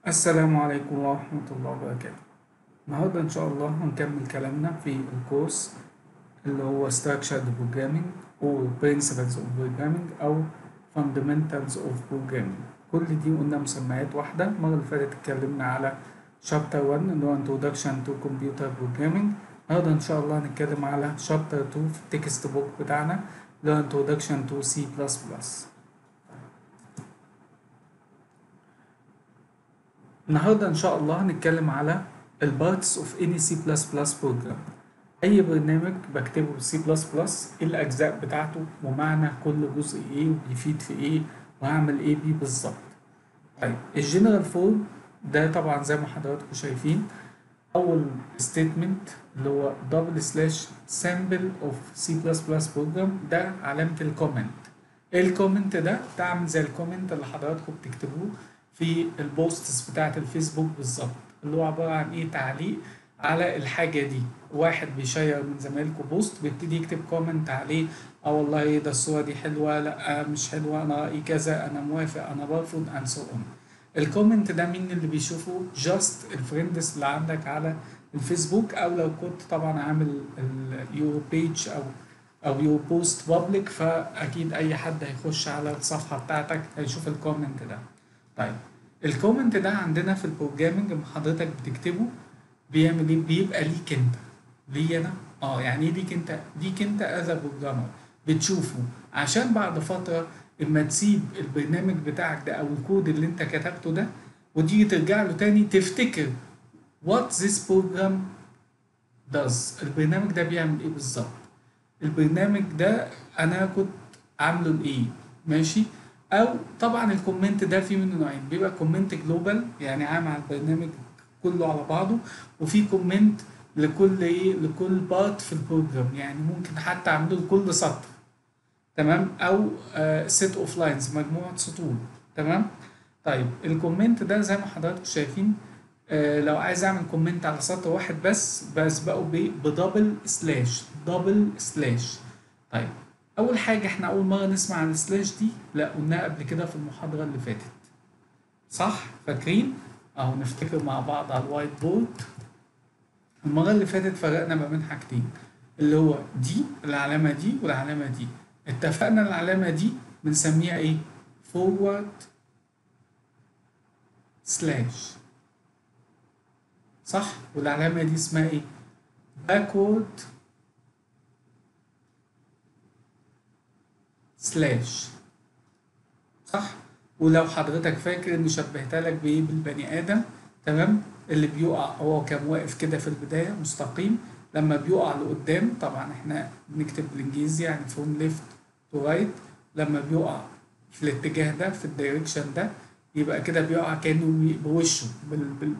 السلام عليكم ورحمة الله وبركاته. النهاردة إن شاء الله هنكمل كلامنا في الكورس اللي هو Structured Programming أو Principles of Programming أو Fundamentals of Programming. كل دي قلنا مسميات واحدة. المرة اللي فاتت اتكلمنا على Chapter 1 اللي هو Introduction to Computer Programming. النهاردة إن شاء الله هنتكلم على Chapter 2 في التكست بوك بتاعنا اللي هو Introduction to C++. النهارده إن شاء الله هنتكلم على ال parts of any C++ program أي برنامج بكتبه بسي بلس بلس إيه الأجزاء بتاعته ومعنى كل جزء إيه وبيفيد في إيه وهعمل إيه بيه بالظبط. طيب ال general form ده طبعا زي ما حضراتكم شايفين أول statement اللي هو double slash sample of C++ program ده علامة ال comment ال comment ده؟ تعمل زي ال comment اللي حضراتكم بتكتبوه. في ال posts بتاعت الفيسبوك بالظبط اللي هو عبارة عن إيه؟ تعليق على الحاجة دي. واحد بيشير من زمايلكم post بيبتدي يكتب comment عليه آه والله ده الصورة دي حلوة لأ مش حلوة أنا رأيي كذا أنا موافق أنا برفض and so on. ال comment ده مين اللي بيشوفه؟ just ال friends اللي عندك على الفيسبوك أو لو كنت طبعا عامل ال your page أو أو your post public فأكيد أي حد هيخش على الصفحة بتاعتك هيشوف ال comment ده. طيب. ال comment ده عندنا في ال programming حضرتك بتكتبه بيعمل إيه؟ بيبقى ليك انت ليه أنا؟ آه يعني إيه ليك انت ليك انت as programmer بتشوفه. عشان بعد فترة اما تسيب البرنامج بتاعك ده أو الكود اللي أنت كتبته ده وتيجي ترجع له تاني تفتكر what this program does. البرنامج ده بيعمل إيه بالظبط؟ البرنامج ده أنا كنت عامله لإيه؟ ماشي؟ أو طبعا ال comment ده فيه منه نوعين. بيبقى comment global يعني عام على البرنامج كله على بعضه وفي comment لكل إيه؟ لكل part في ال program يعني ممكن حتى أعمله لكل سطر. تمام؟ أو set of lines مجموعة سطور. تمام؟ طيب ال comment ده زي ما حضراتكم شايفين آه لو عايز أعمل comment على سطر واحد بس بسبقه ب double slash double slash طيب أول حاجة إحنا أول مرة نسمع عن ال slash دي لا قلناها قبل كده في المحاضرة اللي فاتت. صح؟ فاكرين؟ أهو نفتكر مع بعض على ال white board. المرة اللي فاتت فرقنا ما بين حاجتين اللي هو دي العلامة دي والعلامة دي اتفقنا العلامة دي بنسميها إيه؟ forward slash صح؟ والعلامة دي اسمها إيه؟ backward slash صح؟ ولو حضرتك فاكر إني شبهتها لك بإيه بالبني آدم تمام؟ اللي بيقع هو كان واقف كده في البداية مستقيم. لما بيقع لقدام طبعا إحنا بنكتب بالإنجليزي يعني from left to right لما بيقع في الاتجاه ده في ال direction ده يبقى كده بيقع كأنه بوشه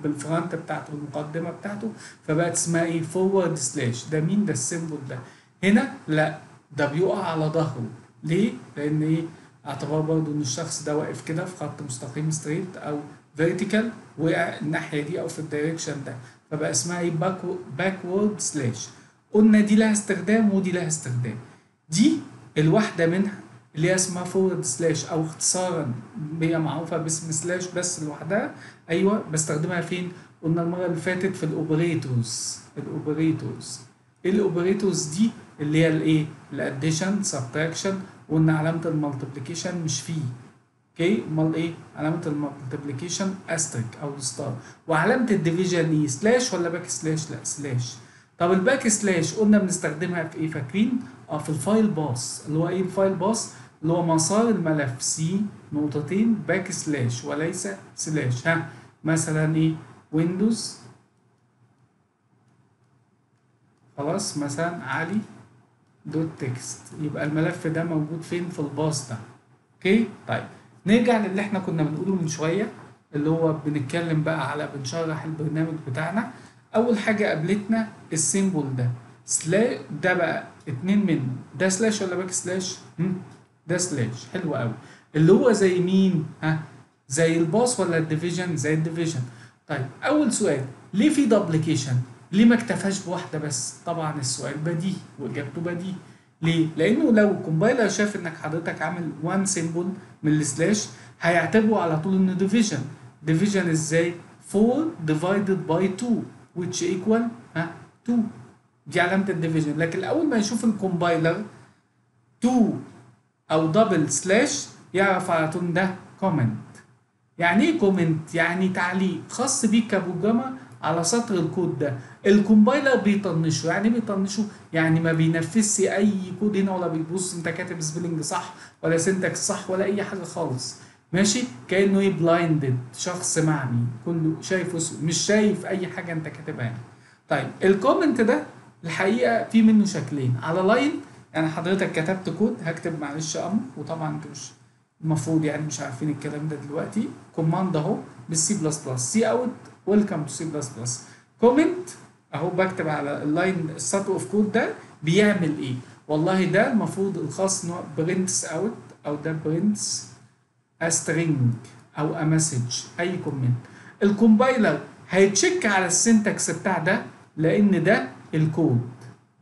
بال front بتاعته المقدمة بتاعته. فبقت اسمها إيه؟ forward slash ده مين؟ ده ال symbol ده. هنا لا ده بيقع على ظهره. ليه؟ لأن إيه؟ اعتبار برضه إن الشخص ده واقف كده في خط مستقيم straight أو vertical وقع الناحية دي أو في ال direction ده فبقى اسمها إيه؟ backward slash قلنا دي لها استخدام ودي لها استخدام دي الواحدة منها اللي هي اسمها forward slash أو اختصارا هي معروفة باسم slash بس لوحدها أيوه بستخدمها فين؟ قلنا المرة اللي فاتت في ال operators إيه ال operators دي اللي هي الايه؟ ال addition subtraction وقلنا علامة ال multiplication مش فيه okay؟ امال إيه؟ علامة ال multiplication asterisk أو star وعلامة ال division إيه؟ slash ولا back slash لا slash طب ال back slash قلنا بنستخدمها في إيه فاكرين؟ آه في ال file path. اللي هو إيه ال file path؟ اللي هو مسار الملف C نقطتين back slash وليس slash ها؟ مثلا إيه؟ ويندوز خلاص مثلا علي. dot text. يبقى الملف ده موجود فين؟ في ال path ده. okay؟ طيب نرجع للي إحنا كنا بنقوله من شوية اللي هو بنتكلم بقى على بنشرح البرنامج بتاعنا. أول حاجة قابلتنا ال symbol ده. سلا ده بقى اتنين منه. ده slash ولا back slash؟ ده slash. حلو قوي. اللي هو زي مين؟ ها؟ زي ال path ولا ال division؟ زي ال division. طيب أول سؤال. ليه في duplication ليه ما اكتفاش بواحدة بس؟ طبعا السؤال بديهي وإجابته بديهي. ليه؟ لأنه لو ال compiler شاف إنك حضرتك عامل one symbol من ال slash هيعتبره على طول إنه division division إزاي 4 divided by 2 which equal ها 2 دي علامة ال division لكن أول ما يشوف ال compiler 2 أو double slash يعرف على طول ده comment يعني إيه comment؟ يعني تعليق خاص بيك ك programmer على سطر الكود ده ال compiler بيطنشه. يعني إيه بيطنشه؟ يعني ما بينفذش أي كود هنا ولا بيبص أنت كاتب spelling صح ولا syntax صح ولا أي حاجة خالص. ماشي؟ كأنه إيه blinded شخص معمي كله شايف مش شايف أي حاجة أنت كاتبها. طيب ال comment ده الحقيقة في منه شكلين. على line يعني حضرتك كتبت كود هكتب معلش أمر وطبعا أنتوا مش المفروض يعني مش عارفين الكلام ده دلوقتي. command أهو بال C plus plus C out welcome to C plus plus comment أهو بكتب على ال line السطر of code ده بيعمل إيه؟ والله ده المفروض الخاص هو prints out أو ده prints string أو a message أي comment ال compiler هي check على ال syntax بتاع ده لأن ده الكود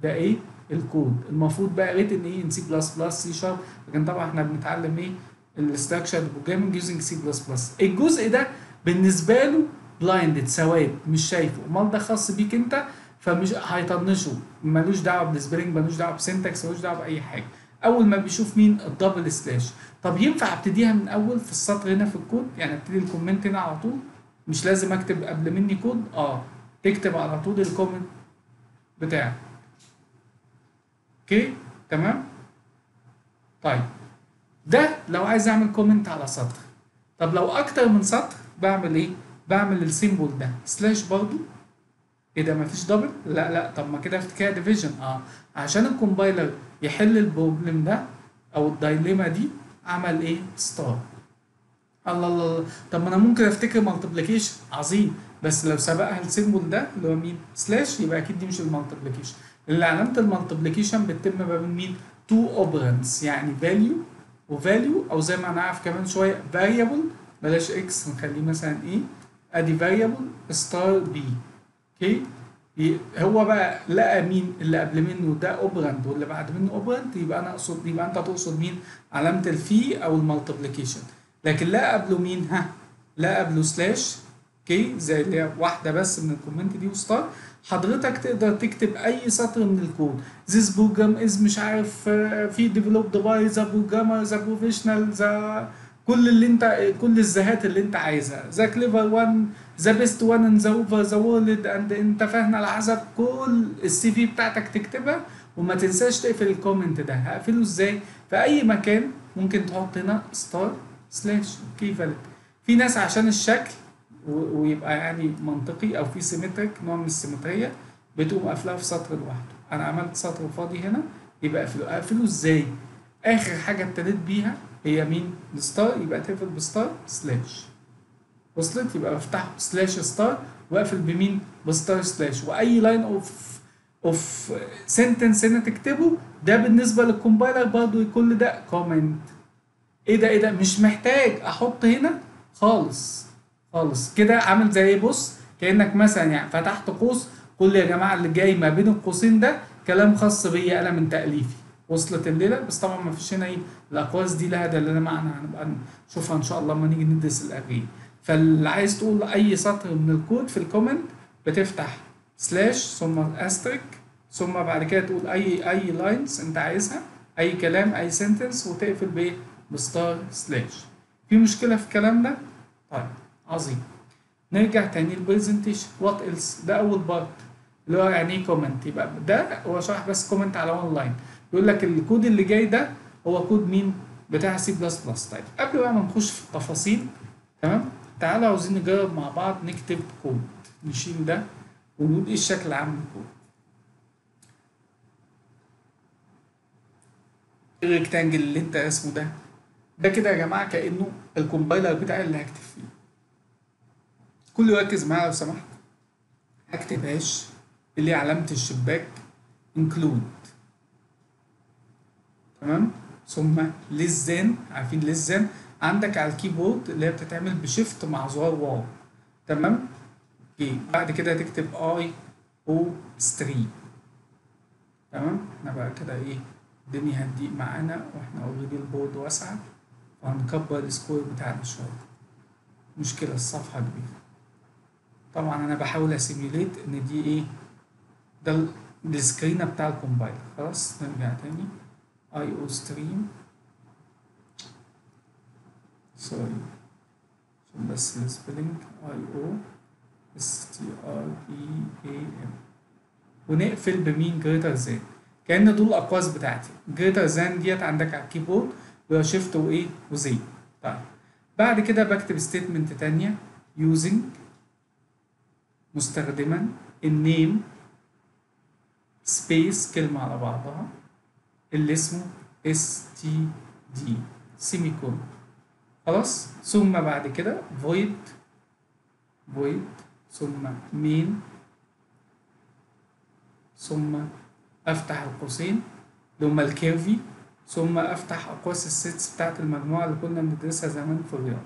ده إيه؟ الكود المفروض بقى written إيه؟ in C plus plus C sharp لكن طبعا إحنا بنتعلم إيه؟ ال structure programming using C plus plus الجزء ده بالنسبة له blinded سواد مش شايفه. امال ده خاص بيك انت فمش هيطنشه ملوش دعوة بال spelling ملوش دعوة ب syntax ملوش دعوة بأي حاجة. أول ما بيشوف مين ال double slash. طب ينفع أبتديها من أول في السطر هنا في الكود؟ يعني أبتدي ال comment هنا على طول؟ مش لازم أكتب قبل مني كود؟ آه. تكتب على طول ال comment بتاعك. okay؟ تمام؟ طيب. ده لو عايز أعمل comment على سطر. طب لو أكتر من سطر بعمل إيه؟ بعمل ال symbol ده. slash برضو؟ إيه ده؟ مفيش double لا لا. طب ما كده كده division آه. عشان ال compiler يحل ال problem ده أو ال dilemma دي عمل إيه؟ star الله الله الله. طب ما أنا ممكن أفتكر multiplication عظيم. بس لو سبقها ال symbol ده اللي هو مين؟ slash يبقى أكيد دي مش ال multiplication اللي علامه ال multiplication بتتم ما بين مين؟ two operands يعني value و value أو زي ما هنعرف كمان شوية variable بلاش x نخليه مثلا إيه؟ ادي variable star b okay هو بقى لقى مين اللي قبل منه؟ ده operand واللي بعد منه operand يبقى أنا اقصد يبقى أنت تقصد مين؟ علامة الفي أو ال multiplication لكن لا قبله مين؟ ها لا قبله slash okay زي اللي هي واحدة بس من ال comment دي و star. حضرتك تقدر تكتب أي سطر من الكود. This program is مش عارف في developed by the programmer the professional the كل اللي انت كل الزهات اللي انت عايزها. the clever one the best one in the over the world and انت فاهم على حسب كل ال CV بتاعتك تكتبها. وما تنساش تقفل ال comment ده. هقفله إزاي؟ في أي مكان ممكن تحط هنا star slash valid في ناس عشان الشكل ويبقى يعني منطقي أو في symmetric نوع من السيمترية بتقوم قافلها في سطر لوحده. أنا عملت سطر فاضي هنا يبقى اقفله. أقفله إزاي؟ آخر حاجة ابتديت بيها هي مين؟ ال star يبقى تقفل ب star slash وصلت يبقى بفتح slash star واقفل بمين؟ ب star slash وأي line of of sentence هنا تكتبه ده بالنسبة لل compiler برضه كل ده comment إيه ده إيه ده؟ مش محتاج. أحط هنا خالص. خالص. كده عامل زي بص كأنك مثلا يعني فتحت قوس. كل يا جماعة اللي جاي ما بين القوسين ده كلام خاص بيا أنا من تأليفي. وصلت الليلة بس طبعا ما فيش هنا إيه؟ الاقواس دي لها دلالة معنى هنبقى نشوفها إن شاء الله لما نيجي ندرس ال array فاللي عايز تقول أي سطر من الكود في ال comment بتفتح slash ثم asterisk ثم بعد كده تقول أي أي lines أنت عايزها أي كلام أي sentence وتقفل بإيه؟ ب star slash في مشكلة في الكلام ده؟ طيب عظيم. نرجع تاني ال presentation what else ده أول part اللي هو يعني إيه comment يبقى ده هو شرح بس comment على one line يقول لك الكود اللي جاي ده هو كود مين بتاع C plus plus طيب. قبل بقى ما نخش في التفاصيل تمام؟ تعالوا عاوزين نجرب مع بعض نكتب كود. نشيل ده ونقول إيه الشكل العام للكود. ال rectangle اللي أنت رسمه ده ده كده يا جماعة كأنه ال compiler بتاعي اللي هكتب فيه. كله يركز معايا لو سمحت هكتب hash اللي هي علامة الشباك include تمام؟ ثم less than عارفين ال less than عندك على ال keyboard اللي هي بتتعمل ب shift مع زرار واو. تمام؟ okay. بعد كده هتكتب i o stream تمام؟ إحنا بقى كده إيه الدنيا هتضيق معانا وإحنا already ال board واسعة فهنكبر ال score بتاعنا شوية مشكلة الصفحة كبيرة. طبعا أنا بحاول أ simulate إن دي إيه ده ال- ال screen بتاع ال compiler. خلاص نرجع تاني. o stream sorry عشان بس ال spelling t r e a m ونقفل بمين greater than كأن دول الأقواس بتاعتي. greater than that عندك على ال keyboard وهي shift وإيه وزي طيب. بعد كده بكتب statement تانية using مستخدما ال namespace كلمة على بعضها. اللي اسمه std semicolon خلاص؟ ثم بعد كده void void ثم main ثم أفتح القوسين اللي هما ال curvy ثم أفتح أقواس ال sets بتاعت المجموعة اللي كنا بندرسها زمان في الرياضة.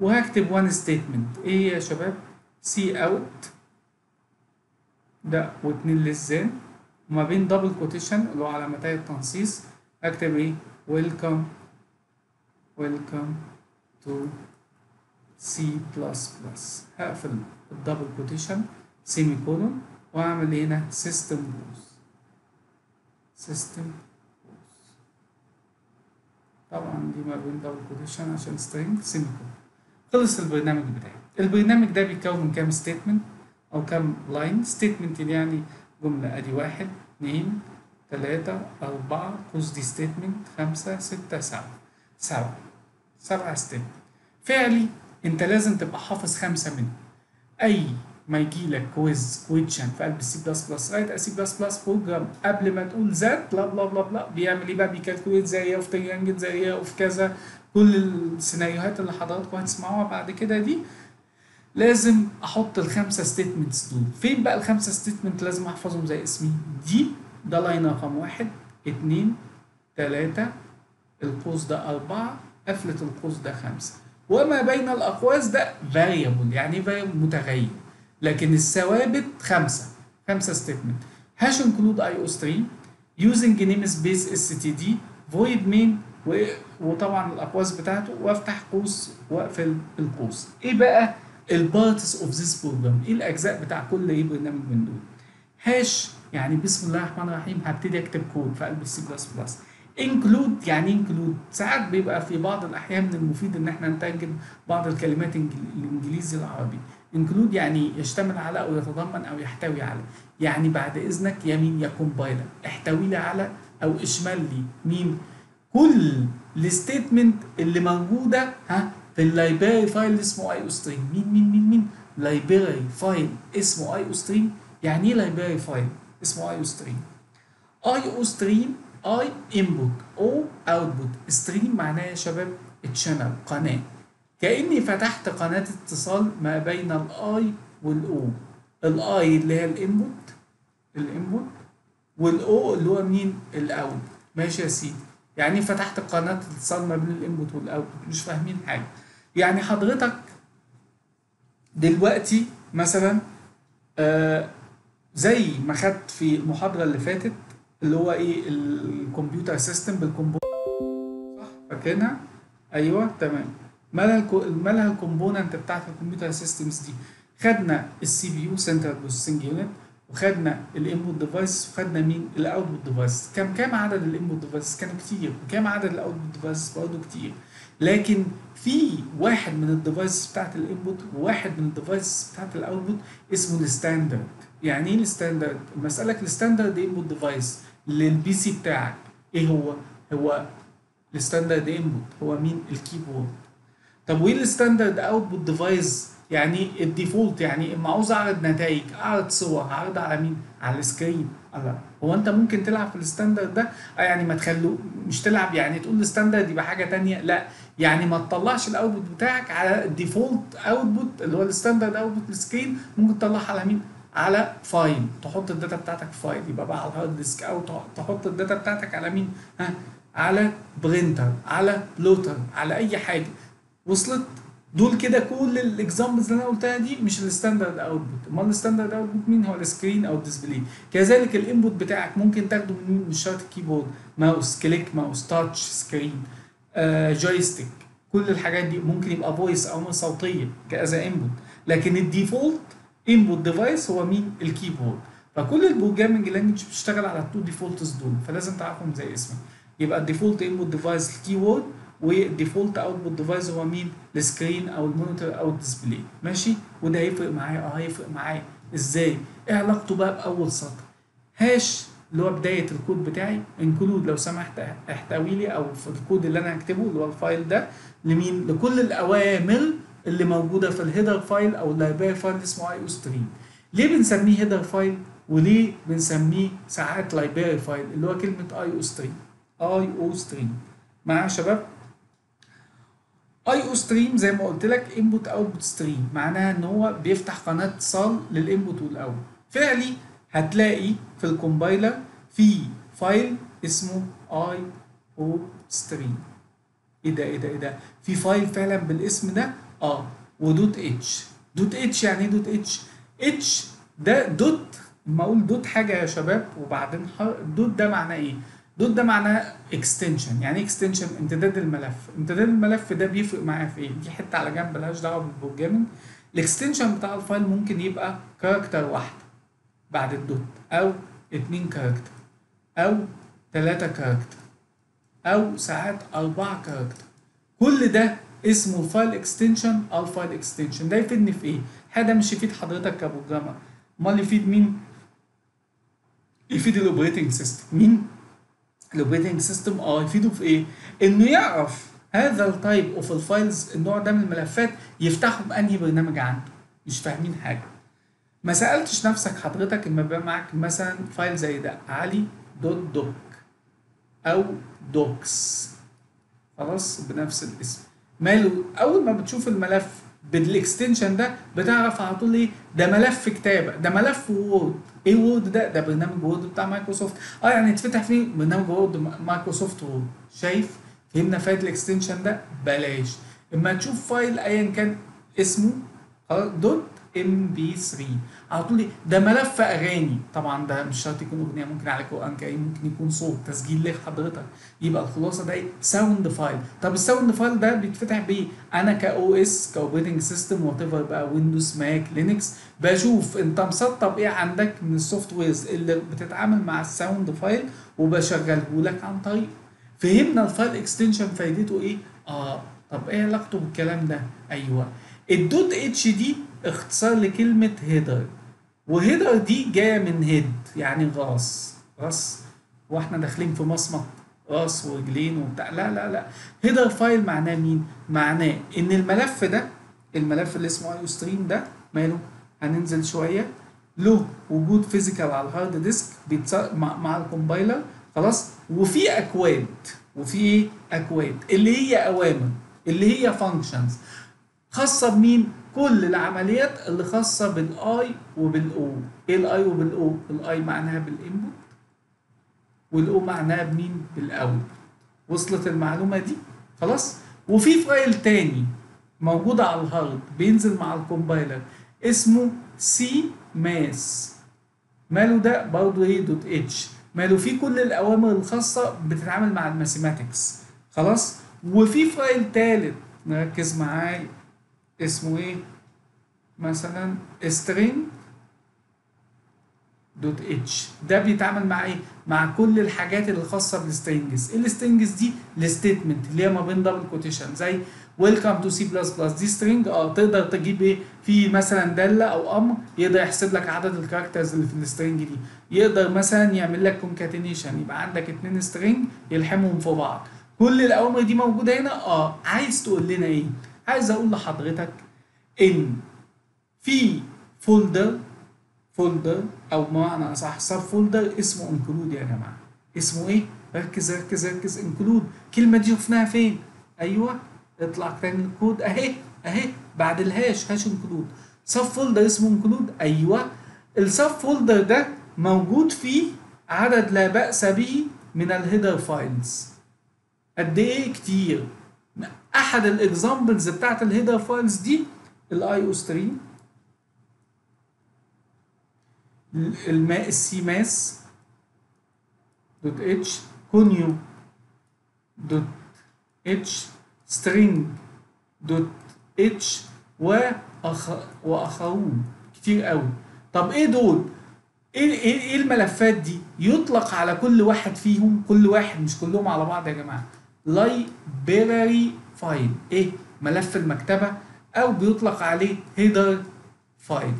وهكتب one statement إيه يا شباب؟ c out ده واتنين less than. وما بين double quotation اللي هو علامتي التنصيص. اكتب إيه؟ welcome welcome to C plus plus هقفل ال double quotation semicolon واعمل هنا؟ system pause system طبعا دي ما بين double quotation عشان string semicolon خلص البرنامج بتاعي. البرنامج ده بيتكون من كام statement أو كام line statement يعني جملة أدي واحد اتنين تلاتة أربعة قوس دي statement خمسة ستة سبعة. سبعة. سبعة statement فعلي أنت لازم تبقى حافظ خمسة منهم. أي ما يجي لك quiz question في قلب ال C plus plus write C plus plus program قبل ما تقول that bla bla bla bla بيعمل إيه بقى؟ بي calculate زي إيه وفي triangle زي إيه وفي كذا. كل السيناريوهات اللي حضراتكم هتسمعوها بعد كده دي لازم أحط الخمسه statements دول. فين بقى الخمسه statement لازم أحفظهم زي اسمي؟ دي ده line رقم واحد. اتنين تلاتة القوس ده أربعة قفلة القوس ده خمسة. وما بين الأقواس ده variable يعني variable متغير. لكن الثوابت خمسة. خمسة statement hash include i o stream using namespace std void main. و... وطبعا الأقواس بتاعته. وأفتح قوس وأقفل القوس. إيه بقى ال parts of this program إيه الأجزاء بتاع كل إيه برنامج من دول؟ hash يعني بسم الله الرحمن الرحيم هبتدي أكتب كود في قلب ال C++ include يعني include ساعات بيبقى في بعض الأحيان من المفيد إن إحنا نترجم بعض الكلمات الإنجليزي العربي. include يعني يشتمل على أو يتضمن أو يحتوي على. يعني بعد إذنك يا مين يا compiler احتوي لي على أو اشمل لي. مين كل ال statement اللي موجودة ها في ال library file اسمه iostream مين مين مين مين؟ library file اسمه iostream يعني إيه library file اسمه اي أو ستريم اي أو ستريم اي انبوت أو اوتبوت ستريم معناه يا شباب channel قناة. كأني فتحت قناة اتصال ما بين ال I وال O ال I اللي هي ال input ال input وال O اللي هو مين؟ الاوت ماشي يا سيدي. يعني فتحت قناة اتصال ما بين ال input وال output مش فاهمين حاجة. يعني حضرتك دلوقتي مثلا آه زي ما خدت في المحاضرة اللي فاتت اللي هو إيه ال computer system بالكمبيوتر صح؟ فاكرينها؟ أيوه تمام. مالها. مالها ال component بتاعت ال computer systems دي. خدنا ال CPU central processing unit وخدنا ال input device وخدنا مين؟ ال output device كم كام عدد ال input device كانوا كتير. وكام عدد ال output device برضه كتير. لكن في واحد من ال device بتاعت ال input وواحد من ال device بتاعت ال output اسمه ال standard. يعني إيه ال standard؟ مسألك ال standard input device لل PC بتاعك إيه هو؟ هو ال standard input. هو مين؟ ال keyboard. طب وإيه ال standard output device؟ يعني ال default يعني اما عاوز اعرض نتائج اعرض صور هعرضها على مين؟ على ال screen. الله. هو انت ممكن تلعب في ال standard ده؟ آه يعني ما تخلو مش تلعب يعني تقول ال standard يبقى حاجة تانية؟ لا. يعني ما تطلعش ال output بتاعك على ال default output اللي هو ال standard output ال screen ممكن تطلعها على مين؟ على file تحط ال data بتاعتك في file يبقى بقى على ال hard disk أو تحط ال data بتاعتك على مين؟ ها؟ على printer على plotter على أي حاجة. وصلت؟ دول كده كل ال examples اللي أنا قلتها دي مش ال standard output أمال ال standard output مين؟ هو ال screen أو ال display كذلك ال input بتاعك ممكن تاخده من مين؟ مش شرط ال keyboard. mouse. click mouse. touch screen joystick كل الحاجات دي ممكن يبقى voice أو صوتية كذا input لكن ال default input device هو مين؟ ال keyboard. فكل ال programming language بتشتغل على ال two defaults دول. فلازم تعرفهم زي اسمه يبقى ال default input device ال keyboard وال default output device هو مين؟ ال screen أو ال monitor أو ال display ماشي؟ وده هيفرق معايا آه هيفرق معايا إزاي؟ إيه علاقته بقى بأول سطر؟ hash اللي هو بداية الكود بتاعي include لو سمحت احتوي لي أو في الكود اللي أنا هكتبه اللي هو ال file ده لمين؟ لكل الأوامر اللي موجودة في ال header file أو ال library file اسمه iostream ليه بنسميه header file وليه بنسميه ساعات library file اللي هو كلمة اي أو ستريم اي أو ستريم معايا يا شباب؟ iostream زي ما قلت لك input output stream معناها إن هو بيفتح قناة اتصال لل input وال output فعلي هتلاقي في ال compiler في file اسمه io stream إيه ده إيه ده إيه ده. في file فعلا بالاسم ده آه ودوت اتش دوت اتش يعني إيه دوت اتش اتش ده دوت لما أقول dot حاجة يا شباب وبعدين دوت ده معناه إيه؟ دوت ده معناه extension يعني إيه extension امتداد الملف. امتداد الملف ده بيفرق معايا في إيه؟ دي حتة على جنب ملهاش دعوة بال programming ال extension بتاع ال file ممكن يبقى character واحدة بعد ال dot أو اتنين character أو تلاتة character أو ساعات أربعة character كل ده اسمه ال file extension أو ال file extension ده يفيدني في إيه؟ حاجة مش يفيد حضرتك ك programmer. أمال يفيد مين؟ يفيد ال operating system مين؟ ال operating system آه يفيده في إيه؟ إنه يعرف هذا ال type of ال files النوع ده من الملفات يفتحه بانهي برنامج عنده. مش فاهمين حاجة. ما سألتش نفسك حضرتك لما يبقى معاك مثلا file زي ده علي dot doc أو docx. خلاص بنفس الاسم. ماله أول ما بتشوف الملف بال extension ده بتعرف على طول إيه؟ ده ملف كتابة ده ملف وورد إيه وورد ده؟ ده برنامج وورد بتاع مايكروسوفت. آه يعني اتفتح فيه برنامج وورد مايكروسوفت وورد شايف؟ فهمنا فايده ال extension ده؟ بلاش. إما تشوف file ايا كان اسمه dot MP 3 على طول ده ملف أغاني. طبعا ده مش شرط يكون أغنية ممكن على قران كريم ممكن يكون صوت تسجيل لحضرتك. يبقى الخلاصة ده sound file طب ال sound file ده بيتفتح بإيه؟ أنا ك OS ك operating system whatever بقى ويندوز ماك لينكس بشوف انت مسطب إيه عندك من ال softwares اللي بتتعامل مع ال sound file وبشغله لك عن طريق. فهمنا ال file extension فايدته إيه؟ آه. طب إيه علاقته بالكلام ده؟ أيوه. ال dot h دي اختصار لكلمة header. و header دي جاية من head يعني راس راس وإحنا داخلين في مسمط. راس ورجلين وبتاع. لا لا لا. header file معناه مين؟ معناه إن الملف ده الملف اللي اسمه iostream ده ماله؟ هننزل شوية. له وجود physical على ال hard disk مع, مع ال compiler. خلاص؟ وفي أكواد. وفي إيه؟ أكواد. اللي هي أوامر. اللي هي functions خاصة بمين؟ كل العمليات اللي خاصة بالآي وبالاو إيه الآي وبالاو؟ الآي معناها بالإنبوت والأو معناها بمين؟ بالاوت وصلت المعلومة دي؟ خلاص؟ وفي فايل تاني موجود على ال hard بينزل مع ال compiler اسمه سي ماس ماله ده برضه إيه dot h ماله فيه كل الأوامر الخاصة بتتعامل مع ال mathematics خلاص؟ وفي file تالت نركز معايا اسمه إيه؟ مثلا string dot h ده بيتعامل مع إيه؟ مع كل الحاجات اللي خاصة بال strings ال strings دي ال statement اللي هي ما بين double quotation زي welcome to C plus plus دي string آه تقدر تجيب إيه؟ في مثلا دالة أو أمر يقدر يحسب لك عدد ال characters اللي في ال string دي. يقدر مثلا يعمل لك concatenation يبقى عندك اتنين string يلحمهم في بعض. كل الأوامر دي موجودة هنا؟ آه. عايز تقول لنا إيه؟ عايز أقول لحضرتك ان في folder folder أو بمعنى اصح sub folder اسمه include يا جماعة. اسمه إيه؟ ركز ركز ركز. include الكلمة دي شفناها فين؟ أيوه. اطلع تاني الكود أهي أهي. بعد ال hash hash include sub folder اسمه include أيوه. ال sub folder ده موجود فيه عدد لا بأس به من ال header files قد إيه؟ كتير. أحد ال examples بتاعت ال header files دي ال iostream الماء ال cmath dot h conio dot h string dot h. واخرون كتير قوي. طب إيه دول؟ إيه إيه إيه الملفات دي؟ يطلق على كل واحد فيهم؟ كل واحد مش كلهم على بعض يا جماعة. Library file إيه ملف المكتبة أو بيطلق عليه header file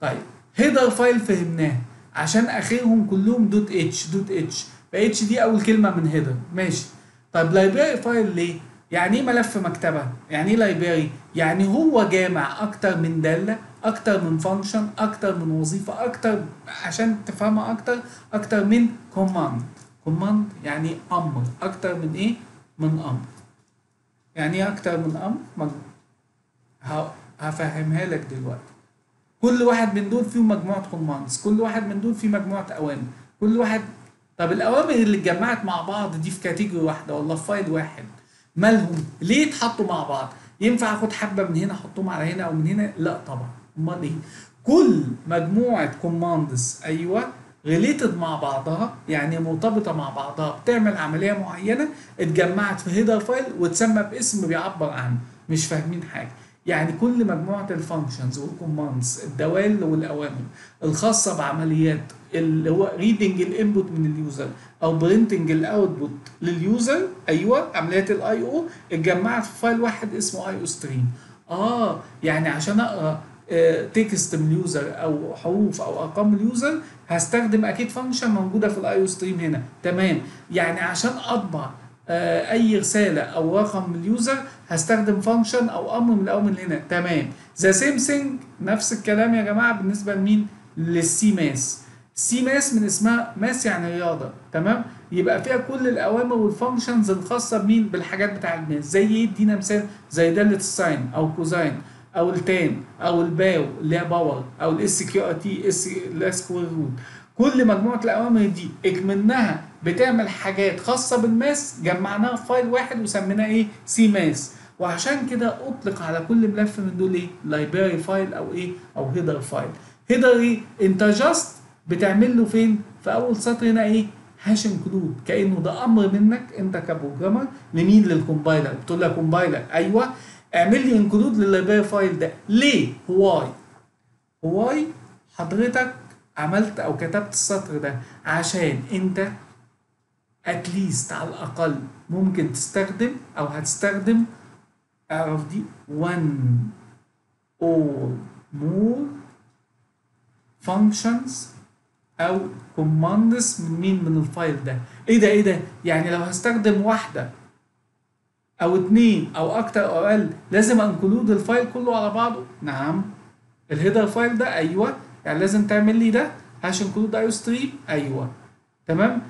طيب header file فهمناه. عشان اخرهم كلهم دوت اتش دوت اتش فاتش دي أول كلمة من header ماشي. طيب library file ليه؟ يعني إيه ملف مكتبة؟ يعني إيه library يعني هو جامع أكتر من دالة أكتر من function أكتر من وظيفة أكتر عشان تفهمها أكتر أكتر من command command يعني أمر. أكتر من إيه؟ من أمر. يعني إيه أكتر من أمر مج- ه- هفهمها لك دلوقتي. كل واحد من دول فيه مجموعة commands كل واحد من دول فيه مجموعة أوامر. كل واحد طب الأوامر اللي اتجمعت مع بعض دي في category واحدة ولا في file واحد. مالهم؟ ليه اتحطوا مع بعض؟ ينفع آخد حبة من هنا أحطهم على هنا أو من هنا؟ لا طبعا. أمال إيه؟ كل مجموعة commands أيوه related مع بعضها يعني مرتبطة مع بعضها بتعمل عملية معينة اتجمعت في header file وتسمى باسم بيعبر عنه مش فاهمين حاجة. يعني كل مجموعة ال functions وال commands الدوال والأوامر الخاصة بعمليات اللي هو reading ال input من ال user أو printing ال output لل user أيوه عمليات ال I O اتجمعت في file واحد اسمه iostream آه يعني عشان أقرأ text من ال user أو حروف أو أرقام ال user هستخدم أكيد function موجودة في ال iostream هنا. تمام. يعني عشان اطبع آه، أي رسالة أو رقم من ال user هستخدم function أو أمر من الاوامر هنا. تمام. the same thing نفس الكلام يا جماعة بالنسبة لمين؟ للسي ماس سي ماس من اسمها math يعني رياضة. تمام. يبقى فيها كل الأوامر وال functions الخاصة بمين؟ بالحاجات بتاع ال math زي إيه؟ ادينا مثال زي دالة ال sine أو cosine أو ال tan أو ال pow اللي هي power أو ال sqrt اس اللي هي square root كل مجموعة الأوامر دي اكملناها بتعمل حاجات خاصة بال math جمعناها في file واحد وسميناه إيه؟ سي ماس وعشان كده أطلق على كل ملف من دول إيه؟ library file أو إيه؟ أو header file header إيه؟ أنت just بتعمل له فين؟ في أول سطر هنا إيه؟ hash include كأنه ده أمر منك أنت ك programmer لمين؟ لل compiler. بتقول له compiler. أيوه. اعمل لي include لل library file ده. ليه؟ why why حضرتك عملت أو كتبت السطر ده؟ عشان أنت at least على الأقل ممكن تستخدم أو هتستخدم اعرف دي one or more functions أو commands من مين من ال file ده. إيه ده؟ إيه ده؟ يعني لو هستخدم واحدة أو اتنين أو أكتر أو أقل لازم include ال file كله على بعضه. نعم. ال header file ده أيوه. يعني لازم تعمل لي ده. hash include iostream أيوه. تمام؟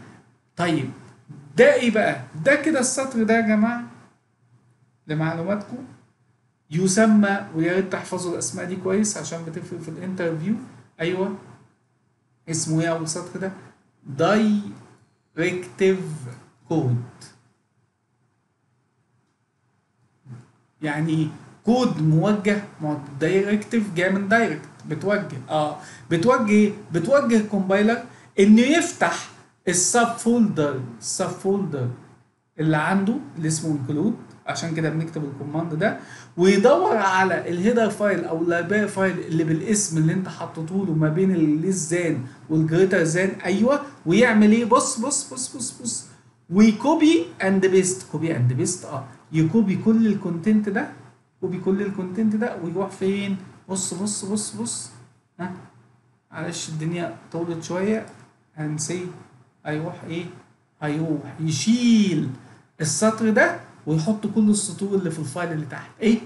طيب. ده إيه بقى؟ ده كده السطر ده يا جماعة. لمعلوماتكم. يسمى ويا ريت تحفظوا الأسماء دي كويس عشان بتفرق في ال interview. أيوه. اسمه إيه أول سطر ده؟ directive code يعني كود موجه directive جاي من direct بتوجه. آه بتوجه؟ بتوجه ال compiler إنه يفتح ال sub folder ال sub folder اللي عنده اللي اسمه include عشان كده بنكتب ال command ده ويدور على ال header file أو ال library file اللي بالاسم اللي أنت حطيته له ما بين ال less than وال greater than أيوه ويعمل إيه؟ بص بص بص بص بص وي copy and paste copy and paste آه. ي copy كل ال content ده copy كل ال content ده ويروح فين؟ بص بص بص بص. ها؟ معلش الدنيا طولت شوية. هنسي هيروح إيه؟ هيروح يشيل السطر ده ويحط كل السطور اللي في ال file اللي تحت. إيه؟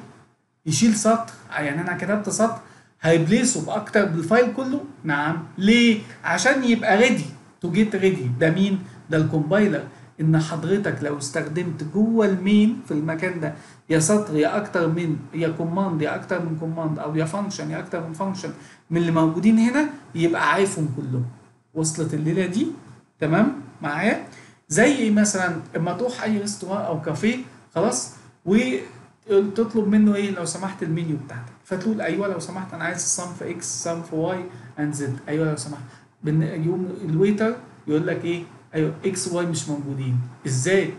يشيل سطر. يعني أنا كتبت سطر. هي replace ه بأكتر بال file كله؟ نعم. ليه؟ عشان يبقى ready to get ready ده مين؟ ده ال compiler. إن حضرتك لو استخدمت جوه ال main في المكان ده يا سطر يا أكتر من يا command يا أكتر من command أو يا function يا أكتر من function من اللي موجودين هنا يبقى عارفهم كلهم. وصلت الليلة دي؟ تمام؟ معايا؟ زي مثلا اما تروح أي restaurant أو كافيه خلاص وتطلب منه إيه؟ لو سمحت المنيو بتاعتك. فتقول أيوه لو سمحت أنا عايز صنف X صنف Y and Z أيوه لو سمحت. يقوم ال waiter يقول لك إيه؟ أيوه X Y مش موجودين. إزاي؟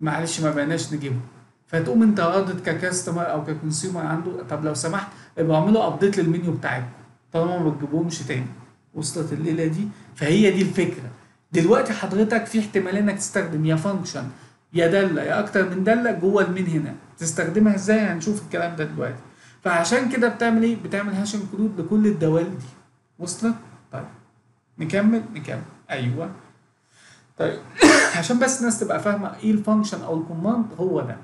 معلش ما بقيناش نجيبهم فتقوم أنت رادد ك customer أو ك consumer عنده طب لو سمحت ابقوا اعملوا update لل menu بتاعكم. طالما ما بتجيبوهمش تاني. وصلت الليلة دي. فهي دي الفكرة. دلوقتي حضرتك في احتمال إنك تستخدم يا function يا دالة يا أكتر من دالة جوه ال main هنا. تستخدمها إزاي؟ هنشوف الكلام ده دلوقتي. فعشان كده بتعمل إيه؟ بتعمل hash include لكل الدوال دي. وصلت؟ طيب. نكمل؟ نكمل. أيوه. طيب. عشان بس الناس تبقى فاهمة إيه ال function أو ال command هو ده.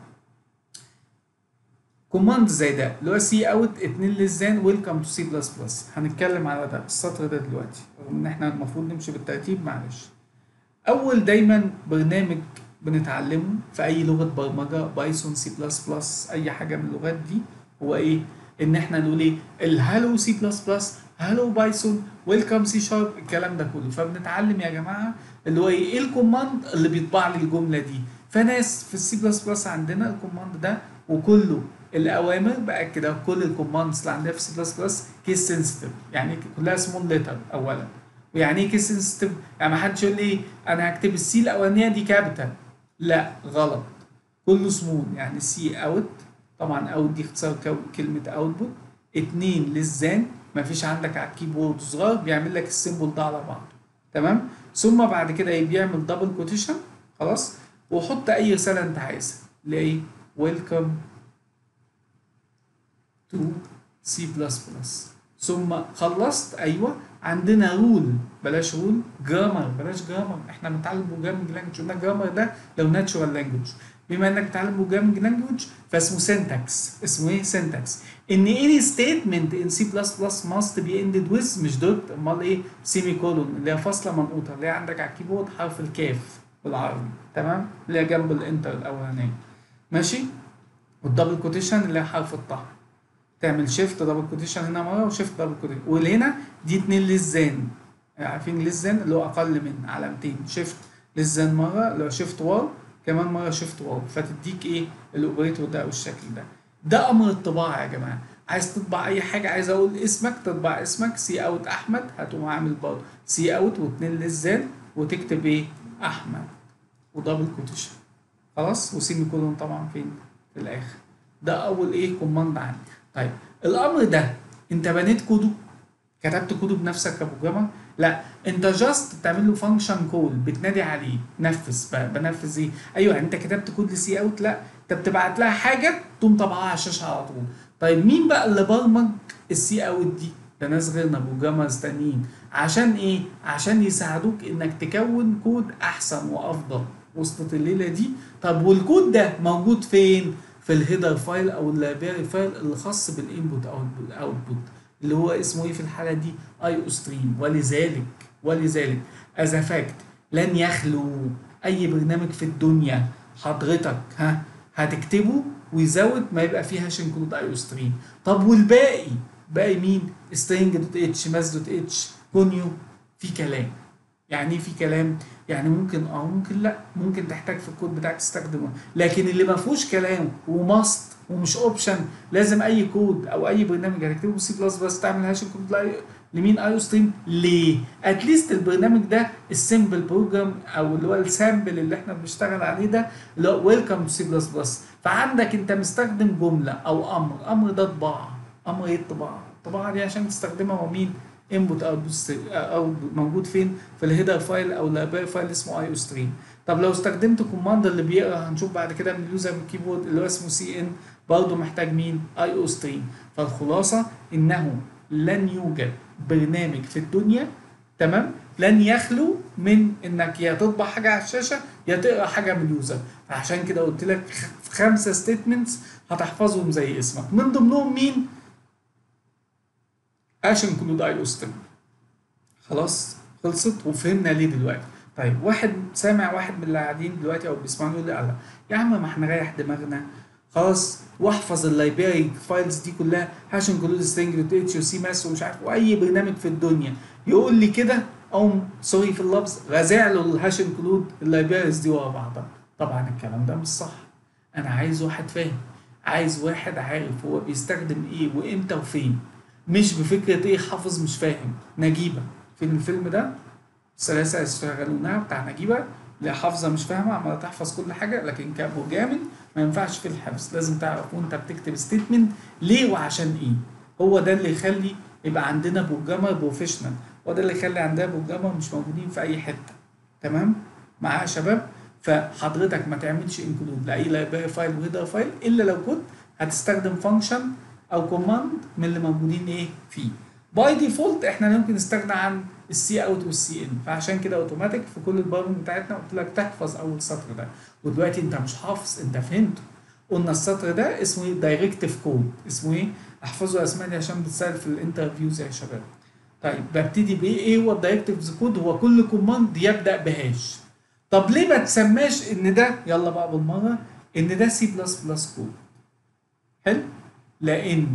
command زي ده اللي هو cout 2 less than welcome to C++ هنتكلم على ده السطر ده دلوقتي. رغم إن إحنا المفروض نمشي بالترتيب معلش. أول دايما برنامج بنتعلمه في أي لغة برمجة بايثون سي بلس بلس أي حاجة من اللغات دي هو إيه؟ إن إحنا نقول إيه؟ الهالو سي بلس بلس هالو بايثون ويلكم سي شارب الكلام ده كله. فبنتعلم يا جماعة اللي هو إيه ال command اللي بيطبع لي الجملة دي. فناس في السي بلس بلس عندنا ال command ده وكله الأوامر بقى كده كل ال commands اللي عندنا في C++ case sensitive يعني كلها small letter اولا. ويعني إيه case sensitive يعني ما حدش يقول لي أنا هكتب ال C الأولانية دي capital لا غلط. كله سمول يعني cout طبعا out دي اختصار كلمة output اتنين less than. مفيش عندك على ال keyboard صغير بيعمل لك ال symbol ده على بعض. تمام؟ ثم بعد كده إيه بيعمل double quotation خلاص وحط أي رسالة أنت عايزها. اللي إيه؟ welcome to C++ ثم خلصت أيوه عندنا rule بلاش rule grammar بلاش grammar إحنا بنتعلم programming language قلنا grammar ده لو natural language بما إنك بتتعلم programming language فاسمه syntax اسمه إيه؟ syntax ان any statement in C++ must be ended with مش dot أمال إيه؟ semi colon اللي هي فاصله منقوطه اللي هي عندك على ال keyboard حرف الكاف بالعربي. تمام؟ اللي هي جنب ال enter الأولانية. ماشي؟ وال double quotation اللي هي حرف الطه تعمل shift double quotation هنا مرة و shift double quotation وهنا دي اتنين less than. عارفين less than؟ اللي هو أقل من علامتين. shift less than مرة اللي هو shift واو كمان مرة shift واو فتديك إيه؟ ال operator ده أو الشكل ده. ده أمر الطباعة يا جماعة. عايز تطبع أي حاجة عايز أقول اسمك تطبع اسمك. cout أحمد هتقوم عامل برضه سي أوت واتنين less than وتكتب إيه؟ أحمد. و double quotation خلاص؟ و semi colon طبعا فين؟ في الآخر. ده أول إيه؟ command عندي. طيب الأمر ده أنت بنيت كوده كتبت كوده بنفسك ك programmer لا انت just بتعمل له function call بتنادي عليه نفذ بنفذ إيه؟ أيوه انت كتبت كود ل cout لا انت بتبعت لها حاجة تقوم طبعها على الشاشة على طول. طيب مين بقى اللي برمج ال cout دي؟ ده ناس غيرنا programmers تانيين عشان إيه؟ عشان يساعدوك انك تكون كود احسن وافضل وصلت الليلة دي. طب والكود ده موجود فين؟ في ال header file أو ال library file اللي خاص بال input أو ال output اللي هو اسمه إيه في الحاله دي؟ iostream ولذلك ولذلك as fact لن يخلو أي برنامج في الدنيا. حضرتك ها هتكتبه ويزود ما يبقى فيه hash include iostream طب والباقي؟ باقي مين؟ string dot h math dot h conio في كلام. يعني إيه في كلام يعني ممكن آه ممكن لأ ممكن تحتاج في الكود بتاعك تستخدمه. لكن اللي ما فيهوش كلام و must ومش option لازم أي كود أو أي برنامج هتكتبه C++ تعمل hash include لمين؟ iostream ليه؟ at least البرنامج ده ال simple program أو اللي هو ال sample اللي إحنا بنشتغل عليه ده اللي هو ويلكم سي بلس بلس فعندك أنت مستخدم جملة أو أمر أمر ده طباعة أمر إيه الطباعة؟ الطباعة دي عشان تستخدمها هو مين؟ input أو output موجود فين؟ في ال header file أو ال library file اسمه iostream طب لو استخدمت command اللي بيقرأ هنشوف بعد كده من ال user من ال keyboard اللي هو اسمه cin برضه محتاج مين؟ iostream فالخلاصة إنه لن يوجد برنامج في الدنيا تمام؟ لن يخلو من إنك يا تطبع حاجة على الشاشة يا تقرأ حاجة من ال user فعشان كده قلت لك خمسة statements هتحفظهم زي اسمك. من ضمنهم مين؟ hash include iostream خلاص خلصت وفهمنا ليه دلوقتي. طيب واحد سامع واحد من اللي قاعدين دلوقتي أو بيسمعوني يقول لي لا يا عم ما إحنا نريح دماغنا. خلاص واحفظ ال library files دي كلها hash include string.h و cmath ومش عارف وأي برنامج في الدنيا يقول لي كده أو سوري في اللفظ غازع له ال hash include ال libraries دي ورا بعضها. طبعا الكلام ده مش صح. أنا عايز واحد فاهم عايز واحد عارف هو بيستخدم إيه وإمتى وفين. مش بفكرة إيه حافظ مش فاهم. نجيبة. فين الفيلم ده ثلاثة يشتغلونها بتاع نجيبة. اللي حافظة مش فاهمة عمالة تحفظ كل حاجة لكن كبرنامج ما ينفعش في الحفظ. لازم تعرف وانت بتكتب statement ليه وعشان إيه. هو ده اللي يخلي يبقى عندنا programmer professional هو ده اللي يخلي عندنا programmer مش موجودين في أي حتة. تمام؟ يا شباب؟ فحضرتك ما تعملش include لأي library file و header file إلا لو كنت هتستخدم function أو command من اللي موجودين إيه؟ فيه. by default إحنا ممكن نستغنى عن ال cout وال cin فعشان كده اوتوماتيك في كل البرامج بتاعتنا قلت لك تحفظ أول سطر ده. ودلوقتي أنت مش حافظ أنت فهمته. قلنا السطر ده اسمه إيه؟ directive code اسمه إيه؟ احفظوا الاسماء دي عشان بتسال في ال interviews يا شباب. طيب ببتدي بإيه؟ إيه هو ال directive code هو كل command يبدأ ب hash. طب ليه ما تسماش إن ده؟ يلا بقى بالمرة إن ده سي بلس بلس كود حلو؟ لأن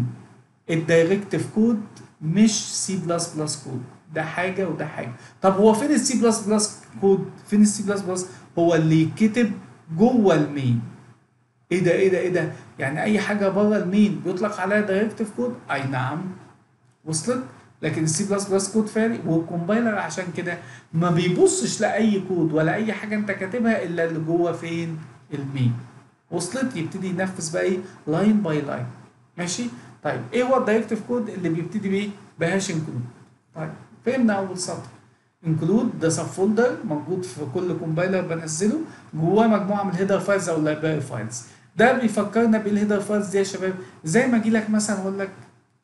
ال directive code مش سي بلس بلس كود ده حاجة وده حاجة. طب هو فين السي بلس بلس كود فين السي بلس بلس هو اللي يتكتب جوه ال main إيه ده إيه ده إيه ده؟ يعني أي حاجة بره ال main بيطلق عليها directive code أي نعم. وصلت؟ لكن السي بلس بلس كود فارق وال compiler عشان كده ما بيبصش لأي كود ولا أي حاجة أنت كاتبها إلا اللي جوه فين؟ ال main وصلت؟ يبتدي ينفذ بقى إيه؟ line by line ماشي؟ طيب إيه هو ال directive code اللي بيبتدي بايه ب hash include طيب فهمنا اول سطر include ده subfolder موجود في كل compiler بنزله جواه مجموعة من ال header files أو ال library files ده بيفكرنا بال header files دي يا شباب. زي ما أجي لك مثلا أقول لك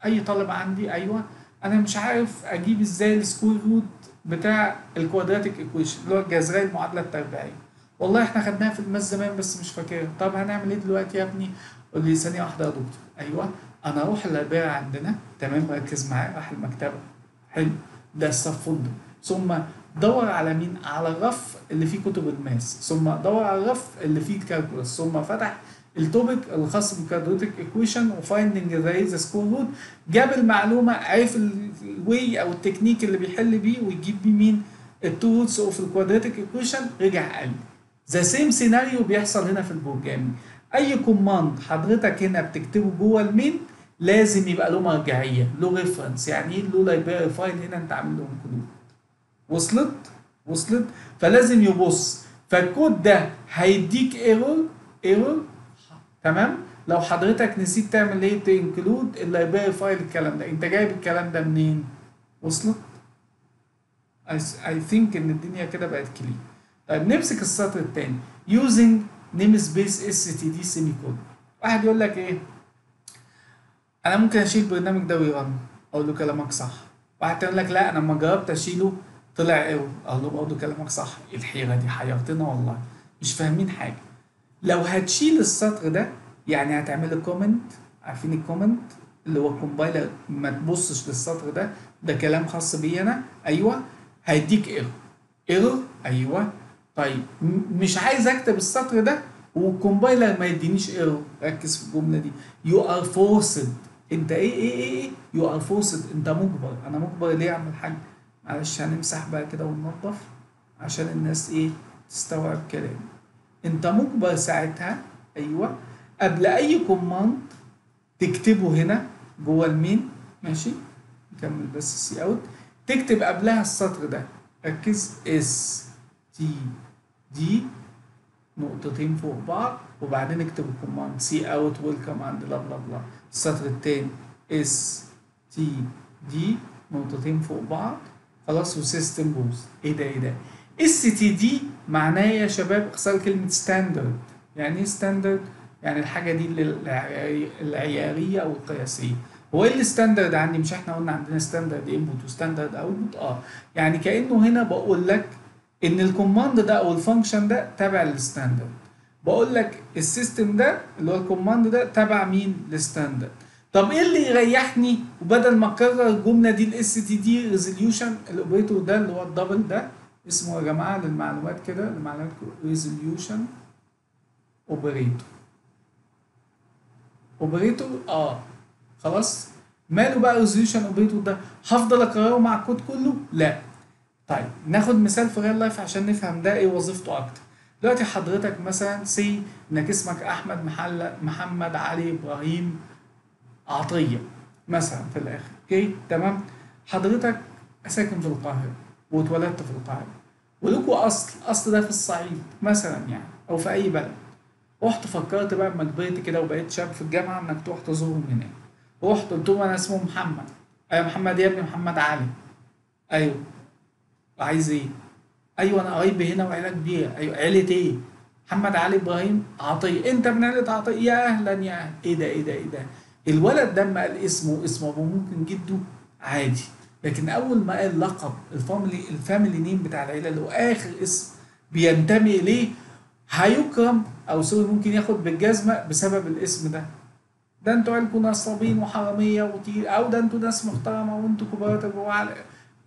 أي طالب عندي أيوه أنا مش عارف أجيب إزاي ال square root بتاع ال quadratic equation اللي هو الجذرية المعادلة التربيعية. والله إحنا خدناها في ال math زمان بس مش فاكرها. طب هنعمل إيه دلوقتي يا ابني؟ قول لي ثانية واحدة يا دكتور. أيوه. أنا أروح ال library عندنا. تمام ركز معايا راح المكتبة. حلو. ده ال subfolder ثم دور على مين؟ على الرف اللي فيه كتب ال math. ثم دور على الرف اللي فيه ال calculus. ثم فتح ال topic الخاص بال quadratic equation و finding the square root جاب المعلومة عرف ال way أو التكنيك اللي بيحل بيه ويجيب بيه مين؟ ال two roots of ال quadratic equation رجع قال the same scenario بيحصل هنا في ال programming أي command حضرتك هنا بتكتبه جوه ال main لازم يبقى له مرجعية له reference يعني إيه له library file هنا أنت عامل له include وصلت؟ وصلت. فلازم يبص. فالكود ده هيديك error error تمام؟ لو حضرتك نسيت تعمل إيه؟ ت include ال library file الكلام ده. أنت جايب الكلام ده منين؟ وصلت؟ I think إن الدنيا كده بقت clear طيب نمسك السطر الثاني using namespace std semi واحد يقول لك إيه؟ أنا ممكن أشيل البرنامج ده وي run. أقول له كلامك صح. واحد يقول لك لا أنا لما جربت أشيله. طلع error. أقول له برضه كلامك صح. الحيرة دي؟ حيرتنا والله. مش فاهمين حاجة. لو هتشيل السطر ده يعني هتعمل comment عارفين ال comment اللي هو ال compiler ما تبصش للسطر ده. ده كلام خاص بي أنا. أيوه. هيديك error error أيوه. طيب مش عايز اكتب السطر ده وال compiler ما يدينيش error ركز في الجملة دي. You are forced انت إيه إيه إيه إيه؟ You are forced انت مجبر. أنا مجبر ليه اعمل حاجة؟ معلش هنمسح بقى كده وننظف عشان الناس إيه تستوعب كلامي. انت مجبر ساعتها أيوه قبل أي command تكتبه هنا جوه ال main. ماشي؟ نكمل بس cout تكتب قبلها السطر ده. ركز std نقطتين فوق بعض وبعدين اكتب ال command cout welcome and بلا بلا. بلا السطر التاني std نقطتين فوق بعض. خلاص و system pause إيه ده إيه ده. std معناه يا شباب اختصار كلمة standard يعني إيه standard يعني الحاجة دي العيارية أو القياسية. هو إيه ال standard عندي؟ مش إحنا قلنا عندنا standard input و standard output آه. يعني كأنه هنا بقول لك إن ال command ده أو ال function ده تابع لل standard بقول لك ال system ده اللي هو ال command ده تبع مين؟ لل standard طب إيه اللي يريحني وبدل ما أكرر الجملة دي ال std resolution ال operator ده اللي هو ال double ده اسمه يا جماعة للمعلومات كده لمعلوماتكم resolution operator operator آه. خلاص؟ ماله بقى resolution operator ده؟ هفضل أكرره مع الكود كله؟ لا. طيب ناخد مثال في real life عشان نفهم ده إيه وظيفته أكتر. دلوقتي حضرتك مثلا سي إنك اسمك أحمد محل محمد علي إبراهيم عطية مثلا في الآخر. أوكي؟ تمام؟ حضرتك ساكن في القاهرة واتولدت في القاهرة. ولكوا أصل أصل ده في الصعيد مثلا يعني أو في أي بلد. رحت فكرت بقى لما كبرت كده وبقيت شاب في الجامعة إنك تروح تزورهم هناك. رحت قلت لهم أنا اسمه محمد. أيوه محمد يا ابني محمد علي. أيوه. عايز إيه؟ أيوه أنا قرايبي هنا وعيله كبيره أيوه عيلة إيه؟ محمد علي إبراهيم عطية. انت من عيلة عطية؟ يا أهلا يا أهلا. إيه ده إيه ده إيه ده؟ الولد ده ما قال اسمه اسم ابوه ممكن جده عادي. لكن اول ما قال لقب ال family ال family name بتاع العيلة اللي هو آخر اسم بينتمي إليه هيكرم أو sorry ممكن ياخد بالجزمة بسبب الاسم ده. ده أنتوا عيلكم نصابين وحرامية وطير أو ده أنتوا ناس محترمة وانتوا كبار. تبقوا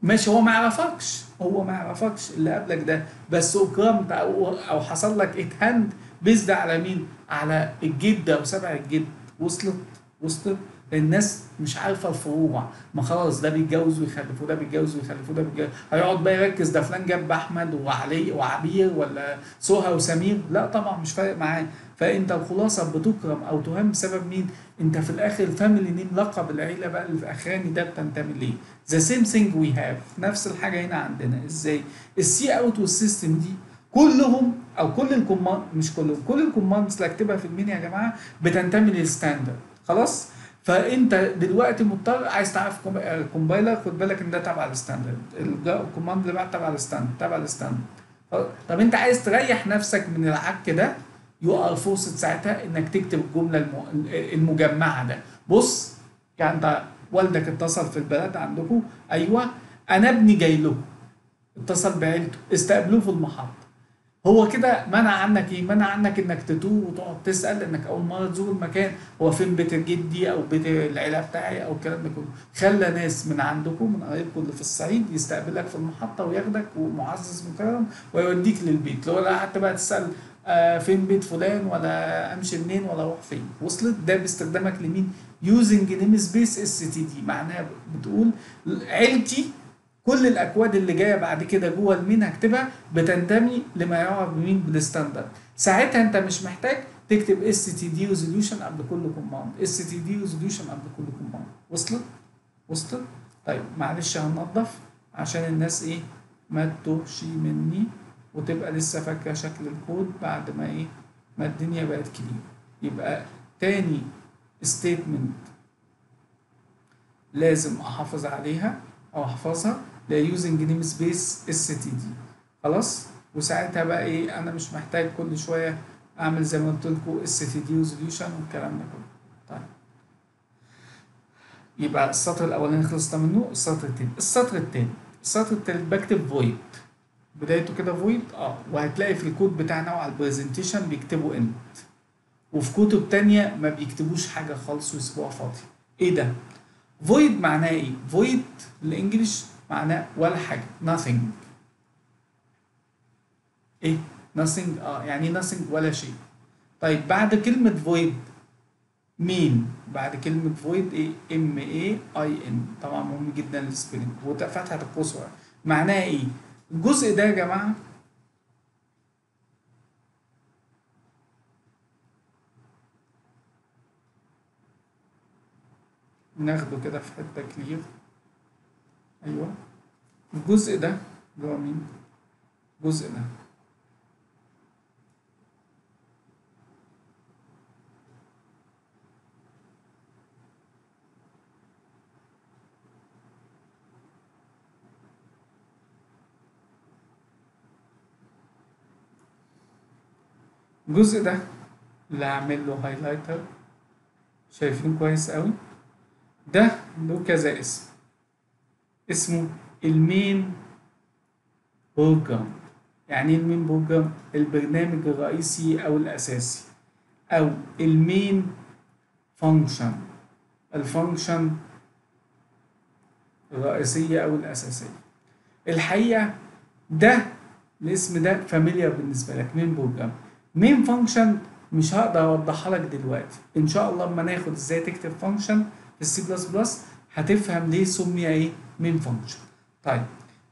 ماشي هو ما يعرفكش هو ما يعرفكش اللي قبلك ده. بس اكرمت أو أو حصل لك اتهنت based على مين؟ على الجد أو سابع الجد. وصلت وصلت. الناس مش عارفة الفروع ما خلاص ده بيتجوز ويخلف وده بيتجوز ويخلف وده بيتجوز هيقعد بقى يركز ده فلان جاب أحمد وعلي وعبير ولا سهى وسمير لا طبعا مش فارق معاه فأنت الخلاصة بتكرم أو تهان بسبب مين؟ أنت في الآخر family name لقب العيلة بقى اللي في أخراني ده بتنتمي ليه؟ the same thing we have نفس الحاجة هنا عندنا إزاي؟ ال cout وال system دي كلهم أو كل ال command مش كلهم كل ال commands اللي اكتبها في ال main يا جماعة بتنتمي لل standard خلاص؟ فانت دلوقتي مضطر عايز تعرف compiler خد بالك ان ده تبع ال standard. ال command اللي بعد تبع ال standard تبع ال standard. طب انت عايز تريح نفسك من العك ده you are forced ساعتها انك تكتب الجملة الم- المجمعة ده. بص يعني انت والدك اتصل في البلد عندكم أيوه أنا ابني جاي لكم اتصل بعيلته استقبلوه في المحطة. هو كده منع عنك إيه؟ منع عنك إنك تتوه وتقعد تسأل إنك أول مرة تزور المكان هو فين بيت جدي أو بيت العيلة بتاعي أو الكلام ده كله، خلى ناس من عندكم من قرايبكم اللي في الصعيد يستقبلك في المحطة وياخدك ومعزز مكرم ويوديك للبيت، لو لا بقى تسأل آه فين بيت فلان ولا أمشي منين ولا أروح فين، وصلت؟ ده باستخدامك لمين؟ using namespace std معناها بتقول عيلتي كل الأكواد اللي جاية بعد كده جوه ال main هكتبها بتنتمي لما يعرف بمين؟ بال standard. ساعتها أنت مش محتاج تكتب std resolution قبل كل command std resolution قبل كل command وصلت؟ وصلت؟ طيب معلش هننضف عشان الناس إيه؟ ما تتوهش مني وتبقى لسه فاكرة شكل الكود بعد ما إيه؟ ما الدنيا بقت clear يبقى تاني statement لازم أحافظ عليها أو أحفظها. ده space std خلاص؟ وساعتها بقى إيه؟ أنا مش محتاج كل شوية أعمل زي ما قلت لكم دي resolution والكلام ده كله. طيب. يبقى السطر الأولاني خلصنا منه السطر التاني. السطر التاني. السطر التالت بكتب void بدايته كده void آه. وهتلاقي في الكود بتاعنا وعلى ال presentation بيكتبوا int وفي كتب تانية ما بيكتبوش حاجة خالص ويسيبوها فاضية. إيه ده؟ void معناه إيه؟ void ال English معناه ولا حاجة nothing إيه؟ nothing آه يعني nothing ولا شيء طيب بعد كلمة void مين؟ بعد كلمة void إيه؟ m a i n طبعا مهم جدا ال spelling وفتحة القوس معناها إيه؟ الجزء ده يا جماعة ناخده كده في حتة clear أيوه. الجزء ده اللي هو مين؟ الجزء ده. الجزء ده اللي هعمل له هايلايتر شايفين كويس قوي؟ ده له كذا اسم. اسمه ال main program يعني إيه ال main program البرنامج الرئيسي أو الأساسي. أو ال main function ال function الرئيسية أو الأساسية. الحقيقة ده الاسم ده familiar بالنسبة لك main program main function مش هقدر أوضحها لك دلوقتي. إن شاء الله لما ناخد إزاي تكتب function في السي بلس بلس هتفهم ليه سمي إيه main function طيب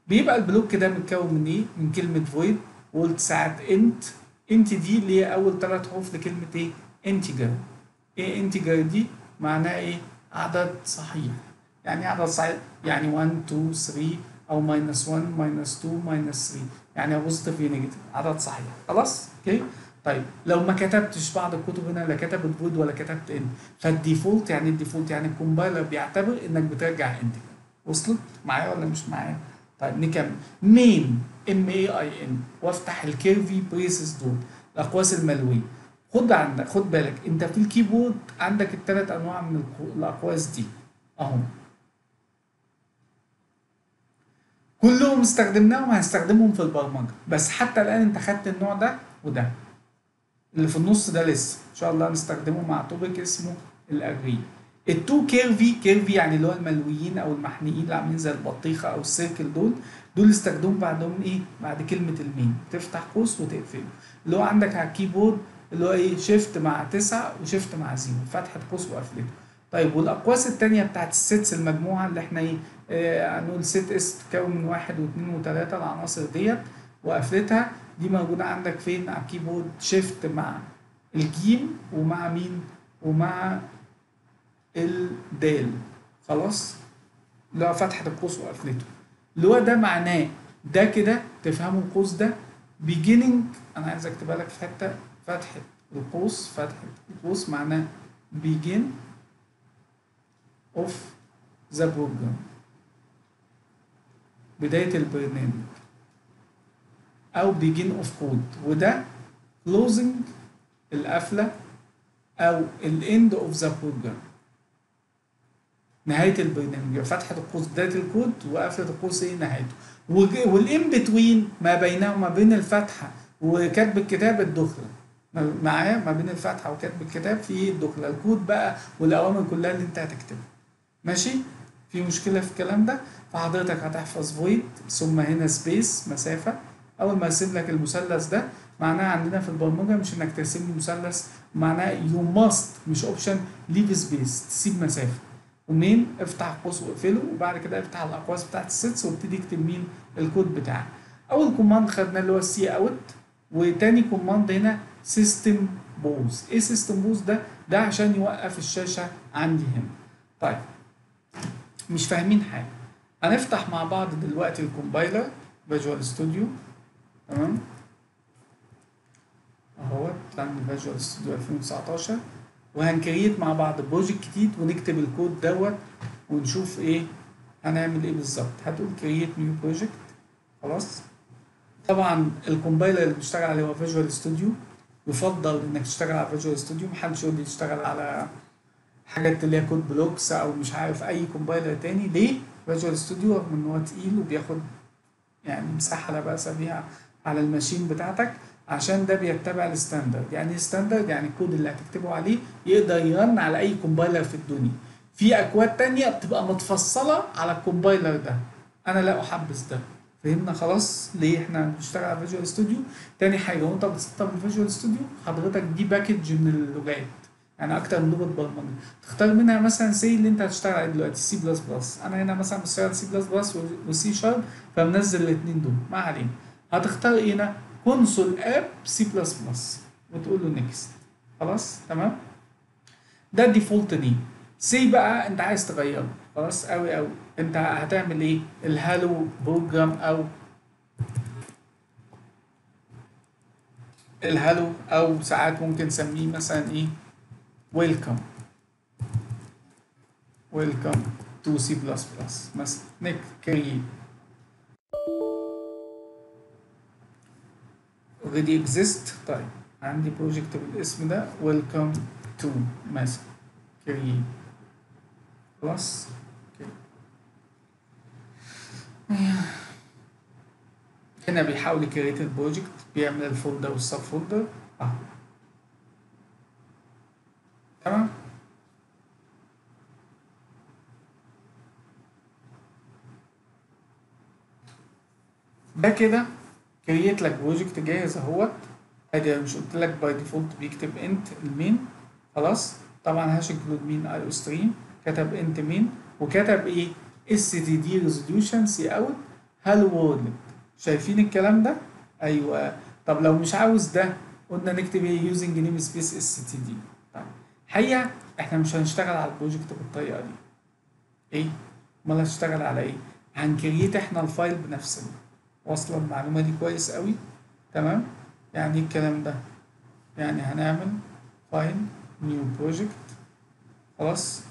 بيبقى ال block ده متكون من إيه؟ من كلمة void وقلت ساعات int int دي اللي هي أول ثلاث حروف لكلمة إيه؟ integer إيه integer دي؟ معناها إيه؟ عدد صحيح. يعني عدد صحيح يعني 1 2 3 أو minus 1 minus 2 minus 3 يعني positive negative. عدد صحيح. خلاص؟ okay؟ طيب لو ما كتبتش بعض الكتب هنا لا كتبت void ولا كتبت int فال default يعني ال default يعني ال compiler بيعتبر إنك بترجع int وصلت؟ معايا ولا مش معايا؟ طيب نكمل. مين؟ m a i n وافتح ال curly braces دول الأقواس الملوية. خد عندك خد بالك أنت في ال keyboard عندك الثلاث أنواع من الأقواس دي. أهو. كلهم استخدمناهم هنستخدمهم في البرمجة بس حتى الآن أنت خدت النوع ده وده. اللي في النص ده لسه. إن شاء الله هنستخدمه مع topic اسمه ال array ال two curvy curvy يعني اللي هو الملويين أو المحنيين اللي عاملين زي البطيخة أو ال circle دول. دول استخدموا بعدهم إيه؟ بعد كلمة ال main تفتح قوس وتقفله. اللي هو عندك على ال keyboard اللي هو إيه؟ shift مع تسعة و shift مع zero. فتحة قوس وقفلته. طيب والأقواس التانية بتاعت ال sets المجموعة اللي إحنا إيه؟ آه، هنقول set S تكون من واحد واثنين وثلاثة العناصر ديت. وقفلتها. دي موجودة عندك فين؟ على ال keyboard. shift مع الجيم ومع مين؟ ومع الدال. خلاص؟ اللي هو فتحة القوس وقفلته. اللي هو ده معناه ده كده تفهموا القوس ده؟ beginning أنا عايز أكتبها لك في حتة فتحة القوس فتحة القوس معناه begin of the program. بداية البرنامج. أو begin of code. وده closing القفلة أو ال end of the program. نهاية البرنامج. فتحة القوس بداية الكود وقفلة القوس إيه نهايته. وال in between ما بينهما بين الفتحة وكتب الكتاب الدخلة. معايا؟ ما بين الفتحة وكتب الكتاب في الدخلة. الكود بقى والأوامر كلها اللي أنت هتكتبها. ماشي؟ في مشكلة في الكلام ده؟ فحضرتك هتحفظ void ثم هنا space مسافة. أول ما يرسم لك المثلث ده معناه عندنا في البرمجة مش إنك ترسم لي مثلث معناه you must مش option leave space تسيب مسافة. ومين؟ افتح قوس واقفله وبعد كده افتح الأقواس بتاعت ال sets وابتدي اكتب مين؟ الكود بتاعك. أول command خدناه اللي هو ال cout وتاني command هنا system pause إيه system pause ده؟ ده عشان يوقف الشاشة عندي هنا. طيب. مش فاهمين حاجة. هنفتح مع بعض دلوقتي ال compiler Visual Studio تمام؟ أهوت عندي Visual Studio 2019 وهن create مع بعض project جديد ونكتب الكود دوت ونشوف إيه هنعمل إيه بالظبط. هتقول create new project خلاص؟ طبعا ال compiler اللي بنشتغل عليه هو Visual Studio يفضل إنك تشتغل على Visual Studio محدش يقول لي تشتغل على حاجات اللي هي Code Blocks أو مش عارف أي compiler تاني. ليه؟ Visual Studio رغم إن هو تقيل وبياخد يعني مساحة لا بأس بيها على ال machine بتاعتك عشان ده بيتبع ال standard. يعني standard يعني الكود اللي هتكتبه عليه يقدر ي run على أي compiler في الدنيا. في أكواد تانية بتبقى متفصلة على ال compiler ده. أنا لا أحبذ ده. فهمنا خلاص ليه إحنا بنشتغل على Visual Studio تاني حاجة وأنت بتسطب ال Visual Studio حضرتك دي package من اللغات. يعني أكتر من لغة برمجة. تختار منها مثلا C اللي أنت هتشتغل عليه دلوقتي سي بلس بلس أنا هنا مثلا بشتغل سي بلس بلس وسي شارب فمنزل الاثنين دول. ما علينا. هتختار إيه هنا console app C++ وتقول له next خلاص؟ تمام؟ ده ال default دي. سي بقى انت عايز تغيره. خلاص؟ قوي قوي انت هتعمل إيه؟ ال hello program أو ال hello أو ساعات ممكن نسميه مثلا إيه؟ welcome welcome to C++ مثلا next create already exist. طيب عندي project بالاسم ده. Welcome to مثلا خلاص هنا بيحاول ي create ال project بيعمل ال folder وال sub folder اهو تمام؟ ده كده. create لك project جاهز أهوت. أدي مش قلت لك by default بيكتب انت ال main. خلاص. طبعا hash include مين؟ iostream كتب انت مين؟ وكتب إيه؟ std resolution cout hello world شايفين الكلام ده؟ أيوه. طب لو مش عاوز ده قلنا نكتب إيه؟ using namespace std طيب. حقيقة إحنا مش هنشتغل على ال project بالطريقة دي. إيه؟ أمال هنشتغل على إيه؟ هن create إحنا ال file بنفسنا. واصله المعلومة دي كويس قوي. تمام؟ يعني إيه الكلام ده؟ يعني هنعمل file new project خلاص؟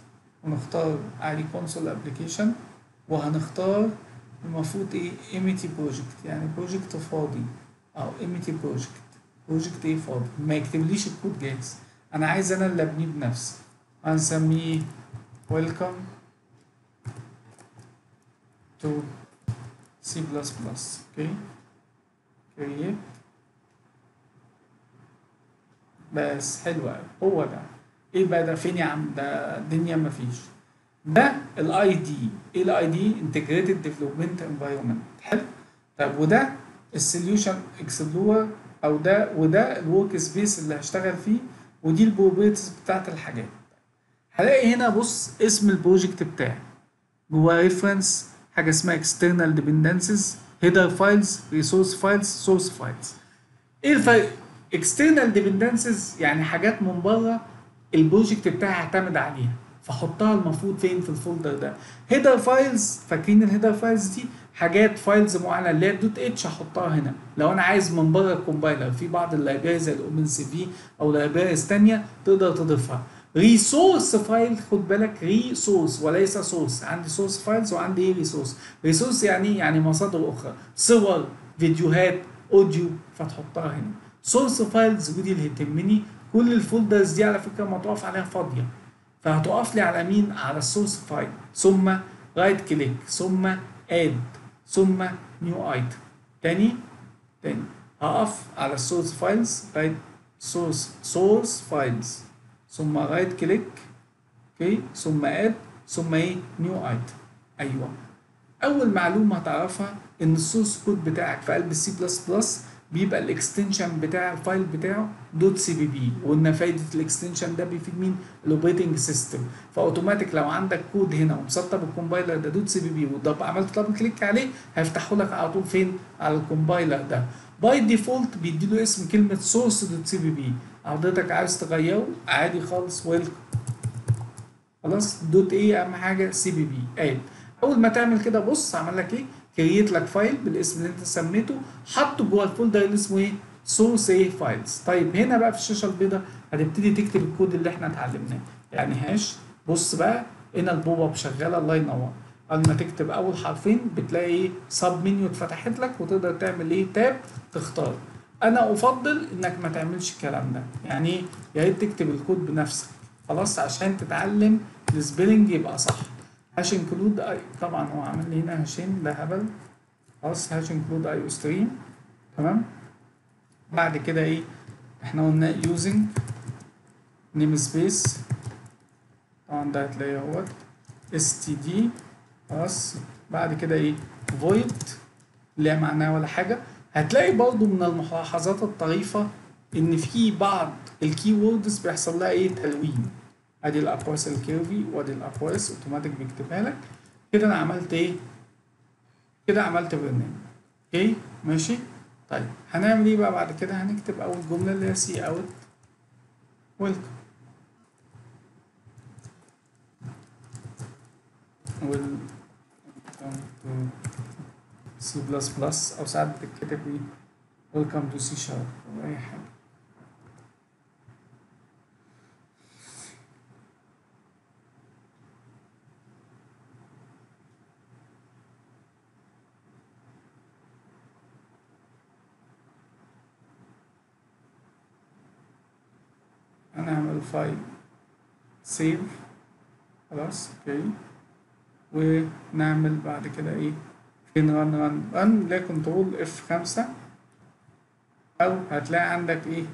ونختار عادي console application وهنختار المفروض إيه؟ empty project يعني project فاضي. أو empty project project إيه فاضي؟ ما يكتبليش الكود جاهز. أنا عايز أنا اللي أبنيه بنفسي. هنسميه welcome to C++ okay create. بس حلو قوي هو ده. إيه بقى ده؟ فين يا عم؟ ده الدنيا مفيش ده ال IDE ال ID integrated development environment حلو. طب وده ال solution explorer أو ده وده ال workspace اللي هشتغل فيه ودي ال properties بتاعت الحاجات. هلاقي هنا بص اسم ال project بتاعي. جواه reference حاجة اسمها external dependencies header files resource files source files. إيه الفرق؟ external dependencies يعني حاجات من بره ال project بتاعي هعتمد عليها فاحطها المفروض فين؟ في ال folder ده. header files فاكرين ال header files دي؟ حاجات files معينة اللي هي dot H هحطها هنا. لو أنا عايز من بره ال compiler في بعض ال libraries زي ال OpenCV أو libraries ثانية تقدر تضيفها. resource file خد بالك resource وليس source عندي source files وعندي إيه resource resource يعني يعني مصادر أخرى. صور فيديوهات audio فتحطها هنا. source files ودي اللي تهمني كل ال folders دي على فكرة متوقف عليها فاضية. فهتقف لي على مين؟ على ال source file ثم right click ثم add ثم new item تاني؟ تاني. هقف على ال source files right source source files ثم right click okay ثم add ثم إيه؟ new item أيوه. أول معلومة هتعرفها إن ال source code بتاعك في قلب السي بلس بلس بيبقى ال extension بتاع ال file بتاعه dot cpp وقلنا فايده ال extension ده بيفيد مين؟ ال operating system فأوتوماتيك لو عندك كود هنا ومسطب ال compiler ده dot cpp وعملت double click عليه هيفتحه لك على طول فين؟ على ال compiler ده. by default بيديله اسم كلمة source dot cpp حضرتك عايز تغيره؟ عادي خالص welcome خلاص dot إيه أهم حاجة cpp add أول ما تعمل كده بص عمل لك إيه؟ create لك file بالاسم اللي أنت سميته حطه جوه ال folder اللي اسمه إيه؟ source إيه files طيب هنا بقى في الشاشه البيضاء هتبتدي تكتب الكود اللي إحنا اتعلمناه. يعني hash بص بقى هنا ال pop up شغالة الله ينور. اول ما تكتب أول حرفين بتلاقي إيه؟ sub menu اتفتحت لك وتقدر تعمل إيه؟ tab تختار. أنا أفضل إنك ما تعملش الكلام ده. يعني إيه يا ريت تكتب الكود بنفسك. خلاص عشان تتعلم ال spelling يبقى صح. hash include I طبعا هو عامل لي هنا hash ين ده هبل. خلاص hash include iostream. تمام؟ بعد كده إيه؟ إحنا قلنا using namespace طبعا ده هتلاقيه أهوت. std خلاص. بعد كده إيه؟ void اللي هي معناها ولا حاجة. هتلاقي برضو من الملاحظات الطريفة إن في بعض ال keywords بيحصل لها إيه؟ تلوين. أدي الاقواس ال curly وأدي الاقواس اوتوماتيك بيكتبها لك. كده أنا عملت إيه؟ كده عملت برنامج. okay؟ ماشي؟ طيب هنعمل إيه بقى بعد كده؟ هنكتب أول جملة اللي هي سي اوت ويلكم ويل سي بلس بلس أو ساعات بتتكتب إيه؟ ويلكم تو سي شارب أو أي حاجة. هنعمل file save خلاص okay ونعمل بعد كده إيه؟ فين run run run اللي control F خمسة. أو هتلاقي عندك إيه؟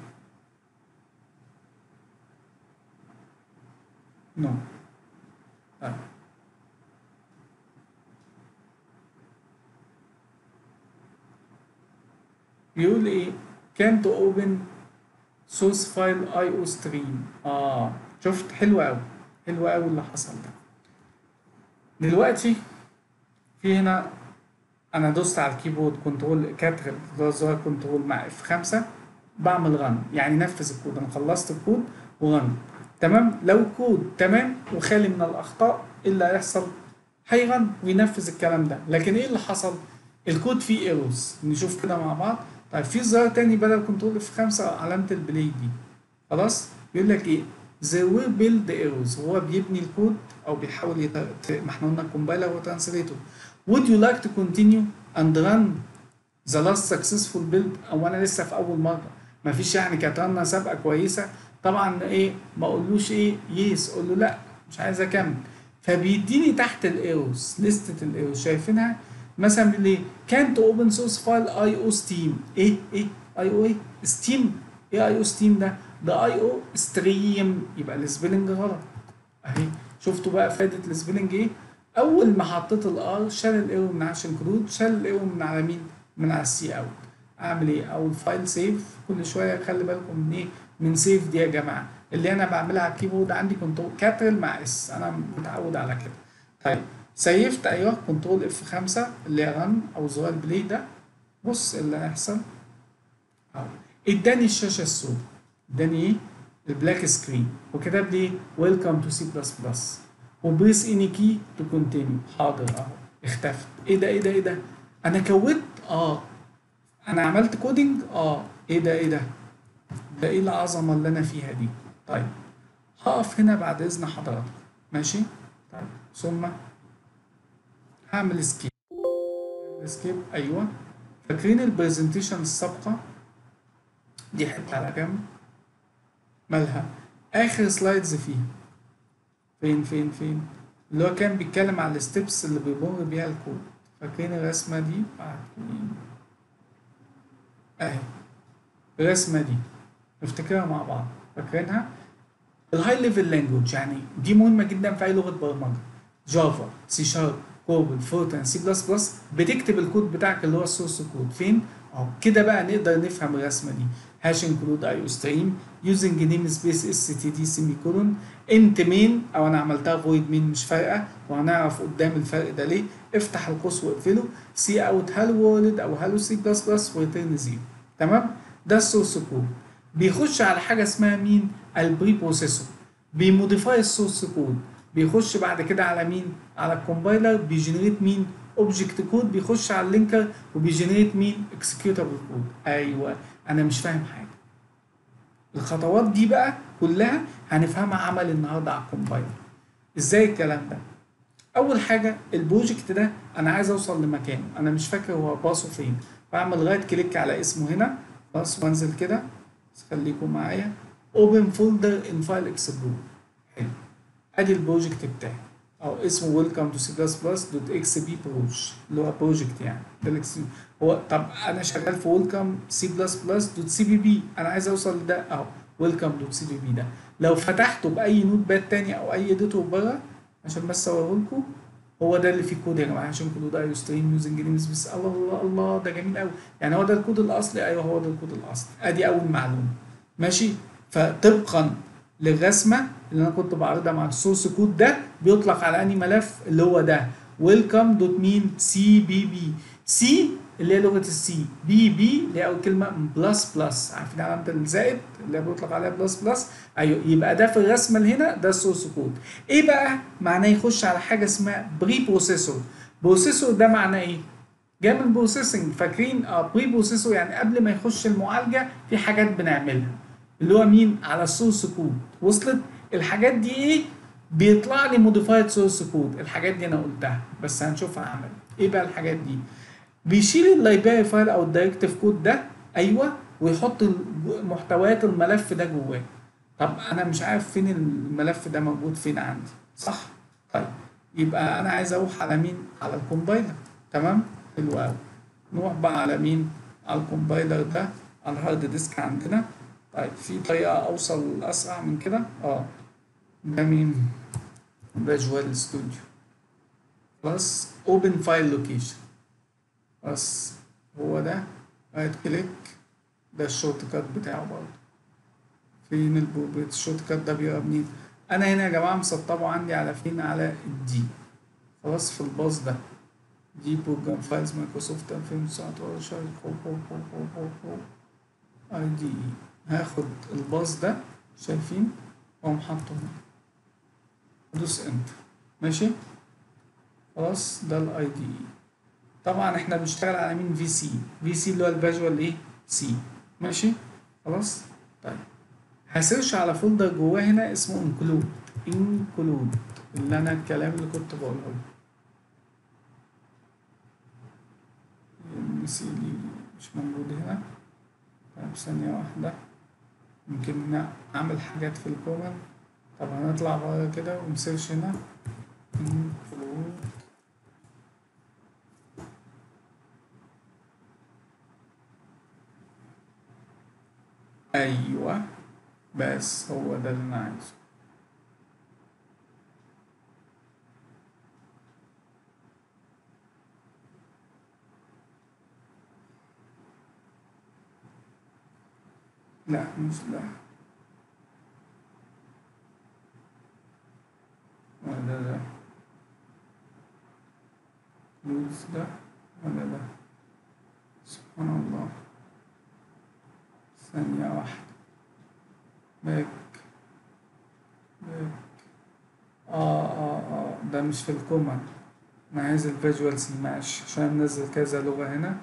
no. طيب. يقول إيه؟ can't open source file IO stream. آه. شفت؟ حلو قوي حلو قوي اللي حصل ده. دلوقتي في هنا أنا دوست على ال keyboard control كاتر زرار control مع F 5 بعمل run يعني نفذ الكود. أنا خلصت ال code و run. تمام؟ لو الكود تمام وخالي من الأخطاء إيه اللي هيحصل؟ ه run وينفذ الكلام ده. لكن إيه اللي حصل؟ الكود فيه errors نشوف كده مع بعض. طيب في زرار تاني بدل control F 5 علامة ال play دي. خلاص؟ يقول لك إيه؟ Will build errors. هو بيبني الكود أو بيحاول. ما إحنا قلنا compiler و translator would you like to continue and run the last successful build? أو أنا لسه في أول مرة. ما فيش يعني كانت run ة سابقة كويسة. طبعا إيه ما أقولوش إيه yes أقول له لأ مش عايز أكمل. فبيديني تحت ال errors لستة ال errors شايفينها؟ مثلا بيقول لي كانت اوبن سورس فايل IO ستيم إيه إيه اي أو إيه؟ steam إيه IO steam ده؟ ده IO stream يبقى ال spelling غلط. أهي. شفتوا بقى فائده ال spelling إيه؟ أول ما حطيت ال R شال ال error من على include شال ال error من على مين؟ من على ال cout. أعمل إيه؟ أول file save كل شوية خلي بالكم من إيه؟ من save دي يا جماعة. اللي أنا بعملها على ال keyboard عندي control capital مع S أنا متعود على كده. طيب save ت أيوه control F 5 اللي هي run أو زرار play ده. بص اللي هيحصل؟ أهو. اداني الشاشة السوداء اداني إيه؟ ال black screen وكتب لي welcome to C++ و press any key to continue حاضر أهو. اختفت. إيه ده إيه ده إيه ده؟ أنا كودت؟ آه. أنا عملت coding آه. إيه ده إيه ده؟ ده إيه العظمة اللي أنا فيها دي؟ طيب. هقف هنا بعد إذن حضراتكم ماشي؟ طيب. ثم هعمل skip skip أيوه. فاكرين ال presentation السابقة؟ دي حتة على جنب. مالها؟ آخر slides فيها. فين فين فين؟ اللي هو كان بيتكلم على ال steps اللي بيمر بيها الكود فاكرين الرسمة دي؟ أهي. الرسمة دي. نفتكرها مع بعض. فاكرينها؟ ال high level language يعني دي مهمة جدا في أي لغة برمجة. Java C sharp COBOL Fortran C plus plus بتكتب الكود بتاعك اللي هو ال source code فين؟ أهو. كده بقى نقدر نفهم الرسمة دي. hash include io stream using namespace std semicolon int main أو أنا عملتها void main مش فارقة وهنعرف قدام الفرق ده ليه؟ افتح القوس واقفله c out hello world أو hello C plus plus و return zero. تمام؟ ده ال source code بيخش على حاجة اسمها مين؟ ال preprocessor بي modify ال source code بيخش بعد كده على مين؟ على ال compiler بي generate مين؟ object code بيخش على ال linker وبي generate مين؟ executable code أيوه أنا مش فاهم حاجة. الخطوات دي بقى كلها هنفهمها عملي النهارده على ال compiler. إزاي الكلام ده؟ أول حاجة ال project ده أنا عايز أوصل لمكانه. أنا مش فاكر هو باصه فين. بعمل right click على اسمه هنا. خلاص وانزل كده. خليكم معايا. open folder in file explorer حلو. أدي ال project بتاعي. أو اسمه welcome to C plus plus dot x b proj اللي هو project يعني. هو طب أنا شغال في welcome C plus plus dot cpp أنا عايز أوصل لده أهو. welcome dot cpp ده. لو فتحته بأي notepad تاني أو أي editor بره عشان بس اوريه لكم هو ده اللي فيه كود يا جماعة عشان code io stream using names بس. الله الله الله ده جميل قوي يعني هو ده الكود الأصلي؟ أيوه هو ده الكود الأصلي. أدي أول معلومة. ماشي؟ فطبقا للرسمة اللي أنا كنت بعرضها مع ال source code ده بيطلق على أنهي ملف؟ اللي هو ده. welcome dot مين؟ سي بي بي سي اللي هي لغة ال C. pp اللي هي أول كلمة plus plus. عارفين علامه الزائد اللي بيطلق عليها plus plus؟ أيوه. يبقى ده في الرسمه اللي هنا ده ال source code إيه بقى؟ معناه يخش على حاجة اسمها preprocessor processor ده معناه إيه؟ جاي من processing فاكرين؟ آه preprocessor يعني قبل ما يخش المعالجة في حاجات بنعملها. اللي هو مين؟ على ال source code وصلت؟ الحاجات دي إيه؟ بيطلع لي modified source code الحاجات دي أنا قلتها. بس هنشوفها عملي إيه بقى الحاجات دي؟ بيشيل ال library file أو ال directive code ده أيوه ويحط محتويات الملف ده جواه. طب أنا مش عارف فين الملف ده موجود فين عندي. صح؟ طيب يبقى أنا عايز أروح على مين؟ على ال compiler. تمام؟ حلو قوي نروح بقى على مين؟ على ال compiler ده على ال hard disk عندنا. طيب في طريقة أوصل أسرع من كده؟ آه. ده مين؟ فيجوال ستوديو بلس اوبن فايل لوكيشن بس هو ده. رايت كليك ده الشورت كات بتاعه برضه. فين البوبيت الشورت كات ده بيبقى منين أنا هنا يا جماعة مسطبه عندي على فين؟ على الدي خلاص في الباص ده. دي بروجرام فايلز مايكروسوفت 2019 اي دي اي هاخد ال path ده. شايفين؟ واقوم حاطه هنا. أدوس enter ماشي؟ خلاص ده ال IDE طبعا إحنا بنشتغل على مين؟ VC. VC اللي هو ال visual إيه؟ C. ماشي؟ خلاص؟ طيب. ه search على folder جواه هنا اسمه include include اللي أنا الكلام اللي كنت بقوله. MC دي مش موجود هنا. طيب ثانية واحدة. هنا أعمل حاجات في ال common طب هنطلع بره كده ون search هنا. include. أيوه. بس هو ده اللي أنا عايزه. لا مش ده. ولا ده لوز ده ولا ده. سبحان الله. ثانية واحدة back back آه آه آه. ده مش في ال common أنا عايز ال visual C. ماشي عشان ننزل كذا لغة هنا.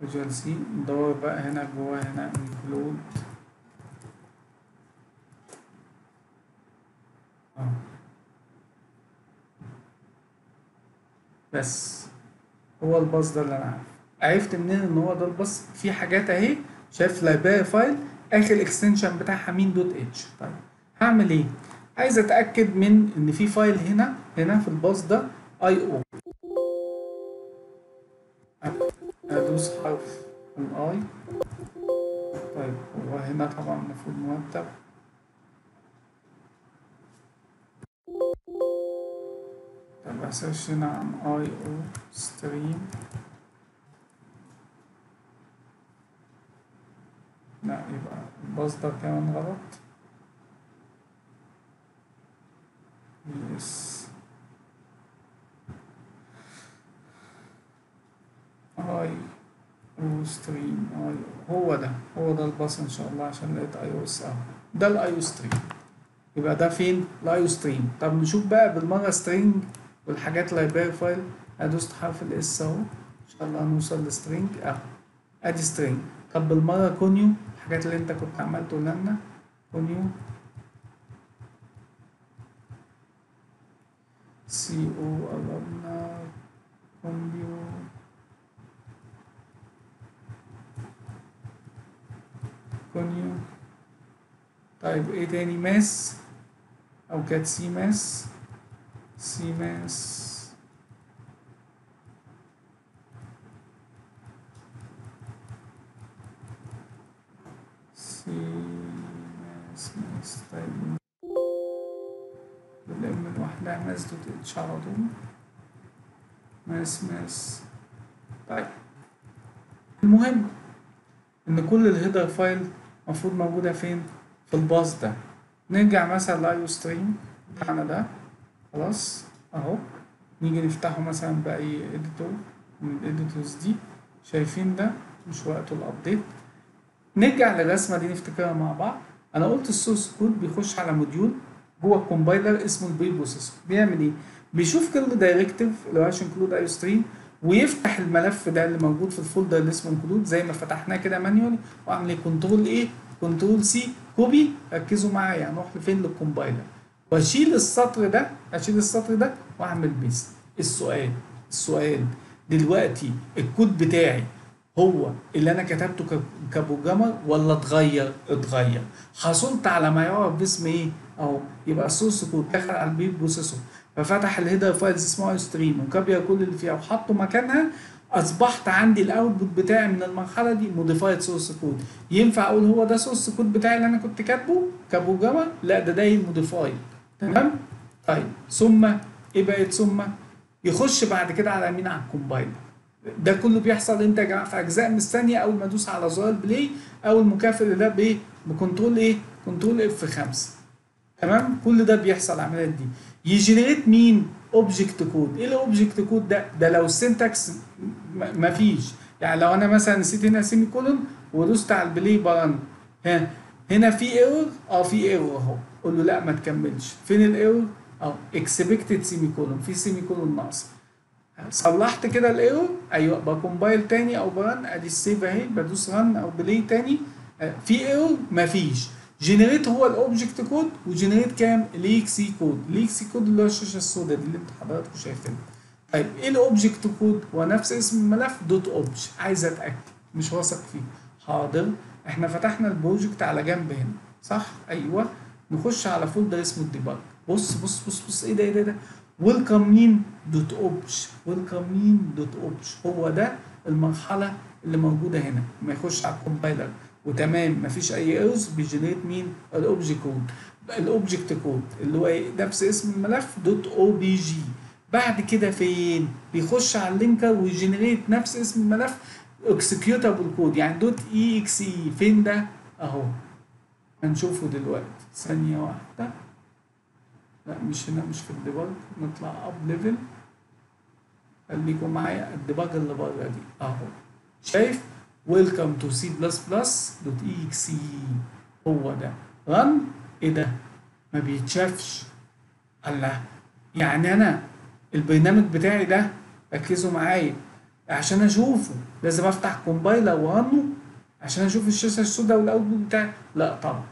visual C. ندور بقى هنا جواه هنا. include آه. بس. هو ال path ده اللي أنا عارفه. عرفت منين إن هو ده ال path؟ في حاجات أهي. شايف library file آخر extension بتاعها مين dot h طيب هعمل إيه؟ عايز أتأكد من إن في file هنا هنا في ال path ده io أدوس حرف ال i طيب هو هنا طبعا المفروض مرتب. طب أ search هنا عن io stream لا يبقى ال path ده كمان غلط. yes io stream اي هو ده هو ده ال path إن شاء الله عشان لقيت ios اهو ده ال io stream يبقى ده فين؟ ال io stream طب نشوف بقى بالمرة string والحاجات library file ادوست حرف ال s أهو. إن شاء الله هنوصل ل string اهو أدي string طب بالمرة conio الحاجات اللي انت كنت عمال تقولها لنا كونيو سي أو قربنا كونيو كونيو طيب إيه تاني ماس dot h على طول math math طيب. المهم إن كل ال header file المفروض موجودة فين؟ في ال path ده. نرجع مثلا لل iostream بتاعنا ده. خلاص أهو. نيجي نفتحه مثلا بأي editor من ال editors دي. شايفين ده؟ مش وقته ال update نرجع للرسمة دي نفتكرها مع بعض. أنا قلت ال source code بيخش على module جوه ال compiler اسمه ال preprocessor. بيعمل إيه؟ بيشوف كل directive اللي هو include iostream ويفتح الملف ده اللي موجود في ال folder اللي اسمه include زي ما فتحناه كده manually وأعمل إيه؟ control A control C copy ركزوا معايا هنروح لفين؟ لل compiler وأشيل السطر ده أشيل السطر ده وأعمل paste السؤال السؤال دلوقتي الكود بتاعي هو اللي أنا كتبته ك programmer ولا اتغير؟ اتغير. حصلت على ما يعرف باسم إيه؟ أهو يبقى ال source code دخل على ال preprocessor ففتح ال header files اسمها iostream و copy كل اللي فيها. وحطه مكانها. أصبحت عندي ال output بتاعي من المرحلة دي modified source code ينفع أقول هو ده source code بتاعي اللي أنا كنت كاتبه؟ ك programmer لا ده ده modified تمام؟ طيب ثم إيه بقت؟ ثم يخش بعد كده على مين؟ على ال compiler ده كله بيحصل جماعة في أجزاء من الثانية أول ما ادوس على زرار play أو المكافئ ده بإيه؟ ب control إيه؟ control F5 تمام؟ كل ده بيحصل العمليات دي. ي generate مين؟ object code إيه ال object code ده؟ ده لو ال syntax مفيش يعني لو أنا مثلا نسيت هنا semicolon ودوست على ال play ب run ها هنا في error آه في error أهو. قول له لا ما تكملش. فين ال error آه اكسبكتد semicolon في سيمي كولون ناقصة. صلحت كده ال error أيوه ب compile تاني أو ب run أدي ال save أهي بدوس run أو play تاني. آه، في error مفيش generate هو ال object code و generate كام؟ ال EXE code ال EXE code اللي هو الشاشة السوداء دي اللي أنتوا حضراتكم شايفينها. طيب إيه ال object code هو نفس اسم الملف dot obj عايز أتأكد مش واثق فيه. حاضر. إحنا فتحنا ال project على جنب هنا صح؟ أيوه. نخش على folder اسمه ال debug بص بص بص بص إيه ده إيه ده, ده. welcome مين dot obj welcome مين dot obj هو ده المرحلة اللي موجودة هنا. ما يخش على ال compiler. وتمام مفيش أي errors بي generate مين؟ ال object code ال object code اللي هو إيه؟ نفس اسم الملف dot obj بعد كده فين؟ بيخش على ال linker وي generate نفس اسم الملف executable code يعني dot exe فين ده؟ أهو. هنشوفه دلوقتي. ثانية واحدة. لا مش هنا مش في ال debug. نطلع up level خليكم معايا ال debug اللي بره دي أهو. شايف؟ welcome to C plus plus dot exe هو ده. run؟ إيه ده؟ ما بيتشافش. الله يعني أنا البرنامج بتاعي ده ركزوا معايا. عشان أشوفه. لازم أفتح compiler وأ run ه عشان أشوف الشاشة السوداء وال output بتاعي. لا طبعا.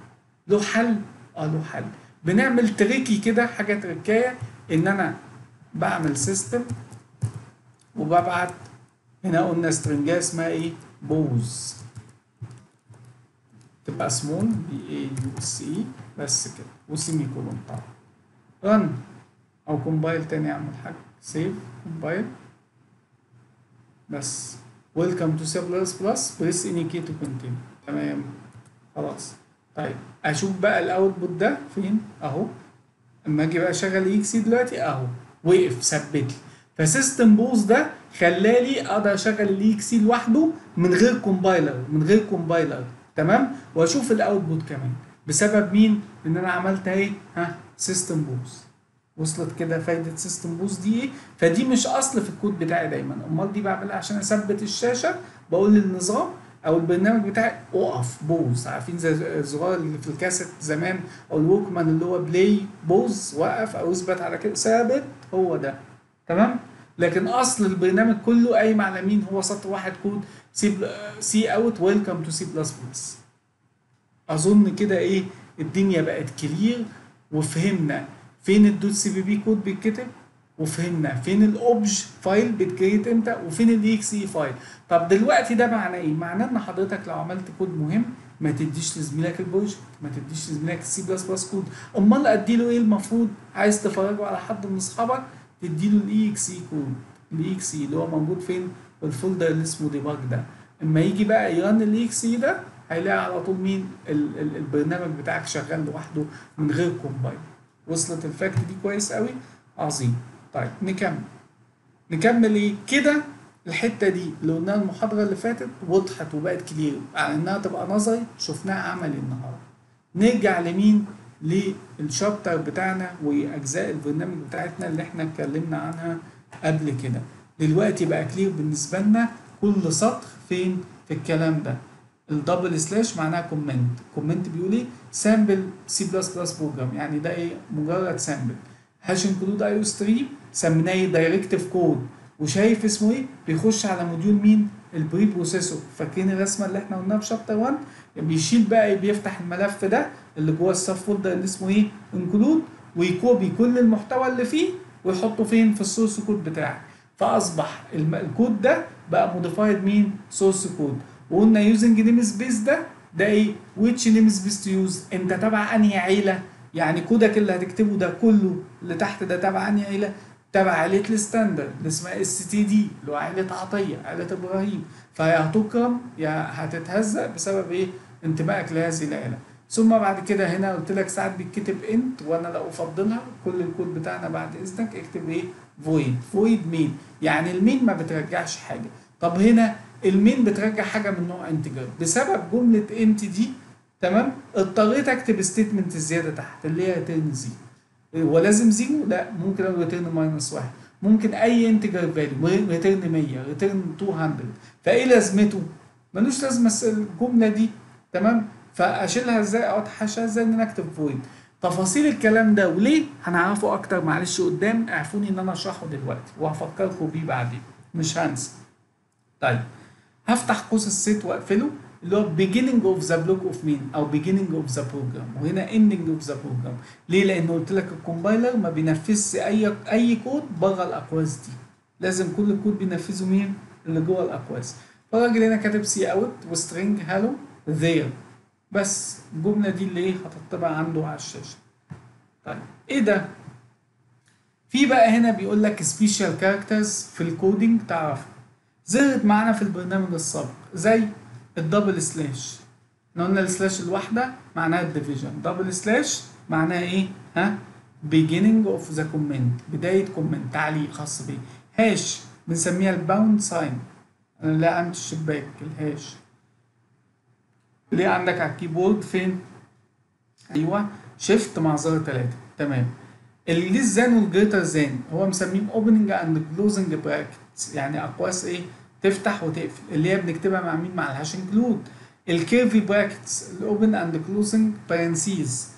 له حل؟ آه له حل. بنعمل tricky كده حاجة تركايه إن أنا بعمل system وببعت هنا قلنا سترنجايه اسمها إيه؟ pause تبقى small p a u s e بس كده. و semicolon طبعا. run أو compile تاني أعمل حاجة. save compile بس. welcome to C plus plus press any key to continue تمام. خلاص. طيب أشوف بقى ال output ده فين؟ أهو. أما أجي بقى أشغل EXE دلوقتي أهو. وقف ثبت لي. ف system pause ده خلالي أقدر أشغل ال EXE لوحده من غير compiler من غير compiler تمام؟ وأشوف ال output كمان. بسبب مين؟ إن أنا عملت إيه ها system pause. وصلت كده فايدة system pause دي إيه؟ فدي مش أصل في الكود بتاعي دايما. أمال دي بعملها عشان أثبت الشاشة؟ بقول للنظام أو البرنامج بتاعي أقف pause عارفين زي الزرار اللي في الكاسيت زمان أو ال Walkman اللي هو play pause وقف أو أثبت على كده ثابت هو ده. تمام؟ لكن أصل البرنامج كله قايم على مين؟ هو سطر واحد كود C cout welcome to C plus plus أظن كده إيه الدنيا بقت clear وفهمنا فين ال dot cpp code بيتكتب؟ وفهمنا فين ال obj file بيت create إمتى وفين ال EXE file طب دلوقتي ده معناه إيه؟ معناه ان حضرتك لو عملت كود مهم ما تديش لزميلك ال project ما تديش لزميلك ال C plus plus code امال ادي له إيه المفروض؟ عايز تفرجه على حد من اصحابك؟ تدي له ال EXE code ال EXE اللي هو موجود فين؟ في ال folder اللي اسمه debug ده. اما يجي بقى ي run ال EXE ده هيلاقي على طول مين؟ ال ال البرنامج بتاعك شغال لوحده من غير compile وصلت ال fact دي كويس قوي؟ عظيم. طيب نكمل. نكمل إيه؟ كده الحتة دي اللي قلناها المحاضرة اللي فاتت وضحت وبقت clear على إنها تبقى نظري شفناها عملي النهارده. نرجع لمين؟ لل chapter بتاعنا وأجزاء البرنامج بتاعتنا اللي إحنا اتكلمنا عنها قبل كده. دلوقتي بقى clear بالنسبة لنا كل سطر فين في الكلام ده. ال double slash معناها comment comment بيقول إيه؟ sample C++ program يعني ده إيه؟ مجرد sample hash include iostream سميناه directive code وشايف اسمه إيه؟ بيخش على module مين؟ ال preprocessor فاكرين الرسمة اللي إحنا قلناها في chapter 1 بيشيل بقى؟ بيفتح الملف ده اللي جوه ال subfolder اللي اسمه إيه؟ include وي copy كل المحتوى اللي فيه ويحطه فين؟ في ال source code بتاعك. فأصبح الكود ده بقى modified مين source code وقلنا using namespace ده ده إيه؟ which namespace to use انت تبع انهي عيلة؟ يعني كودك اللي هتكتبه ده كله اللي تحت ده تبع انهي عيلة؟ تبع عيله ال standard اللي اسمها std اللي هو عيله عطية عيله إبراهيم. فيا هتكرم يا هتتهزأ بسبب إيه؟ انتمائك لهذه العيله ثم بعد كده هنا قلت لك ساعات بيتكتب int وأنا لا أفضلها. كل الكود بتاعنا بعد إذنك اكتب إيه؟ void void main يعني ال main ما بترجعش حاجة. طب هنا ال main بترجع حاجة من نوع integer بسبب جملة int دي تمام؟ اضطريت أكتب statement زياده تحت اللي هي return zero ولازم zero؟ لا ممكن أقول return minus واحد. ممكن أي integer value return 100 return 200 فإيه لازمته؟ ملوش لازمة الجملة دي تمام؟ فأشيلها إزاي؟ أو اتحاشاها إزاي؟ إن أنا أكتب void تفاصيل الكلام ده وليه؟ هنعرفه أكتر معلش قدام. اعفوني إن أنا اشرحه دلوقتي وهفكركم بيه بعدين. مش هنسى. طيب هفتح قوس الست وأقفله. اللي هو beginning of the block of main أو beginning of the program. وهنا ending of the program. ليه لأن قلت لك ال compiler ما بينفذش أي أي كود بره الأقواس دي. لازم كل الكود بينفذه مين؟ اللي جوه الأقواس. فالراجل هنا كاتب cout و string hello there. بس الجملة دي اللي إيه هتطبع عنده على الشاشة. طيب إيه ده؟ في بقى هنا بيقول لك special characters في ال coding تعرفها ظهرت معانا في البرنامج السابق. زي ال double slash. إحنا قلنا ال slash الواحدة معناها ال division. double slash معناها إيه؟ ها؟ beginning of the comment. بداية comment تعليق خاص بيه. hash بنسميها ال pound sign أنا لا عند الشباك ال hash ليه عندك على ال keyboard؟ فين؟ أيوه shift مع زر 3 تمام. ال less than وال greater than؟ هو مسميهم opening and closing brackets يعني أقواس إيه؟ تفتح وتقفل اللي هي بنكتبها مع مين؟ مع ال hash include ال curvy brackets ال open and closing parentheses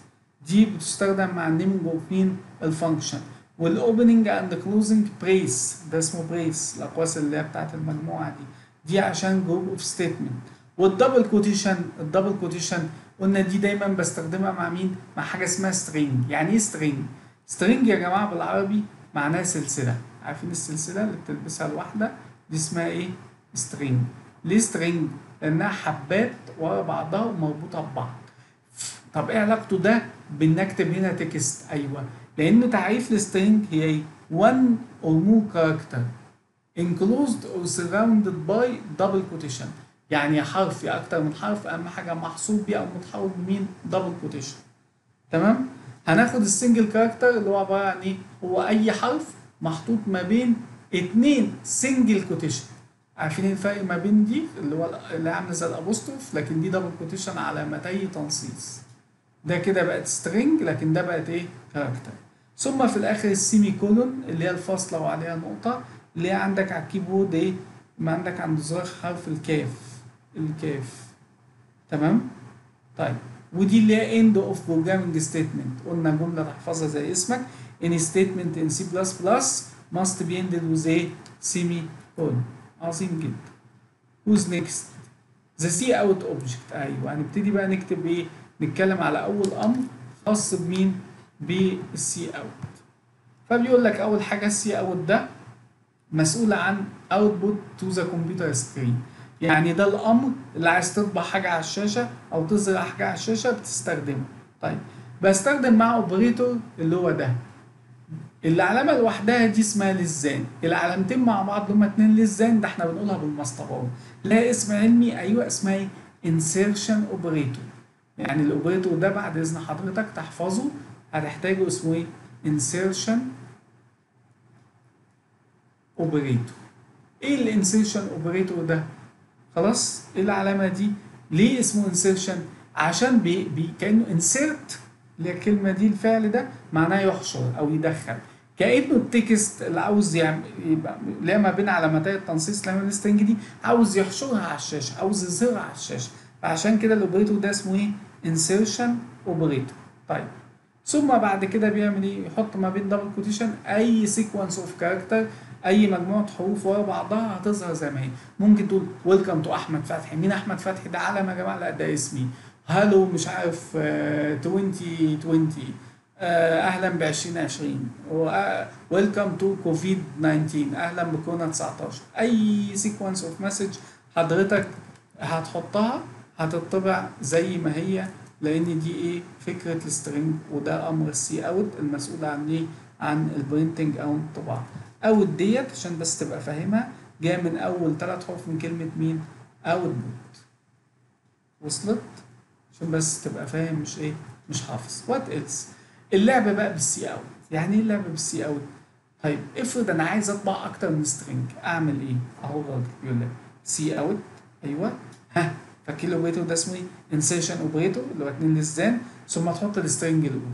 دي بتستخدم مع ال naming of مين؟ ال function وال opening and closing brace ده اسمه brace الأقواس اللي هي بتاعت المجموعة دي. دي عشان group of statement وال double quotation ال double quotation قلنا دي دايما بستخدمها مع مين؟ مع حاجة اسمها string يعني إيه string string يا جماعة بالعربي معناها سلسلة. عارفين السلسلة اللي بتلبسها الواحده دي اسمها إيه؟ string ليه string لأنها حبات ورا بعضها ومربوطة ببعض. طب إيه علاقته ده بان اكتب هنا text أيوه. لأن تعريف ال string هي إيه؟ one or more character. enclosed or surrounded by double quotation. يعني حرف يا أكتر من حرف أهم حاجة محصور بيه أو محوط بمين؟ double quotation تمام؟ هناخد ال single character اللي هو عبارة عن إيه؟ هو أي حرف محطوط ما بين اتنين single quotation عارفين الفرق ما بين دي؟ اللي هو اللي عامله زي ال apostrophe لكن دي double quotation علامتي تنصيص. ده كده بقت string لكن ده بقت إيه؟ character ثم في الآخر ال semicolon اللي هي الفاصلة وعليها نقطة اللي هي عندك على ال keyboard إيه؟ ما عندك عند زرار حرف الكاف. الكاف. تمام؟ طيب. ودي اللي هي end of programming statement. قلنا جملة تحفظها زي اسمك. any statement in C++ must be ended with a semicolon عظيم جدا who's next the cout object. أيوه هنبتدي بقى نكتب إيه نتكلم على اول أمر خاص بمين بال cout. فبيقول لك اول حاجة ال cout ده مسؤول عن output to the computer screen يعني ده الامر اللي عايز تطبع حاجة على الشاشه أو تظهر حاجة على الشاشه بتستخدمه طيب بستخدم مع operator اللي هو ده. العلامة لوحدها دي اسمها less than. العلامتين مع بعض هما اتنين less than ده إحنا بنقولها بالمسطره لها اسم علمي أيوه اسمها إيه؟ insertion operator يعني ال operator ده بعد إذن حضرتك تحفظه هتحتاجه اسمه إيه؟ insertion operator إيه ال insertion operator ده؟ خلاص إيه العلامة دي؟ ليه اسمه insertion عشان بي بي كأنه insert اللي هي الكلمة دي الفعل ده معناه يحشر أو يدخل. كأنه ال text اللي عاوز يعمل يبقى اللي هي ما بين علامتي التنصيص هي ال string دي عاوز يحشرها على الشاشة عاوز يظهرها على الشاشة. فعشان كده ال operator ده اسمه إيه؟ insertion operator طيب. ثم بعد كده بيعمل إيه؟ يحط ما بين double quotation أي sequence of character أي مجموعة حروف ورا بعضها هتظهر زي ما هي. ممكن تقول welcome to أحمد فتحي. مين أحمد فتحي؟ ده علم يا جماعة لا ده اسمي. hello مش عارف 2020 أهلا ب 2020 welcome to كوفيد 19 أهلا بكورونا 19 أي sequence of message حضرتك هتحطها هتطبع زي ما هي لأن دي إيه؟ فكرة ال string وده أمر ال cout المسؤول عن إيه؟ عن ال printing أو الطباعة. out ديت عشان بس تبقى فاهمها جاية من أول ثلاث حروف من كلمة مين؟ output وصلت؟ عشان بس تبقى فاهم مش إيه؟ مش حافظ. What else اللعب بقى بال cout. يعني إيه اللعب بال cout؟ طيب افرض أنا عايز أطبع أكتر من string أعمل إيه؟ أهو الراجل بيقول لك cout أيوه. ها فاكر ال operator ده اسمه إيه؟ insertion operator اللي هو اتنين less than ثم تحط ال string الأولى.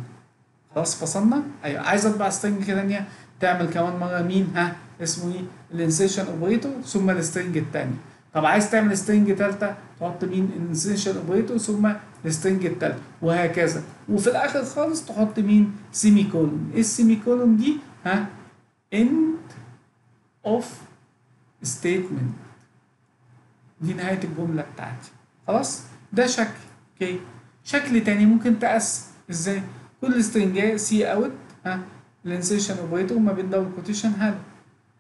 خلاص فصلنا؟ أيوه. عايز أطبع string ثانية تعمل كمان مرة مين؟ ها اسمه إيه؟ ال insertion operator ثم ال string الثاني طب عايز تعمل string ثالثه تحط مين insertion operator ثم ال string الثالثه وهكذا. وفي الآخر خالص تحط مين؟ semicolon إيه ال semicolon دي؟ ها؟ end of statement. دي نهاية الجملة بتاعتي. خلاص؟ ده شكل. أوكي؟ شكل تاني ممكن تقسم. إزاي؟ كل string اية cout ها؟ ال insertion operator ما بين double quotation hello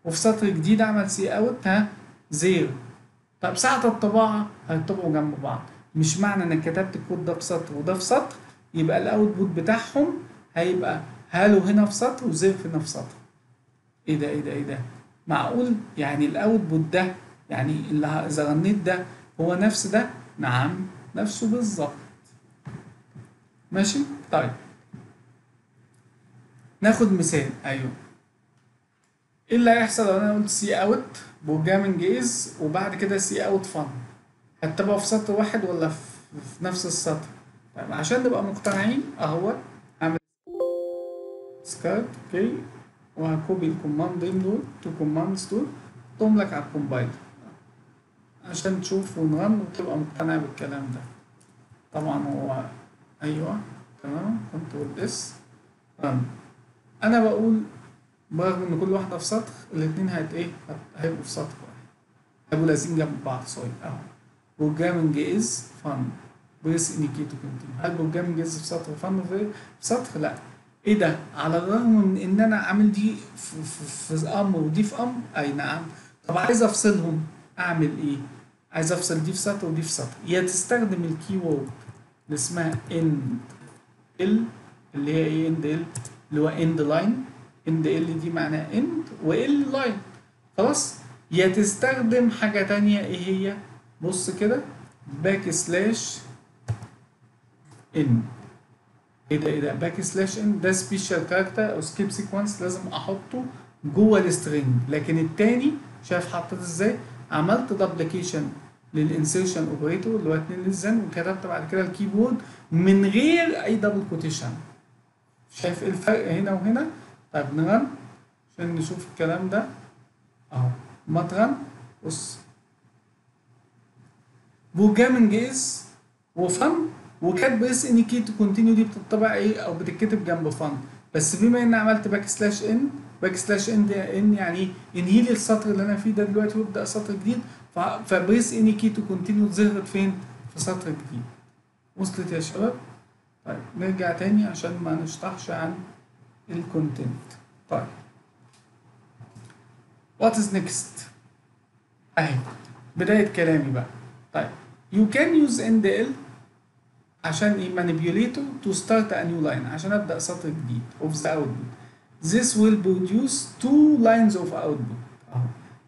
وفي سطر جديد عمل cout ها؟ زيرو. طب ساعة الطباعة هيطبعوا جنب بعض. مش معنى إنك كتبت الكود ده في سطر وده في سطر يبقى ال output بتاعهم هيبقى hello هنا في سطر وزيرف هنا في سطر. إيه ده؟ إيه ده؟ إيه ده؟ معقول؟ يعني ال output ده يعني اللي إذا غنيت ده هو نفس ده؟ نعم نفسه بالظبط. ماشي؟ طيب. ناخد مثال. أيوه. إيه اللي هيحصل لو أنا قلت cout programming is وبعد كده سي اوت fun. هتتطبعوا في سطر واحد ولا في, نفس السطر؟ طيب عشان نبقى مقتنعين اهو اعمل سكارت أوكي وه copy ال command ين دول two commands دول احطهم لك على ال compiler. عشان تشوف ون run وتبقى مقتنع بالكلام ده. طبعا هو أيوه تمام control S run. أنا بقول برغم إن كل واحدة في سطر الاثنين هيت إيه؟ هيبقوا في سطر واحد. هيبقوا لازقين جنب بعض sorry أهو. programming is fun press any key to continue هل programming is في سطر fun في سطر لا. إيه ده؟ على الرغم من إن أنا عامل دي في, في, في أمر ودي في أمر أي نعم. طب عايز أفصلهم أعمل إيه؟ عايز أفصل دي في سطر ودي في سطر يا تستخدم ال keyword اللي اسمها endl اللي هي إيه endl اللي هو end line endl دي معناها end وال line خلاص؟ يا تستخدم حاجة تانية إيه هي؟ بص كده. backslash n. إيه ده إيه ده؟ backslash n. ده special character أو escape sequence لازم أحطه جوه ال string لكن التاني شايف حطيت إزاي؟ عملت duplication لل insertion operator اللي هو 2 less than وكتبت بعد كده ال keyword من غير أي double quotation شايف إيه الفرق هنا وهنا؟ طيب ن run عشان نشوف الكلام ده. أهو. ما بص. programming is و fun وكاتب press any key to continue دي بتطبع إيه؟ أو بتتكتب جنب fun بس بما إن عملت backslash n backslash n n يعني انهي لي السطر اللي أنا فيه ده دلوقتي وابدأ سطر جديد. ف press any key to continue ظهرت فين؟ في سطر جديد. وصلت يا شباب. طيب نرجع تاني عشان ما نشطحش عن ال content طيب what is next اهي بداية كلامي بقى. طيب. You can use endl عشان إيه manipulator to start a new line عشان أبدأ سطر جديد of the output. This will produce two lines of output. أهو.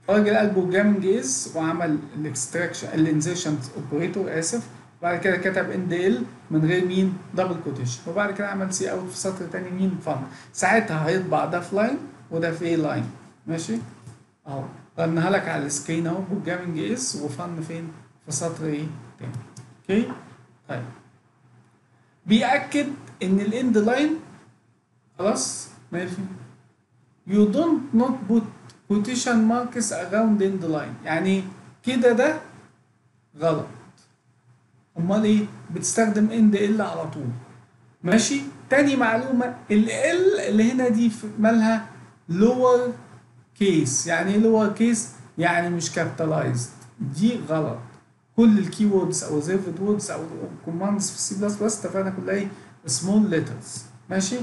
الراجل قال programming is وعمل ال extraction ال insertion operator آسف. بعد كده كتب endl من غير مين؟ double quotation وبعد كده عمل cout في سطر تاني مين؟ fun ساعتها هيطبع ده في line وده في line ماشي؟ أهو. run ها لك على ال screen أهو. programming is و fun فين؟ في سطر إيه؟ تاني. أوكي؟ طيب. بيأكد إن ال end line خلاص؟ ماشي. You don't not put quotation marks around end line. يعني كده ده غلط. امال إيه؟ بتستخدم endl على طول. ماشي؟ تاني معلومة ال L اللي هنا دي مالها lower case يعني إيه lower case يعني مش capitalized دي غلط. كل ال key words أو reserved words أو commands في ال C++ اتفقنا كلها إيه؟ small letters ماشي؟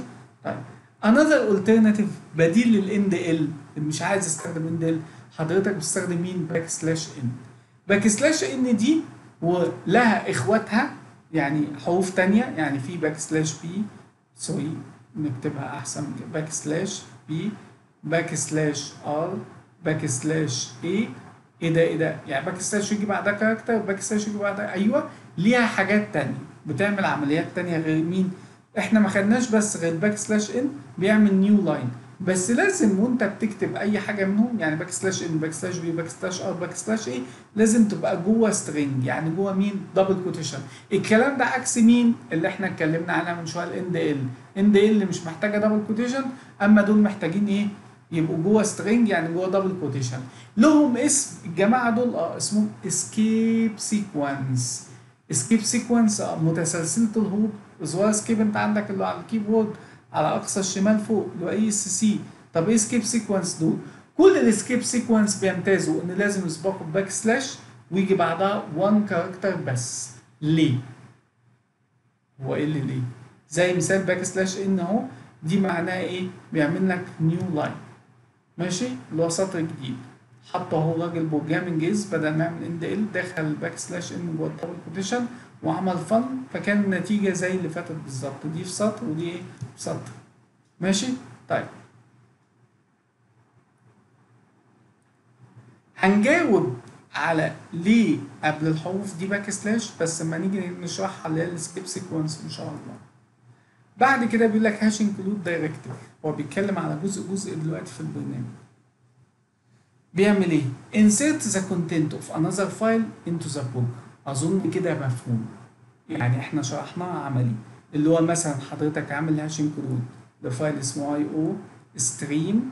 طيب. Another alternative بديل لل endl مش عايز استخدم endl حضرتك بتستخدم مين؟ backslash n backslash n دي ولها إخواتها يعني حروف تانية يعني في backslash b sorry نكتبها أحسن backslash b backslash r backslash a إيه ده إيه ده يعني backslash يجي بعدها character و backslash يجي بعدها أيوه ليها حاجات تانية بتعمل عمليات تانية غير مين؟ إحنا ما خدناش بس غير backslash n بيعمل new line بس لازم وانت بتكتب اي حاجة منهم يعني backslash n backslash b backslash r backslash a لازم تبقى جوه string يعني جوه مين؟ double quotation الكلام ده عكس مين؟ اللي إحنا اتكلمنا عنها من شوية ال endl endl مش محتاجة double quotation أما دول محتاجين إيه؟ يبقوا جوه string يعني جوه double quotation لهم اسم الجماعة دول آه اسمهم escape sequence escape sequence متسلسلة الهروب زرار escape انت عندك اللي على ال keyboard. على أقصى الشمال فوق اللي هو ESC طب إيه escape sequence دول كل ال escape sequence بيمتازوا إن لازم يسبقوا backslash ويجي بعدها 1 character بس. ليه؟ هو إيه اللي ليه؟ زي مثال backslash n أهو دي معناها إيه؟ بيعمل لك new line ماشي؟ اللي هو سطر جديد. حط أهو راجل programming بدل ما يعمل endl دخل ال backslash n جوه ال double quotation وعمل run فكان النتيجة زي اللي فاتت بالظبط. دي في سطر ودي إيه؟ في سطر. ماشي؟ طيب. هنجاوب على ليه قبل الحروف دي backslash بس لما نيجي نشرحها اللي هي ال escape sequence إن شاء الله. بعد كده بيقول لك hash include directive هو بيتكلم على جزء جزء دلوقتي في البرنامج. بيعمل إيه؟ insert the content of another file into the program. أظن كده مفهوم. يعني إحنا شرحناها عملي. اللي هو مثلا حضرتك عامل hash include ل file اسمه iostream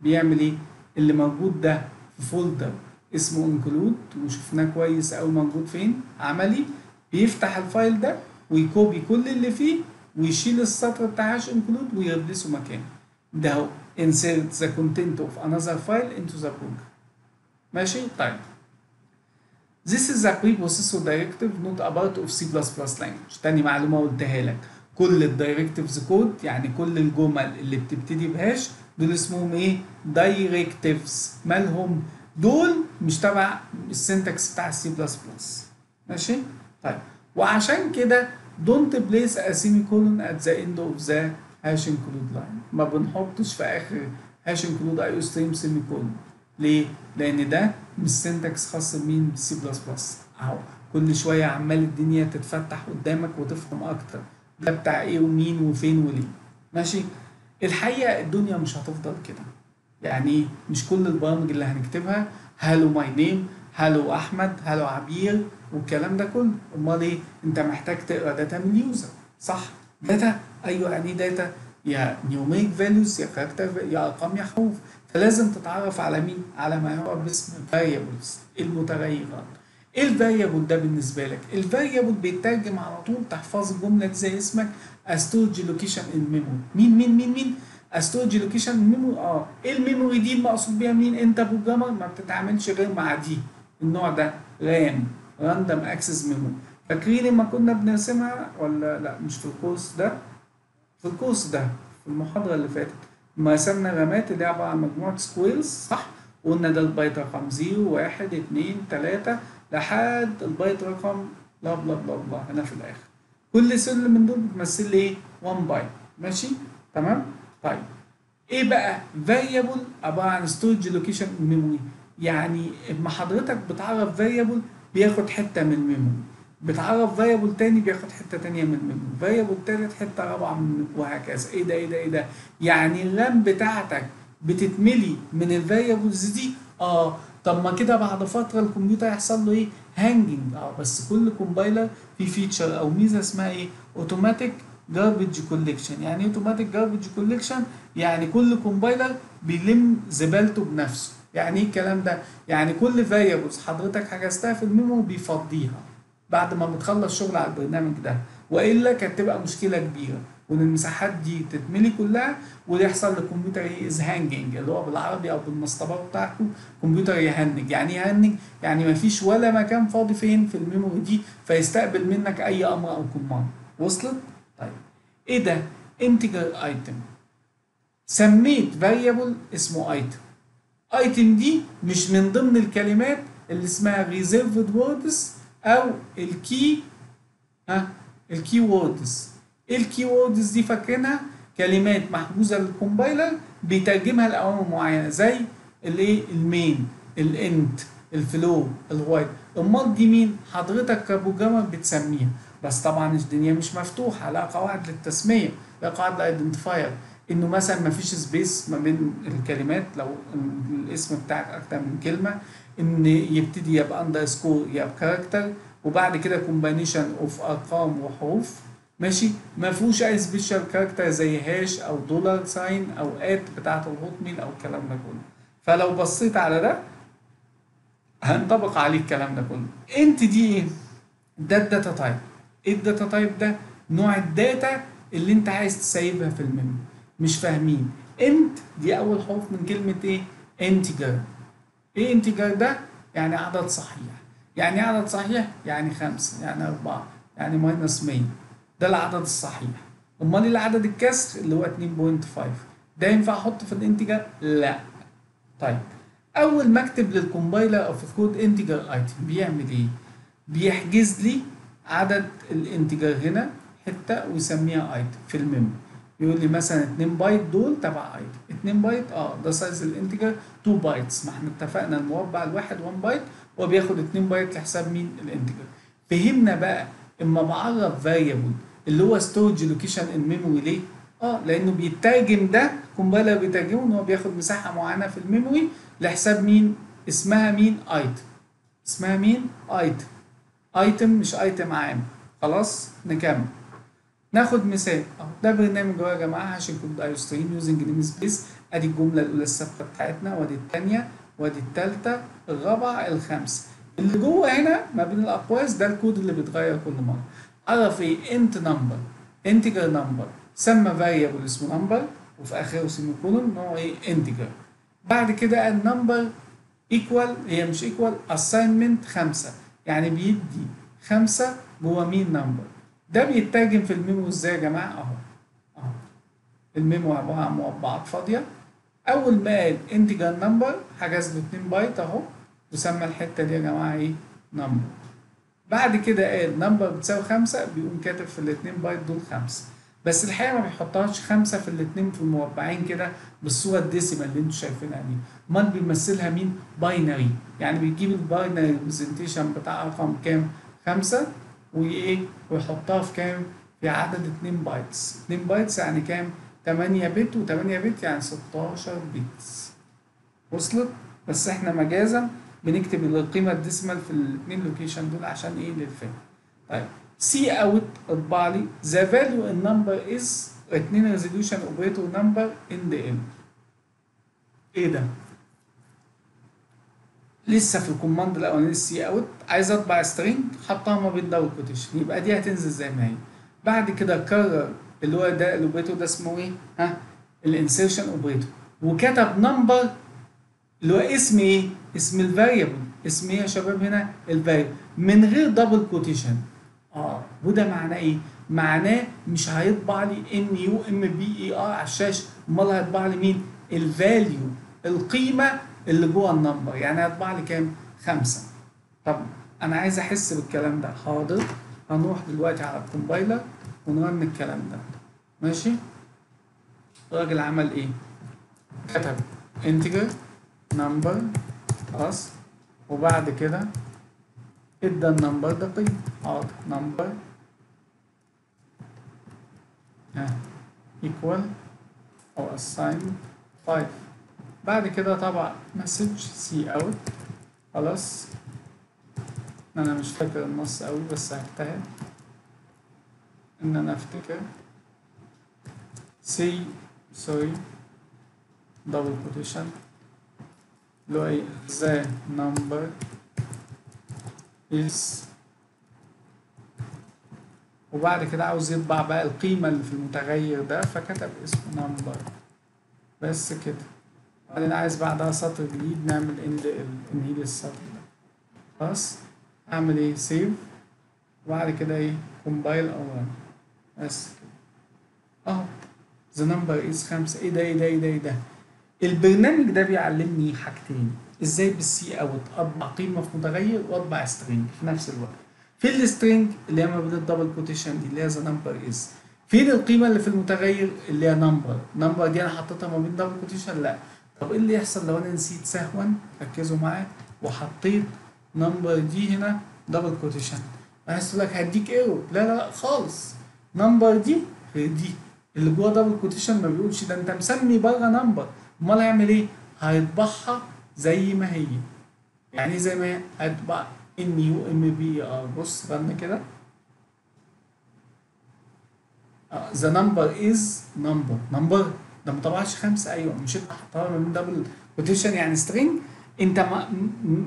بيعمل إيه؟ اللي موجود ده في folder اسمه include وشفناه كويس قوي موجود فين؟ عملي. بيفتح ال file ده ويكوبي كل اللي فيه ويشيل السطر بتاع hash include ويلبسه مكانه. ده هو. Insert the content of another file into the program ماشي؟ طيب. This is a preprocessor directive not a part of C++ language. تاني معلومة قلتها لك. كل ال directives code يعني كل الجمل اللي بتبتدي ب hash دول اسمهم إيه؟ directives. مالهم؟ دول مش تبع ال syntax بتاع السي بلس بلس ماشي؟ طيب. وعشان كده don't place a semicolon at the end of the hash include line. ما بنحطش في آخر hash include io stream semicolon. ليه؟ لأن ده مش syntax خاص بمين؟ بالسي بلس بلس. أهو. كل شوية عمال الدنيا تتفتح قدامك وتفهم أكتر. ده بتاع إيه ومين وفين وليه. ماشي؟ الحقيقة الدنيا مش هتفضل كده. يعني مش كل البرامج اللي هنكتبها hello my name hello أحمد hello عبير والكلام ده كله. أمال إيه؟ أنت محتاج تقرأ data من ال user صح. data أيوه. يعني data يا numeric values يا character يا أرقام يا حروف. فلازم تتعرف على مين؟ على ما يعرف باسم variables. المتغيرات؟ إيه ال variable ده بالنسبة لك؟ ال variable بيترجم على طول تحفظ الجمله دي زي اسمك storage location in memory مين مين مين مين؟ storage location memory آه. إيه ال memory دي المقصود بيها؟ مين؟ انت programmer ما بتتعاملش غير مع دي. النوع ده RAM random access memory فاكرين لما كنا بنرسمها ولا لأ؟ مش في ال course ده؟ في ال course ده في المحاضرة اللي فاتت. ما رسمنا رامات اللي عبارة عن مجموعة squares صح؟ قلنا ده البايت رقم 0 1 2 3 لحد البايت رقم بلا بلا بلا بلا هنا في الآخر. كل cell من دول بتمثل لي إيه 1 بايت ماشي؟ تمام؟ طيب. إيه بقى؟ variable عبارة عن storage location memory. يعني اما حضرتك بتعرف variable بياخد حتة من ال memory بتعرف variable تاني بياخد حتة تانية من ال memory variable تالت حتة رابعة من وهكذا. إيه ده إيه ده إيه ده؟ يعني ال RAM بتاعتك بتتملي من ال variables دي. آه طب ما كده بعد فترة الكمبيوتر يحصل له إيه؟ hanging آه بس كل compiler فيه feature أو ميزة اسمها إيه؟ automatic garbage collection يعني إيه automatic garbage collection يعني كل compiler بيلم زبالته بنفسه. يعني إيه الكلام ده؟ يعني كل variables حضرتك حجزتها في ال memory بيفضيها. بعد ما بتخلص شغل على البرنامج ده وإلا كانت تبقى مشكلة كبيرة وإن المساحات دي تتملي كلها ويحصل للكمبيوتر إيه hanging اللي هو بالعربي أو بالمصطلح بتاعته كمبيوتر يهنج. يعني إيه يهنج يعني ما فيش ولا مكان فاضي فين في ال memory دي فيستقبل منك أي أمر أو command وصلت؟ طيب. إيه ده؟ integer item سميت variable اسمه item item دي مش من ضمن الكلمات اللي اسمها reserved words أو ال key ها ال key words ال key words دي فاكرينها؟ كلمات محجوزه لل compiler بيترجمها لأوامر معينة زي الايه المين الانت الفلو الوايت أمال دي مين؟ حضرتك ك programmer بتسميها. بس طبعا الدنيا مش مفتوحة لا قواعد للتسمية لا قواعد ال identifier إنه مثلا ما فيش space ما بين الكلمات لو الاسم بتاعك أكتر من كلمة ان يبتدي يبقى underscore يبقى character وبعد كده combination of أرقام وحروف. ماشي؟ ما فيهوش أي special character زي hash أو dollar sign أو at بتاعة ال Hotmail أو الكلام ده كله. فلو بصيت على ده هينطبق عليه الكلام ده كله. int دي إيه؟ ده ال data type إيه ال data type ده؟ نوع ال data اللي أنت عايز تسيبها في ال memory مش فاهمين. int دي أول حرف من كلمة إيه؟ integer. إيه integer ده؟ يعني عدد صحيح. يعني إيه عدد صحيح؟ يعني خمسة يعني أربعة يعني minus 100 ده العدد الصحيح. أمال العدد الكسر اللي هو 2.5 ده ينفع احطه في ال integer لا. طيب أول ما اكتب لل compiler of code integer item بيعمل إيه؟ بيحجز لي عدد ال integer هنا حتة ويسميها item في ال memory. يقول لي مثلا 2 بايت دول تبع item 2 بايت آه ده size ال integer 2 bytes ما إحنا اتفقنا المربع الواحد 1 بايت هو بياخد 2 بايت لحساب مين؟ ال integer فهمنا بقى إما بعرف variable اللي هو storage location in memory ليه؟ آه لأنه بيترجم ده compiler بيترجمه إن هو بياخد مساحة معينة في ال memory لحساب مين؟ اسمها مين؟ item اسمها مين؟ item item مش item عام. خلاص نكمل. ناخد مثال. اهو ده برنامج اهو يا جماعة hash include iostream using namespace أدي الجملة الأولى الثابتة بتاعتنا وأدي الثانية وأدي الثالثه الرابعة الخامسة. اللي جوه هنا ما بين الأقواس ده الكود اللي بيتغير كل مرة. عرف إيه؟ int number integer number سمى variable اسمه number وفي آخره semicolon نوع إيه؟ integer بعد كده ال number equal هي مش equal assignment خمسة. يعني بيدي خمسة جوه مين number ده بيترجم في ال memory إزاي يا جماعة؟ اهو اهو. ال memory عبارة عن مربعات فاضية. أول ما قال integer number حجز له 2 بايت اهو وسمى الحتة دي يا جماعة إيه؟ number. بعد كده قال number بتساوي خمسة بيقوم كاتب في الاتنين بايت دول خمسة. بس الحقيقة ما بيحطهاش خمسة في الاتنين في المربعين كده بالصورة ال decimal اللي أنتوا شايفينها دي. امال بيمثلها مين؟ binary. يعني بيجيب ال binary representation بتاع رقم كام؟ خمسة. وإيه؟ ويحطها في كام؟ في عدد 2 bytes 2 bytes يعني كام؟ 8 bit و8 bit يعني 16 bit وصلت؟ بس إحنا مجازا بنكتب القيمة ال decimal في الاثنين location دول عشان إيه؟ للفهم. طيب cout اطبع لي. the value in number is اتنين resolution operator number in the إيه ده؟ لسه في ال command الاولاني ال cout عايز أطبع string حطها ما بين double quotation يبقى دي هتنزل زي ما هي. بعد كده كرر اللي هو ده ال operator ده اسمه إيه؟ ها؟ ال insertion operator وكتب number اللي هو اسم إيه؟ اسم ال variable اسم إيه يا شباب هنا؟ ال variable من غير double quotation آه. وده معناه إيه؟ معناه مش هيطبع لي n u m b e r على الشاشة أمال هيطبع لي مين؟ ال value القيمة اللي جوه ال number يعني هيطبع لي كام؟ خمسة. طب أنا عايز أحس بالكلام ده. حاضر. هنروح دلوقتي على ال compiler ون run الكلام ده. ماشي؟ الراجل عمل إيه؟ كتب. integer number خلاص وبعد كده ادى ال number ده قيمة. حاضر. number equal أو assign 5 بعد كده طبعا message cout خلاص. أنا مش فاكر النص قوي بس هجتهد. إن أنا أفتكر. c sorry double اللي هو إيه؟ the number is. وبعد كده عاوز يطبع بقى القيمة اللي في المتغير ده فكتب اسمه number. بس كده. بعدين عايز بعدها سطر جديد نعمل end انهي السطر ده. خلاص؟ اعمل إيه؟ save. وبعد كده إيه؟ compile أو run. بس كده. اهو the number is خمسة. إيه ده؟ إيه ده؟ إيه ده؟ إيه ده؟ البرنامج ده بيعلمني حاجتين. إزاي بال cout اطبع قيمة في متغير واطبع string في نفس الوقت. في ال string اللي هي ما بين ال double quotation اللي هي the number is فين القيمة اللي في المتغير اللي هي number number دي أنا حطيتها ما بين double quotation لا. طب إيه اللي يحصل لو أنا نسيت سهوا؟ ركزوا معايا. وحطيت number دي هنا double quotation عايز تقول لك هديك error لا لا لا خالص. number دي غير دي اللي جوه double quotation ما بيقولش ده أنت مسمي بره number أمال هيعمل إيه؟ هيطبعها زي ما هي. يعني زي ما هي؟ هيطبع N U M B E R بص run كده. the number is number number ده ما طبعش خمسة أيوه مش انت حطها من double quotation يعني string انت ما,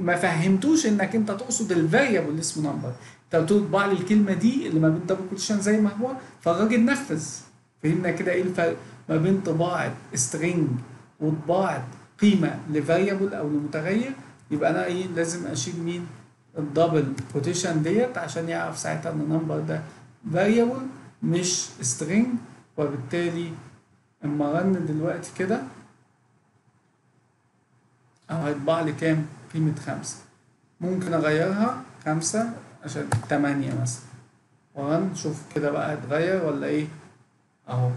ما فهمتوش انك انت تقصد ال variable اللي اسمه number انت بتطبع لي الكلمة دي اللي ما بين double quotation زي ما هو فالراجل نفذ. فهمنا كده إيه الفرق ما بين طباعة string وطباعة قيمة ل variable أو لمتغير يبقى أنا إيه لازم أشيل مين؟ ال double quotation ديت عشان يعرف ساعتها إن ال number ده variable مش string وبالتالي اما run دلوقتي كده أو هيطبع لي كام؟ قيمة خمسة. ممكن أغيرها خمسة عشان تمانية مثلا. ورن شوف كده بقى هتغير ولا إيه؟ أهو.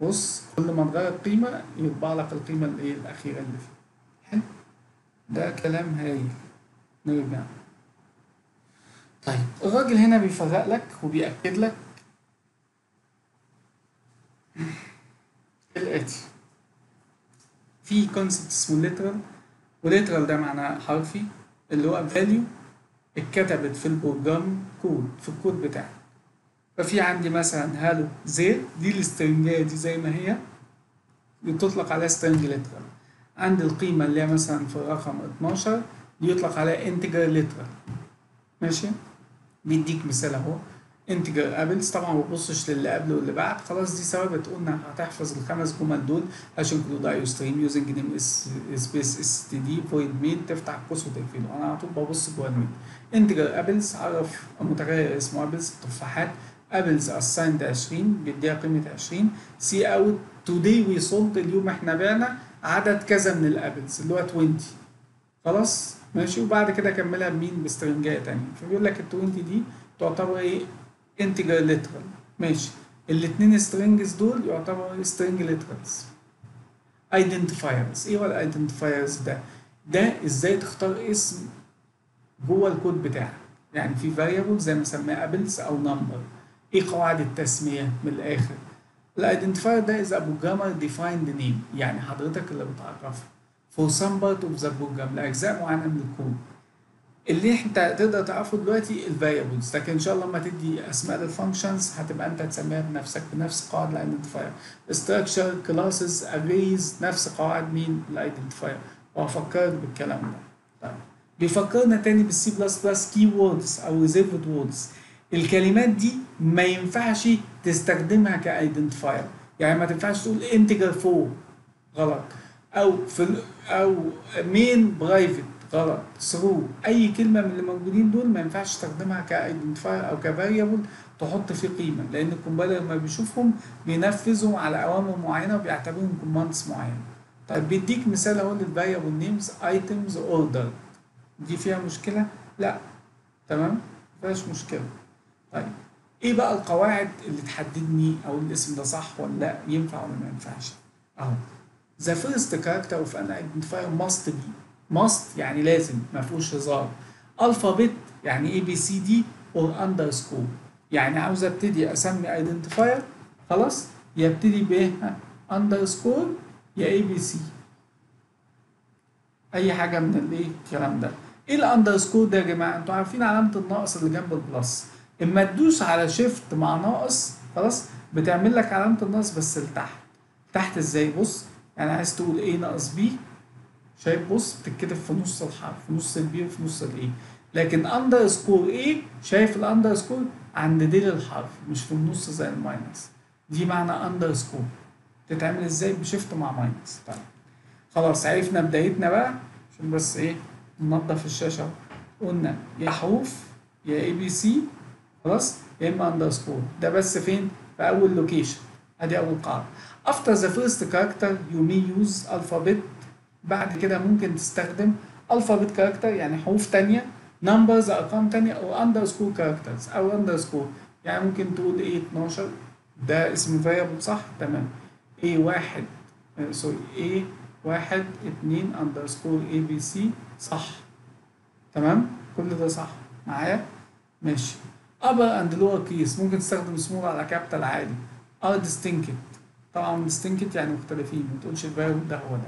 بص كل ما تغير قيمة يطبع لك القيمة الإيه؟ الأخيرة اللي فيها حلو. ده كلام هايل. نرجع. طيب الراجل هنا بيفرق لك وبيأكد لك. الآتي في كونسبت اسمه literal وليترال ده معناه حرفي اللي هو value اتكتبت في ال program code في الكود بتاعك ففي عندي مثلا hello زيت دي ال string اية دي زي ما هي بتطلق عليها string literal عندي القيمة اللي هي مثلا في الرقم 12 دي يطلق عليها integer literal ماشي؟ بيديك مثال أهو. integer apples طبعا ما بتبصش للي قبل واللي بعد خلاص دي ثوابت قلنا هتحفظ الخمس جمل دول عشان include iostream using name space std void main تفتح القوس وتقفله. أنا على طول ببص جوه ال main. integer apples عرف متغير اسمه apples تفاحات apples assigned 20 بيديها قيمة 20 cout today we sold اليوم إحنا بعنا عدد كذا من ال apples اللي هو 20 خلاص؟ ماشي؟ وبعد كده كملها بمين؟ ب string اية تانية. فبيقول لك ال 20 دي تعتبر إيه؟ integer literal ماشي. الاثنين strings دول يعتبروا string literals identifiers إيه هو ال identifiers ده؟ ده إزاي تختار اسم جوه الكود بتاعك. يعني في variable زي ما سماه apples أو number إيه قواعد التسمية من الآخر؟ ال identifier ده is programmer defined name يعني حضرتك اللي بتعرفه. For some part of the program. لأجزاء معينة من الكود. اللي انت تقدر تعرفه دلوقتي ال variables لكن ان شاء الله لما تدي أسماء لل functions هتبقى انت تسميها بنفسك بنفس قواعد ال identifier structure classes arrays نفس قواعد مين؟ ال identifier وهفكرك بالكلام ده. طيب. بيفكرنا تاني بال C++ keywords أو reserved words الكلمات دي ما ينفعش تستخدمها ك identifier يعني ما تنفعش تقول integer for غلط. أو في أو main private غلط throw أي كلمة من اللي موجودين دول ما ينفعش تستخدمها ك identifier أو ك variable تحط فيه قيمة لأن ال compiler لما بيشوفهم بينفذهم على أوامر معينة وبيعتبرهم commands معينة. طيب بيديك مثال أهو لل variable names items order دي فيها مشكلة؟ لا. تمام؟ مفيهاش مشكلة. طيب إيه بقى القواعد اللي تحددني أو الاسم ده صح ولا لا؟ ينفع ولا ما ينفعش؟ أهو. The first character of an identifier must be must يعني لازم ما فيهوش هزار. alphabet يعني A B C D or underscore. يعني عاوز أبتدي أسمي identifier خلاص يبتدي بايه underscore يا A B C أي حاجة من الايه الكلام ده. إيه ال underscore ده يا جماعة؟ أنتوا عارفين علامة الناقص اللي جنب ال plus إما تدوس على shift مع ناقص خلاص بتعمل لك علامة الناقص بس لتحت. تحت إزاي؟ بص يعني عايز تقول A ناقص B شايف؟ بص بتتكتب في نص الحرف في نص ال B وفي نص ال A لكن underscore إيه شايف ال underscore عند ديل الحرف مش في النص زي ال minus دي معنى underscore تتعمل إزاي؟ ب shift مع minus طيب. خلاص عرفنا بدايتنا بقى. عشان بس إيه؟ ننضف الشاشة قلنا يا حروف يا A B C خلاص؟ يا إما underscore ده بس فين؟ في أول location أدي أول قاعدة. After the first character you may use alphabet بعد كده ممكن تستخدم alphabet character يعني حروف تانية numbers أرقام تانية أو underscore characters أو underscore. يعني ممكن تقول إيه 12 ده اسم variable صح؟ تمام. A واحد سوري a واحد اتنين underscore a b c صح. تمام؟ كل ده صح. معايا؟ ماشي. Upper and lower case ممكن تستخدم small على capital عادي. Are distinct طبعا distinct يعني مختلفين. ما تقولش ال variable ده هو ده.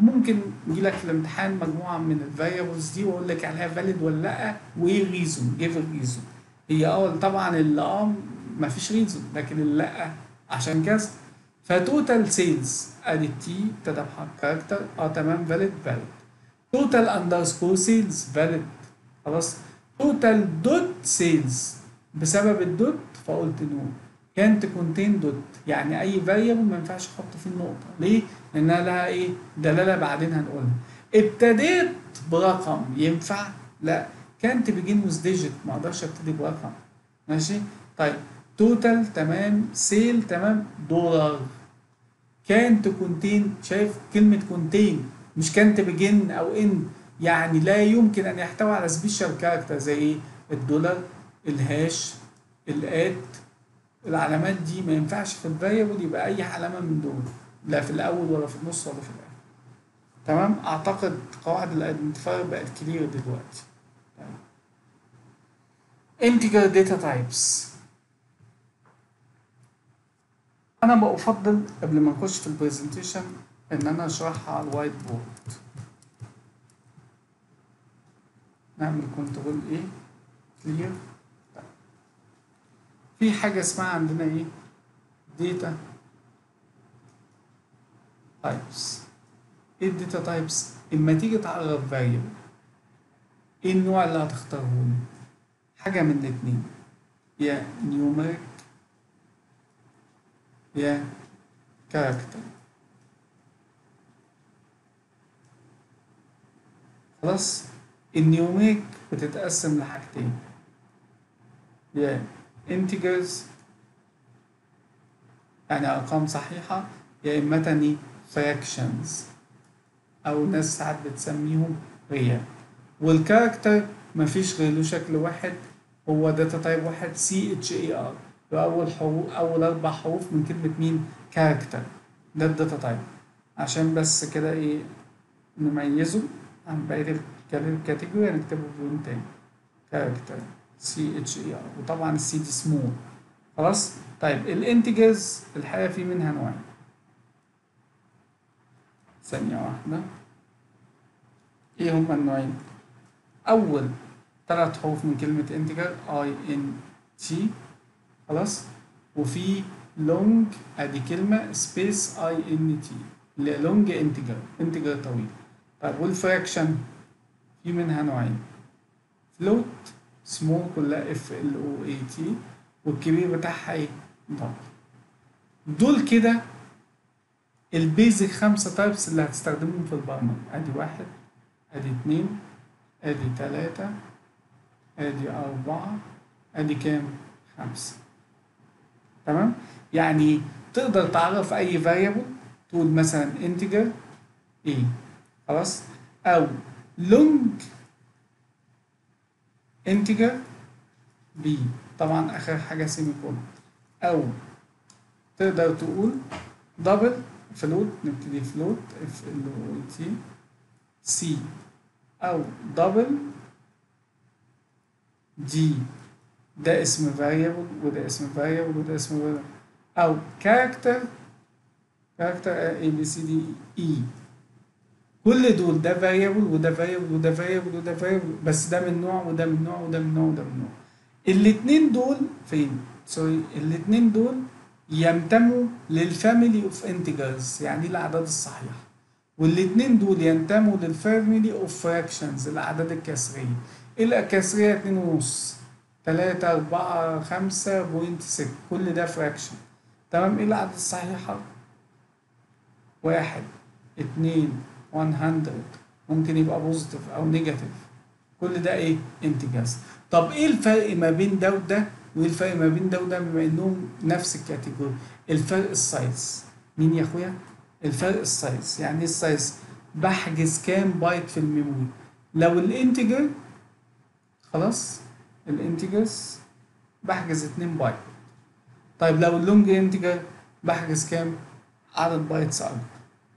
ممكن يجي لك في الامتحان مجموعة من ال variables دي وأقول لك عليها valid ولا لأ وإيه ال reason give ال reason هي آه طبعا اللي آه مفيش reason لكن اللي لأ عشان كذا ف total sales ادي ال T ابتدى بحرف character آه تمام valid valid total underscore sales valid خلاص. total dot sales بسبب ال dot فقلت نو كانت كونتين دوت يعني أي variable ما ينفعش أحط فيه النقطة. ليه؟ لأنها لها إيه؟ دلالة بعدين هنقولها. ابتديت برقم. ينفع؟ لا. كانت بيجين وذ ديجيت ما أقدرش أبتدي برقم. ماشي؟ طيب. total تمام. sale تمام. دولار. كانت contain شايف كلمة كونتين مش كانت بجن أو إن يعني لا يمكن أن يحتوي على special character زي إيه؟ ال dollar ال hash ال at العلامات دي ما ينفعش في ال variable يبقى أي علامة من دول لا في الأول ولا في النص ولا في الآخر. تمام؟ أعتقد قواعد ال identifier بقت clear دلوقتي. integer data types. أنا بفضل قبل ما نخش في ال presentation إن أنا أشرحها على ال white board نعمل control إيه clear في حاجة اسمها عندنا إيه؟ data types إيه ال data types إما تيجي تعرف variable إيه النوع اللي هتختاره حاجة من الاتنين. يا numeric يا character خلاص؟ ال numeric بتتقسم لحاجتين. يا integers. يعني أرقام صحيحة. يا إما تاني fractions أو ناس ساعات بتسميهم real وال character مفيش غير له شكل واحد. هو data type واحد سي اتش اي ار أول حروف أول أربع حروف من كلمة مين؟ character ده ال data type عشان بس كده إيه نميزه عن بقية ال category هنكتبه بلون تاني character c h a r وطبعا ال c دي small خلاص؟ طيب ال integers الحقيقة في منها نوعين. ثانية واحدة. إيه هما النوعين؟ أول ثلاث حروف من كلمة integer i n t خلاص؟ وفي long أدي كلمة space i n t long integer integer طويل. طيب وال fraction في منها نوعين. float small كلها f l o a t والكبير بتاعها إيه؟ double دول كده ال basic خمسة types اللي هتستخدمهم في البرمجة. أدي واحد أدي اتنين أدي تلاتة أدي أربعة أدي كام؟ خمسة. تمام؟ يعني تقدر تعرف أي variable تقول مثلا integer a خلاص؟ أو long integer b. طبعا آخر حاجة semicolon أو تقدر تقول double float نبتدي float f l o t c أو double d ده اسم variable وده اسم variable وده اسم variable. أو character character A B C D E. كل دول ده variable وده variable وده variable وده variable بس ده من نوع وده من نوع وده من نوع وده من نوع. الاتنين دول فين؟ sorry الاتنين دول ينتموا لل family of integers يعني الأعداد الصحيحة. والاتنين دول ينتموا لل family of fractions الأعداد الكسرية. الكسريه اتنين ونص تلاتة أربعة خمسة point ست كل ده fraction تمام؟ إيه الأعداد الصحيحة؟ واحد اتنين 100 ممكن يبقى positive أو negative كل ده إيه؟ integers طب إيه الفرق ما بين ده وده؟ وإيه الفرق ما بين ده وده؟ بما إنهم نفس ال category؟ الفرق ال size مين يا أخويا؟ الفرق ال size يعني إيه ال size؟ بحجز كام بايت في ال memory؟ لو ال integer خلاص. ال integers بحجز 2 بايت طيب لو ال long integer بحجز كام؟ عدد bytes أكبر.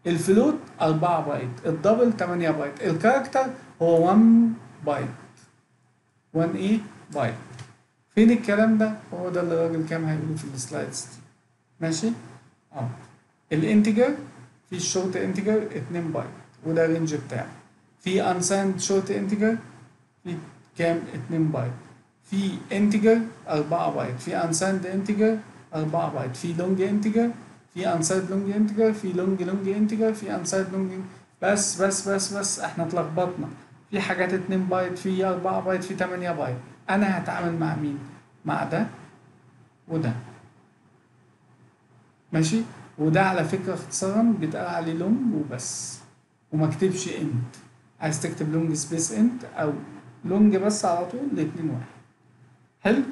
ال float 4 بايت ال double 8 بايت ال character هو 1 بايت 1 إيه بايت. فين الكلام ده؟ هو ده اللي الراجل كام هيقوله في ال slides دي. ماشي؟ آه. ال integer في ال short integer 2 بايت وده ال range بتاعه. في unsigned short integer في كام؟ 2 بايت. في integer 4 بايت. في unsigned integer 4 بايت. في long integer في unsigned long integer في long long integer في unsigned long بس بس بس بس إحنا اتلخبطنا. في حاجات 2 بايت في 4 بايت في 8 بايت أنا هتعامل مع مين؟ مع ده وده. ماشي؟ وده على فكرة اختصارا بيتقال عليه long وبس. وما اكتبش انت عايز تكتب long space int أو long بس على طول الاتنين واحد. حلو؟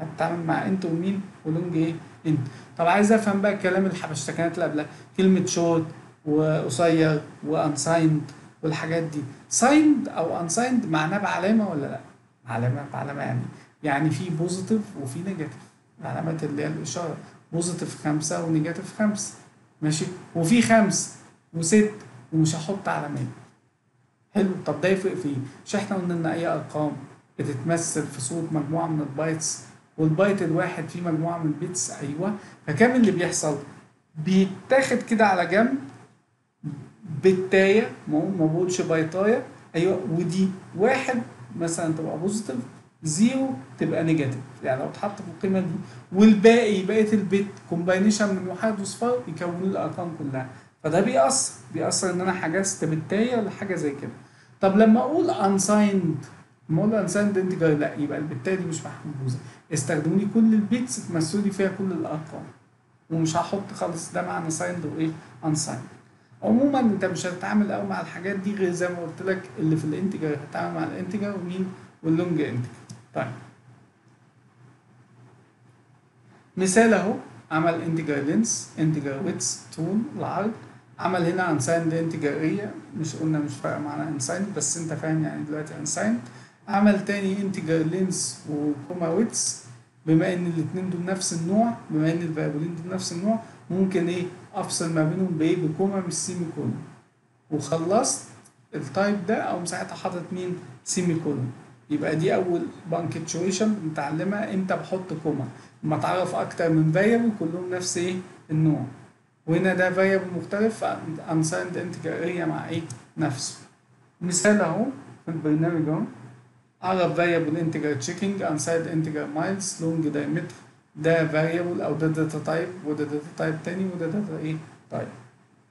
هتتعامل مع int ومين؟ و long إيه؟ int طب عايز أفهم بقى كلام الحبشتكنات اللي قبلها. كلمة شورت وقصير و unsigned والحاجات دي. signed أو unsigned معناه بعلامة ولا لأ؟ علامة بعلامة يعني. يعني في positive وفي negative العلامات اللي هي الإشارة. positive خمسة و negative خمسة. ماشي؟ وفي خمس وست ومش هحط علامات. حلو. طب ده يفرق في إيه؟ مش إحنا قلنا إن أي أرقام بتتمثل في صورة مجموعة من ال bytes والبايت الواحد فيه مجموعة من ال bits أيوه. فكام اللي بيحصل؟ بيتاخد كده على جنب bit اية ما بقولش بايتاية أيوه. ودي واحد مثلا تبقى positive zero تبقى negative يعني لو اتحط في القيمة دي. والباقي بقية ال bit combination من وحيد وصفار يكونوا لي الأرقام كلها. فده بيأثر. بيأثر إن أنا حجزت بتاية ولا حاجة زي كده. طب لما أقول unsigned لما أقول unsigned integer لا يبقى البتاية دي مش محجوزه استخدموا لي كل ال bits تمثلوا لي فيها كل الأرقام. ومش هحط خالص ده معنى signed وإيه؟ unsigned. عموما أنت مش هتتعامل قوي مع الحاجات دي غير زي ما قلت لك اللي في ال integer. هتتعامل مع ال integer ومين؟ وال long integer طيب. مثال أهو. عمل integer length integer width طول العرض عمل هنا unsigned integer area مش قلنا مش فارقة معانا unsigned بس أنت فاهم يعني دلوقتي unsigned عمل تاني integer length و comma width. بما ان الاتنين دول نفس النوع بما ان ال variable ين دول نفس النوع ممكن إيه افصل ما بينهم بإيه؟ ب comma مش semicolon وخلصت ال type ده أو ساعتها حاطط مين؟ semicolon يبقى دي أول punctuation بنتعلمها إمتى بحط comma؟ لما أتعرف أكتر من variable كلهم نفس إيه؟ النوع. وهنا ده variable مختلف unsigned integer area مع إيه؟ نفسه. مثال أهو في البرنامج أهو. اعرف variable integer checking unsigned integer miles long diameter ده variable او ده داتا تايب وده داتا تايب تاني وده داتا ايه تايب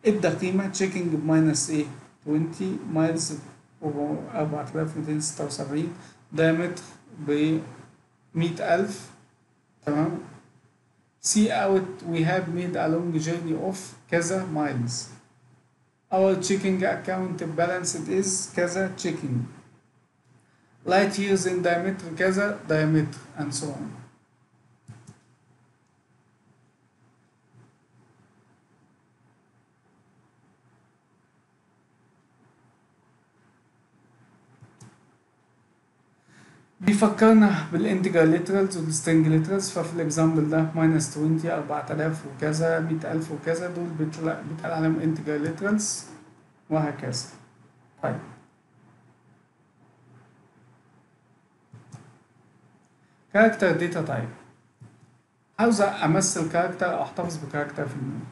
ادى قيمة checking بماينس ايه 20 miles 4276 diameter ب 100000 تمام see out we have made a long journey of كذا miles our checking account balance is كذا checking Light years in diameter كذا diameter and so on. بيفكرنا بال integer literals وال string literals ففي ال example ده minus 20 4000 وكذا 100000 وكذا دول بيتقال عليهم integer literals وهكذا. طيب. character data type عاوز أمثل character أو أحتفظ ب character في ال memory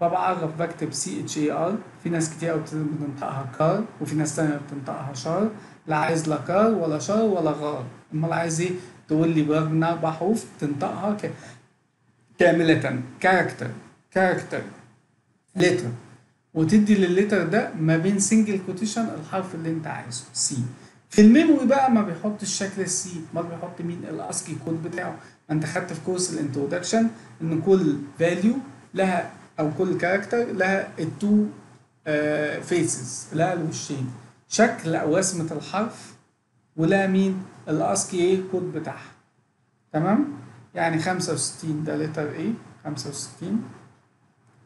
فبعرف بكتب سي اتش اي ار في ناس كتير قوي بتنطقها car وفي ناس تانية بتنطقها char لا عايز لا car ولا char ولا غار. أمال عايز إيه؟ تقول لي برغم انها أربع حروف تنطقها ك... كاملة character character letter وتدي لل letter ده ما بين single quotation الحرف اللي أنت عايزه C في ال memory بقى ما بيحطش شكل ال C ما بيحط مين ال ASCII code بتاعه. انت خدت في كورس ال introduction إن كل value لها أو كل character لها ال two faces لها الوشين. شكل أو رسمة الحرف ولها مين ال ASCII إيه كود بتاعها. تمام؟ يعني 65 ده letter A 65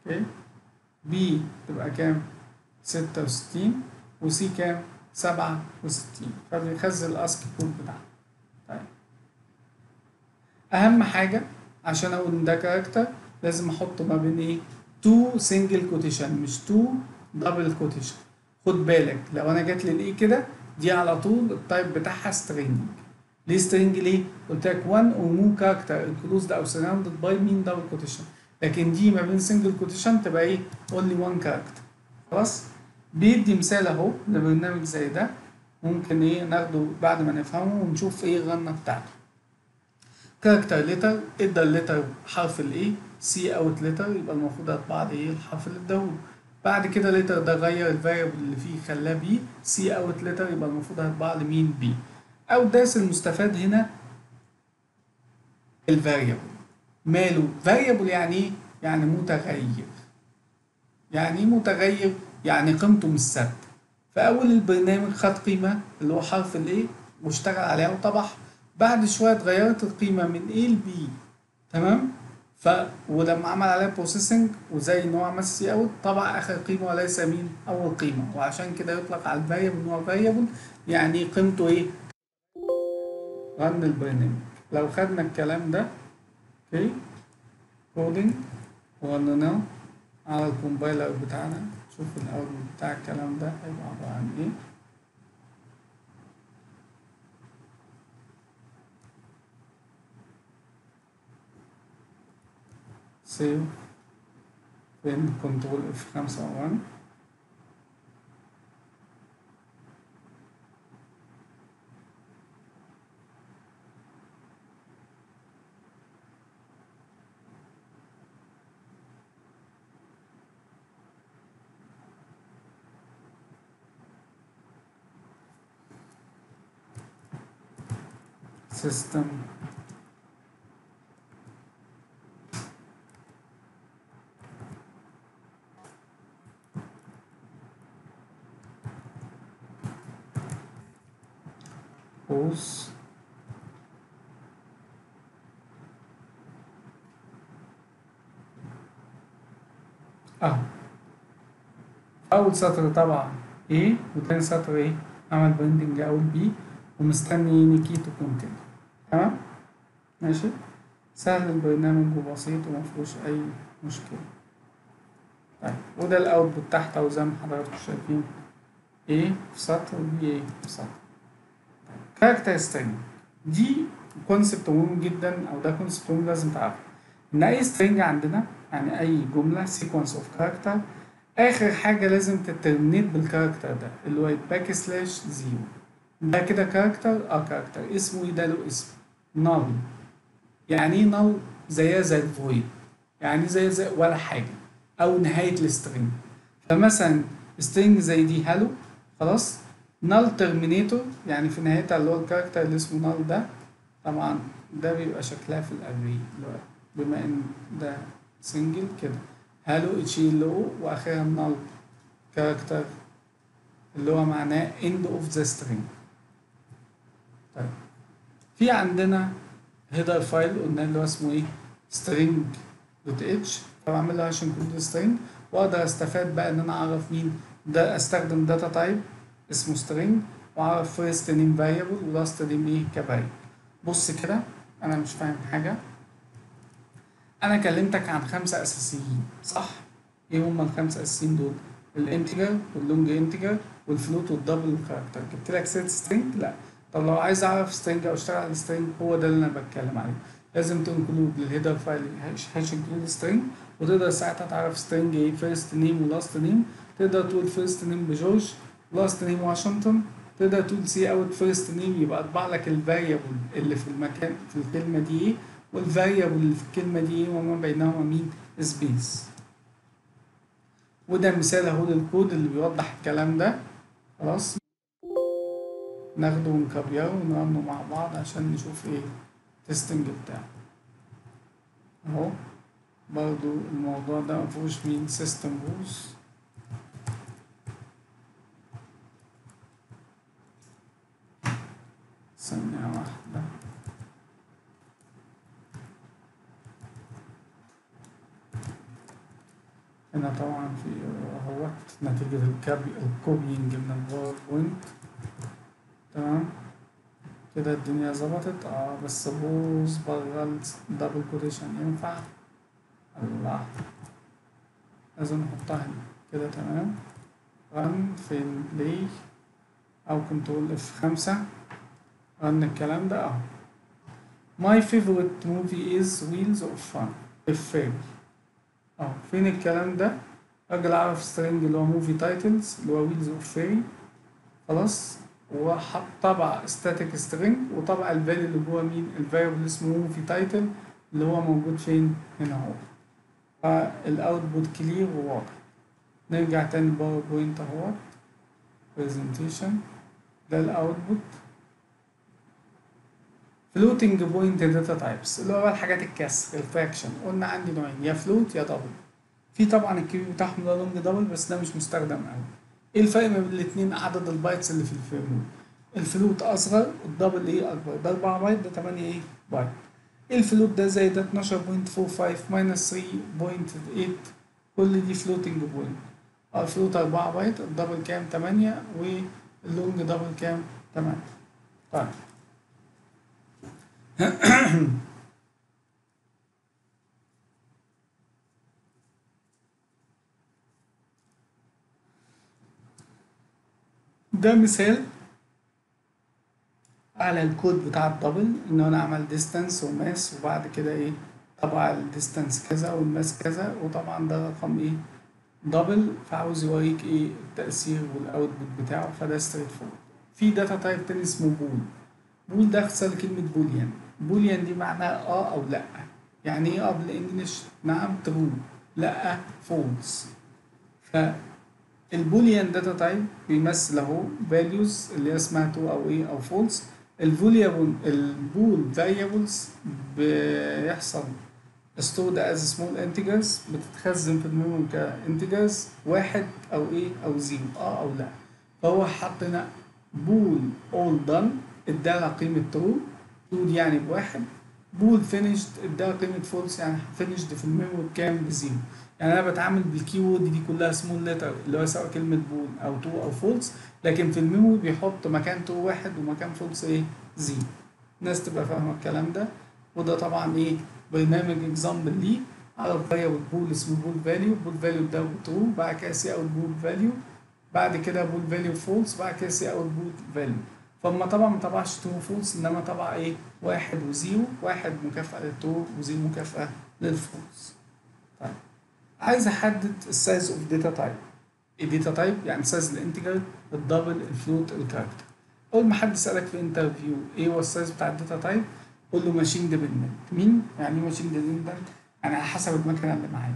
okay؟ B تبقى كام؟ 66 و C كام؟ 67 فبيخزن ال ASCII code بتاعها طيب. أهم حاجة عشان أقول إن ده character لازم أحط ما بين إيه؟ two single quotation مش two double quotation خد بالك لو أنا جات لي ال A كده دي على طول ال type بتاعها string ليه string ليه؟ قلت لك 1 or more character enclosed أو surrounded by مين double quotation لكن دي ما بين single quotation تبقى إيه؟ only 1 character خلاص؟ بيدي مثال اهو لبرنامج زي ده. ممكن إيه ناخده بعد ما نفهمه ونشوف إيه الغنة بتاعته. character letter ادى ال letter حرف ال A cout letter يبقى المفروض اطبع إيه الحرف اللي اداهوله. بعد كده letter ده غير ال variable اللي فيه خلاه B cout letter يبقى المفروض هطبع لي مين B أو درس المستفاد هنا ال variable ماله؟ variable يعني إيه؟ يعني متغير. يعني إيه متغير؟ يعني قيمته مش ثابته فأول البرنامج خد قيمة اللي هو حرف ال A واشتغل عليها وطبعها بعد شوية اتغيرت القيمة من A ل B. تمام؟ ف ولما عمل عليها processing وزي إن هو عمل cout طبع آخر قيمة وليس مين؟ أول قيمة. وعشان كده يطلق على ال variable إن هو variable يعني قيمته إيه؟ run البرنامج. لو خدنا الكلام ده okay coding ورنناه على ال compiler بتاعنا. شوف ال output بتاع الكلام ده هيبقى عبارة عن إيه؟ سيف فين كنترول اف خمسة وان system. Pause آه اول سطر طبعا إيه وتاني سطر إيه عمل printing A و B ومستني to continue تمام؟ ماشي؟ سهل البرنامج وبسيط ومفيهوش أي مشكلة. طيب وده ال output تحت أو زي ما حضراتكم شايفين. A في سطر و B إيه في سطر. character string دي concept مهم جدا أو ده concept مهم لازم تعرفه. ان أي string عندنا؟ يعني أي جملة sequence of character آخر حاجة لازم تت terminate بال character ده اللي هو backslash zero ده كده character آه character اسمه إيه ده له اسم null يعني إيه null زيها زي ال void يعني زي زي ولا حاجة. أو نهاية ال string فمثلا string زي دي hello خلاص. null terminator يعني في نهايتها اللي هو ال character اللي اسمه null ده. طبعا ده بيبقى شكلها في ال array بما إن ده single كده. هالو إتش إل أو. واخرها null character اللي هو معناه end of the string. طيب. في عندنا header file قلنا اللي هو اسمه إيه؟ string.h فبعمل له عشان code string. وأقدر أستفاد بقى إن أنا أعرف مين ده أستخدم data type اسمه string. وأعرف first name variable و last name إيه؟ ك variable بص كده أنا مش فاهم حاجة. أنا كلمتك عن خمسة أساسيين صح؟ إيه هما الخمسة أساسيين دول؟ الانتجر واللونج انتجر والفلوت والدبل والكاركتر جبت لك سيرة string لا. طب لو عايز اعرف string أو اشتغل على string هو ده اللي أنا بتكلم عليه. لازم ت include لل header file hash include string وتقدر ساعتها تعرف string إيه first name و last name تقدر تقول first name بجورج last name واشنطن. تقدر تقول cout first name يبقى اطبع لك ال variable اللي في المكان في الكلمة دي إيه وال variable اللي في الكلمة دي إيه وما بينهما مين؟ space وده مثال اهو للكود اللي بيوضح الكلام ده. خلاص؟ ناخده ونكبره ون run ه مع بعض عشان نشوف إيه ال testing بتاعه. اهو. برضو الموضوع ده مفيهوش مين system rules ثانية واحدة. هنا طبعا في اهوت نتيجة ال copying من ال PowerPoint تمام؟ كده الدنيا ظبطت. آه بس بص بره ال double quotation ينفع؟ الله. لازم نحطها هنا. كده تمام. run فين؟ play أو control F خمسة. run الكلام ده أهو. My favorite movie is Wheels of Fun. الفيلم آه فين الكلام ده؟ راجل أعرف string اللي هو movie titles اللي هو Wheels of Fury خلاص. وحط طبع static string وطبع ال value اللي جوه مين؟ ال variable اسمه movie title اللي هو موجود فين؟ هنا اهو. فال output clear وواضح. نرجع تاني PowerPoint اهو. presentation ده ال output floating point data types اللي هو الحاجات الكسر ال fraction قلنا عندي نوعين يا float يا double في طبعا الكيو بتاعهم ده long double بس ده مش مستخدم قوي إيه الفرق ما بين الاثنين عدد ال bytes اللي في الفريم ال float أصغر ال double إيه أكبر؟ ده 4 بايت ده 8 إيه بايت. ال float ده؟ زي ده 12.45 minus 3.8 كل دي floating point. ال float 4 بايت ال double كام؟ 8 وال long double كام؟ 8 طيب. ده مثال على الكود بتاع ال double إن أنا أعمل distance و mass وبعد كده إيه طبعا ال distance كذا وال mass كذا وطبعا ده رقم إيه double فعاوز يوريك إيه التأثير وال output بتاعه فده straightforward في data type تاني اسمه bool bool ده اختصار كلمة boolean boolean دي معناها آه أو لأ. يعني إيه آه بال English؟ نعم true لأ false فال boolean data type بيمثل اهو values اللي هي اسمها true أو إيه أو false ال variable ال bool variables بيحصل stored as small integers بتتخزن في ال memory ك integers واحد أو إيه أو zero آه أو لا. فهو حط هنا bool all done اداها قيمة true. True دي يعني بواحد. bool finished اداها قيمة false يعني finished في ال memory بكام ب zero يعني أنا بتعامل بال keyword دي كلها small letter اللي هو سواء كلمة bool أو true أو false لكن في ال memory بيحط مكان true واحد ومكان false إيه؟ zero الناس تبقى فاهمة الكلام ده. وده طبعا إيه؟ برنامج example ليه. على variable bool اسمه bool value bool value ده true بعد كده cout bool value بعد كده bool value false بعد كده cout bool value فما طبعا ما طبعش true false إنما طبع إيه؟ واحد و zero واحد مكافئة لل true و zero مكافئة لل false عايز احدد ال size of data type ال data type يعني سايز الانتجر الدبل الفلوت الكاركتر أول ما حد يسالك في interview إيه هو ال size بتاع ال data type قول له machine dependent مين؟ يعني إيه machine dependent يعني على حسب المكنة اللي معايا.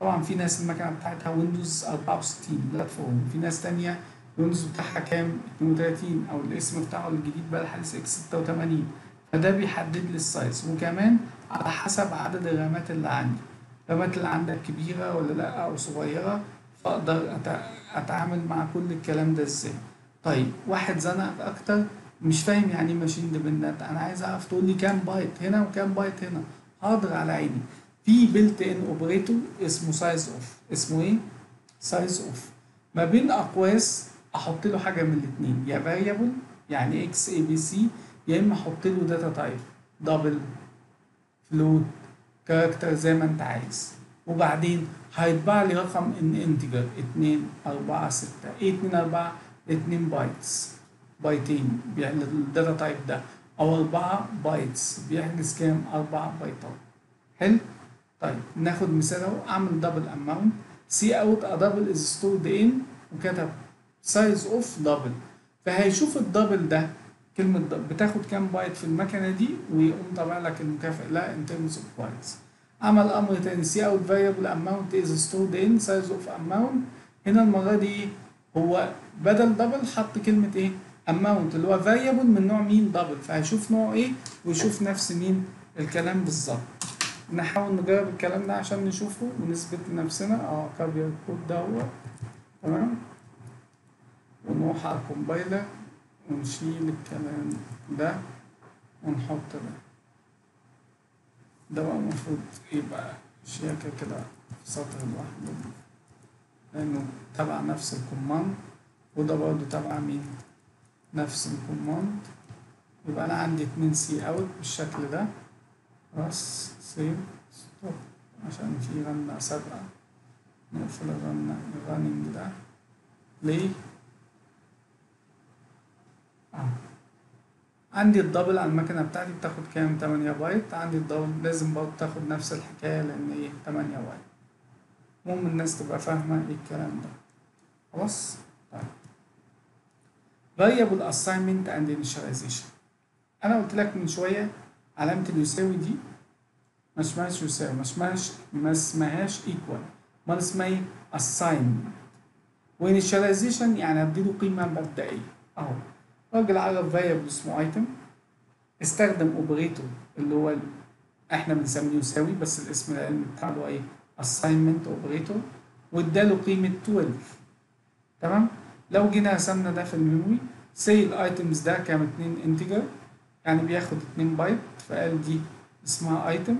طبعا في ناس المكنة بتاعتها ويندوز 64 platform في ناس تانية ويندوز بتاعها كام؟ 32 أو الاسم بتاعه الجديد بقى الحديث x 86 فده بيحدد لي ال size وكمان على حسب عدد الرامات اللي عندي. الرامات اللي عندك كبيرة ولا لأ أو صغيرة فأقدر أتعامل مع كل الكلام ده إزاي؟ طيب واحد زنق أكتر مش فاهم يعني إيه machine dependent أنا عايز أعرف تقول لي كام بايت هنا وكام بايت هنا. حاضر على عيني. في built in operator اسمه sizeof اسمه إيه؟ sizeof ما بين أقواس أحط له حاجة من الاثنين يا variable يعني x a b c يا إما أحط له data type double float character زي ما انت عايز. وبعدين هيطبع لي رقم an integer 2 4 6 إيه 2 4 2 bytes بايتين بيحجز ال data type ده. أو 4 bytes بيحجز كام 4 بايتات حلو؟ طيب ناخد مثال أهو. أعمل double amount cout a double is stored in وكتب sizeof double فهيشوف ال double ده double بتاخد كام بايت في المكنة دي ويقوم طابع لك المكافئ لا in terms of bytes عمل أمر تاني cout variable amount is stored in sizeof amount هنا المرة دي هو بدل double حط كلمة إيه؟ amount اللي هو variable من نوع مين double فهيشوف نوع إيه؟ ويشوف نفس مين الكلام بالظبط. نحاول نجرب الكلام ده عشان نشوفه ونثبت لنفسنا. آه copy ال code ده هو. تمام. ونروح على ال compiler. ونشيل الكلام ده ونحط ده. ده بقى المفروض يبقى شياكة كده في سطر لوحده لأنه تبع نفس ال command وده برضه تبع مين؟ نفس ال command. يبقى أنا عندي اتنين cout بالشكل ده. بس save stop. عشان في رنة سابقة نقفل الرنة ال running ده. ليه؟ آه. عندي ال double على المكنة بتاعتي بتاخد كام؟ 8 بايت. عندي ال double لازم برضه تاخد نفس الحكاية لأن إيه 8 بايت. المهم الناس تبقى فاهمة إيه الكلام ده. خلاص؟ طيب. Variable assignment and initialization. أنا قلت لك من شوية علامة اليساوي دي. ما اسمهاش يساوي ما اسمهاش ما اسمهاش equal. امال اسمها إيه؟ assign و initialization يعني اديله قيمة مبدئية. أهو. راجل عرف variable اسمه item استخدم operator اللي هو إحنا بنسميه يساوي بس الاسم العلمي بتاعه إيه؟ assignment operator واداله قيمة 12 تمام؟ لو جينا رسمنا ده في ال memory سي ال items ده كام؟ 2 integer يعني بياخد 2 بايت فقال دي اسمها item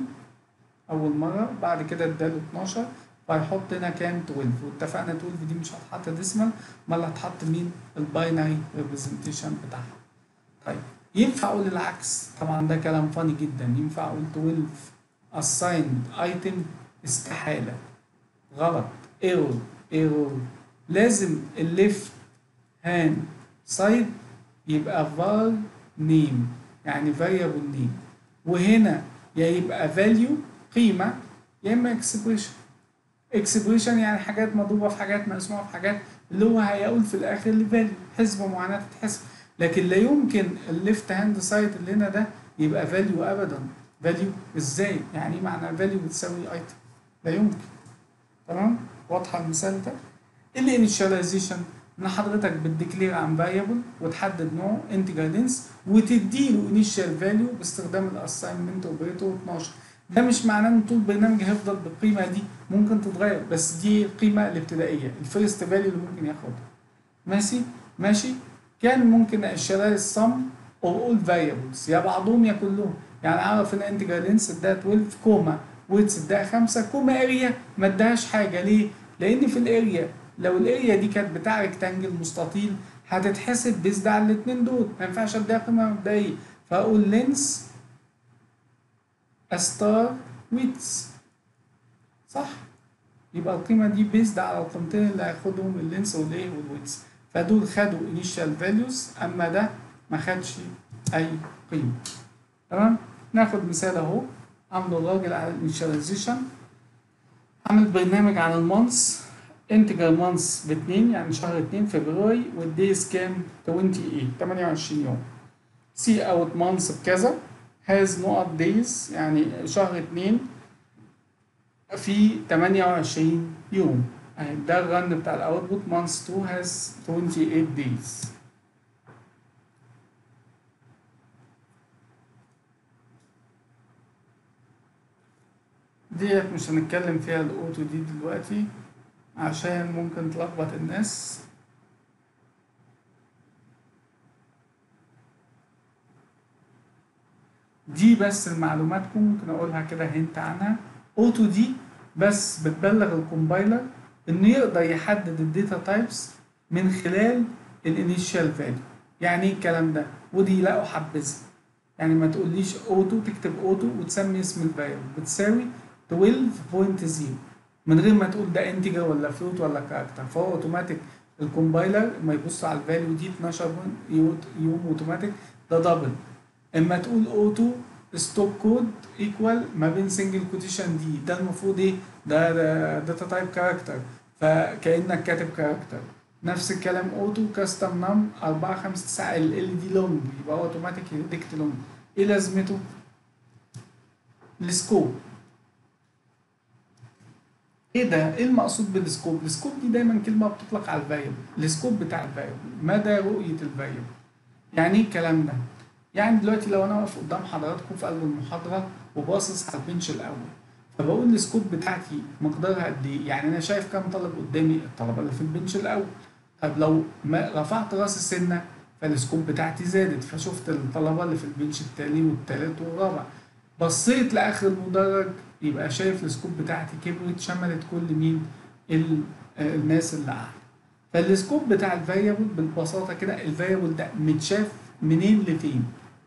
أول مرة بعد كده اداله 12 فهيحط هنا كام 12 واتفقنا 12 دي مش هتحط decimal امال هتحط مين؟ ال binary representation بتاعها. طيب ينفع أقول العكس؟ طبعا ده كلام funny جدا. ينفع أقول 12 assigned item استحالة. غلط. error error لازم ال left hand side يبقى var name يعني variable name. وهنا يا يبقى value قيمة يا إما expression. Expression يعني حاجات مضروبة في حاجات مقسومة في حاجات اللي هو هيقول في الآخر ل value حسبة معينة تتحسب لكن لا يمكن ال left hand side اللي هنا ده يبقى value أبدا value إزاي؟ يعني إيه معنى value بتساوي item لا يمكن تمام؟ واضحة المثال ده؟ ال initialization إن حضرتك بت declare عن variable وتحدد نوعه integer length وتديله initial value باستخدام ال assignment operator 12 ده مش معناه إن طول البرنامج هيفضل بالقيمة دي ممكن تتغير بس دي القيمه الابتدائية ال first value اللي ممكن ياخدها. ماشي؟ ماشي؟ كان ممكن اشتغل السم أو all variables يا بعضهم يا كلهم. يعني أعرف إن integer length اداها 12 comma width اداها 5 comma area ما اداهاش حاجة. ليه؟ لأن في ال area لو ال area دي كانت بتاع rectangle مستطيل هتتحسب based على الاثنين دول. ما ينفعش أديها قيمة مبدئية. فأقول length star width صح؟ يبقى القيمة دي based على القيمتين اللي هياخدهم ال length والايه وال width فدول خدوا initial values أما ده ما خدش أي قيمة. تمام؟ ناخد مثال أهو. عامله الراجل على ال initialization عامل برنامج عن ال month integer month باتنين يعني شهر اتنين فبراير وال days كام؟ 28 28 يوم. cout month بكذا. has نقط days يعني شهر اتنين في 28 يوم. اهي ده ال run بتاع ال output month 2 has 28 days ديت مش هنتكلم فيها ال auto دي دلوقتي عشان ممكن تلخبط الناس. دي بس المعلوماتكم ممكن أقولها كده hint عنها. auto دي بس بتبلغ ال compiler انه يقدر يحدد ال data types من خلال ال initial value يعني إيه الكلام ده؟ ودي لا أحبذها. يعني ما تقوليش auto تكتب auto وتسمي اسم ال variable بتساوي 12.0 من غير ما تقول ده integer ولا float ولا character فهو automatic ال compiler لما يبص على ال value دي 12 يوم اوتوماتيك ده double إما تقول auto stop code equal ما بين single quotation دي ده المفروض إيه ده data type character فكأنك كاتب character نفس الكلام auto custom num 4 5 9 ال L دي long يبقى automatic ي detect long إيه لازمته؟ ال scope إيه ده؟ إيه المقصود بال scope؟ ال scope دي دايما كلمة بتطلق على ال variable، ال scope بتاع ال variable، مدى رؤية ال variable. يعني إيه الكلام ده؟ يعني دلوقتي لو أنا واقف قدام حضراتكم في قلب المحاضرة وباصص على ال bench الأول فبقول ال scope بتاعتي مقدارها قد إيه؟ يعني أنا شايف كام طالب قدامي الطلبة اللي في ال bench الأول. طب لو ما رفعت رأس السنة فال scope بتاعتي زادت فشفت الطلبة اللي في ال bench التاني والتالت والرابع. بصيت لآخر المدرج يبقى شايف ال scope بتاعتي كبرت شملت كل مين الناس اللي قاعدة في ال scope بتاع ال variable بالبساطة كده ال variable ده متشاف منين لفين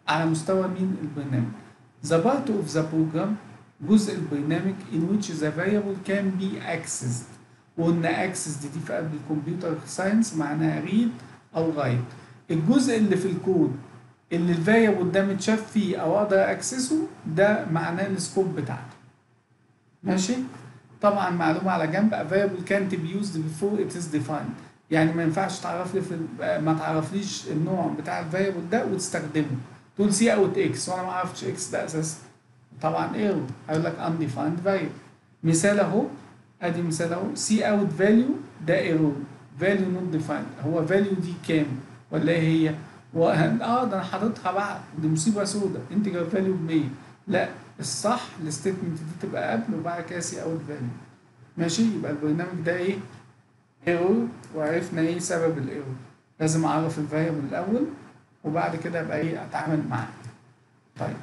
على مستوى مين البرنامج؟ The part of the program جزء البرنامج in which the variable can be accessed. وقلنا access دي, في قلب ال computer science معناها read أو write. الجزء اللي في الكود اللي ال variable ده متشاف فيه أو أقدر أ access ه ده معناه ال scope بتاعته. ماشي؟ طبعا معلومة على جنب a variable can't be used before it is defined. يعني ما ينفعش تعرف لي في ال- ما تعرفليش النوع بتاع ال variable ده وتستخدمه. تقول cout x وأنا ما عرفتش x ده أساسا طبعا error هيقول لك undefined variable مثال أهو أدي مثال أهو. cout value ده error value not defined هو value دي كام؟ ولا إيه هي؟ آه ده أنا حاططها بعد. دي مصيبة سودة. integer value ب 100 لا الصح ال statement دي تبقى قبل وبعد كده cout value ماشي؟ يبقى البرنامج ده إيه؟ error وعرفنا إيه سبب ال error لازم أعرف ال variable الأول. وبعد كده ابقى إيه أتعامل معاه. طيب.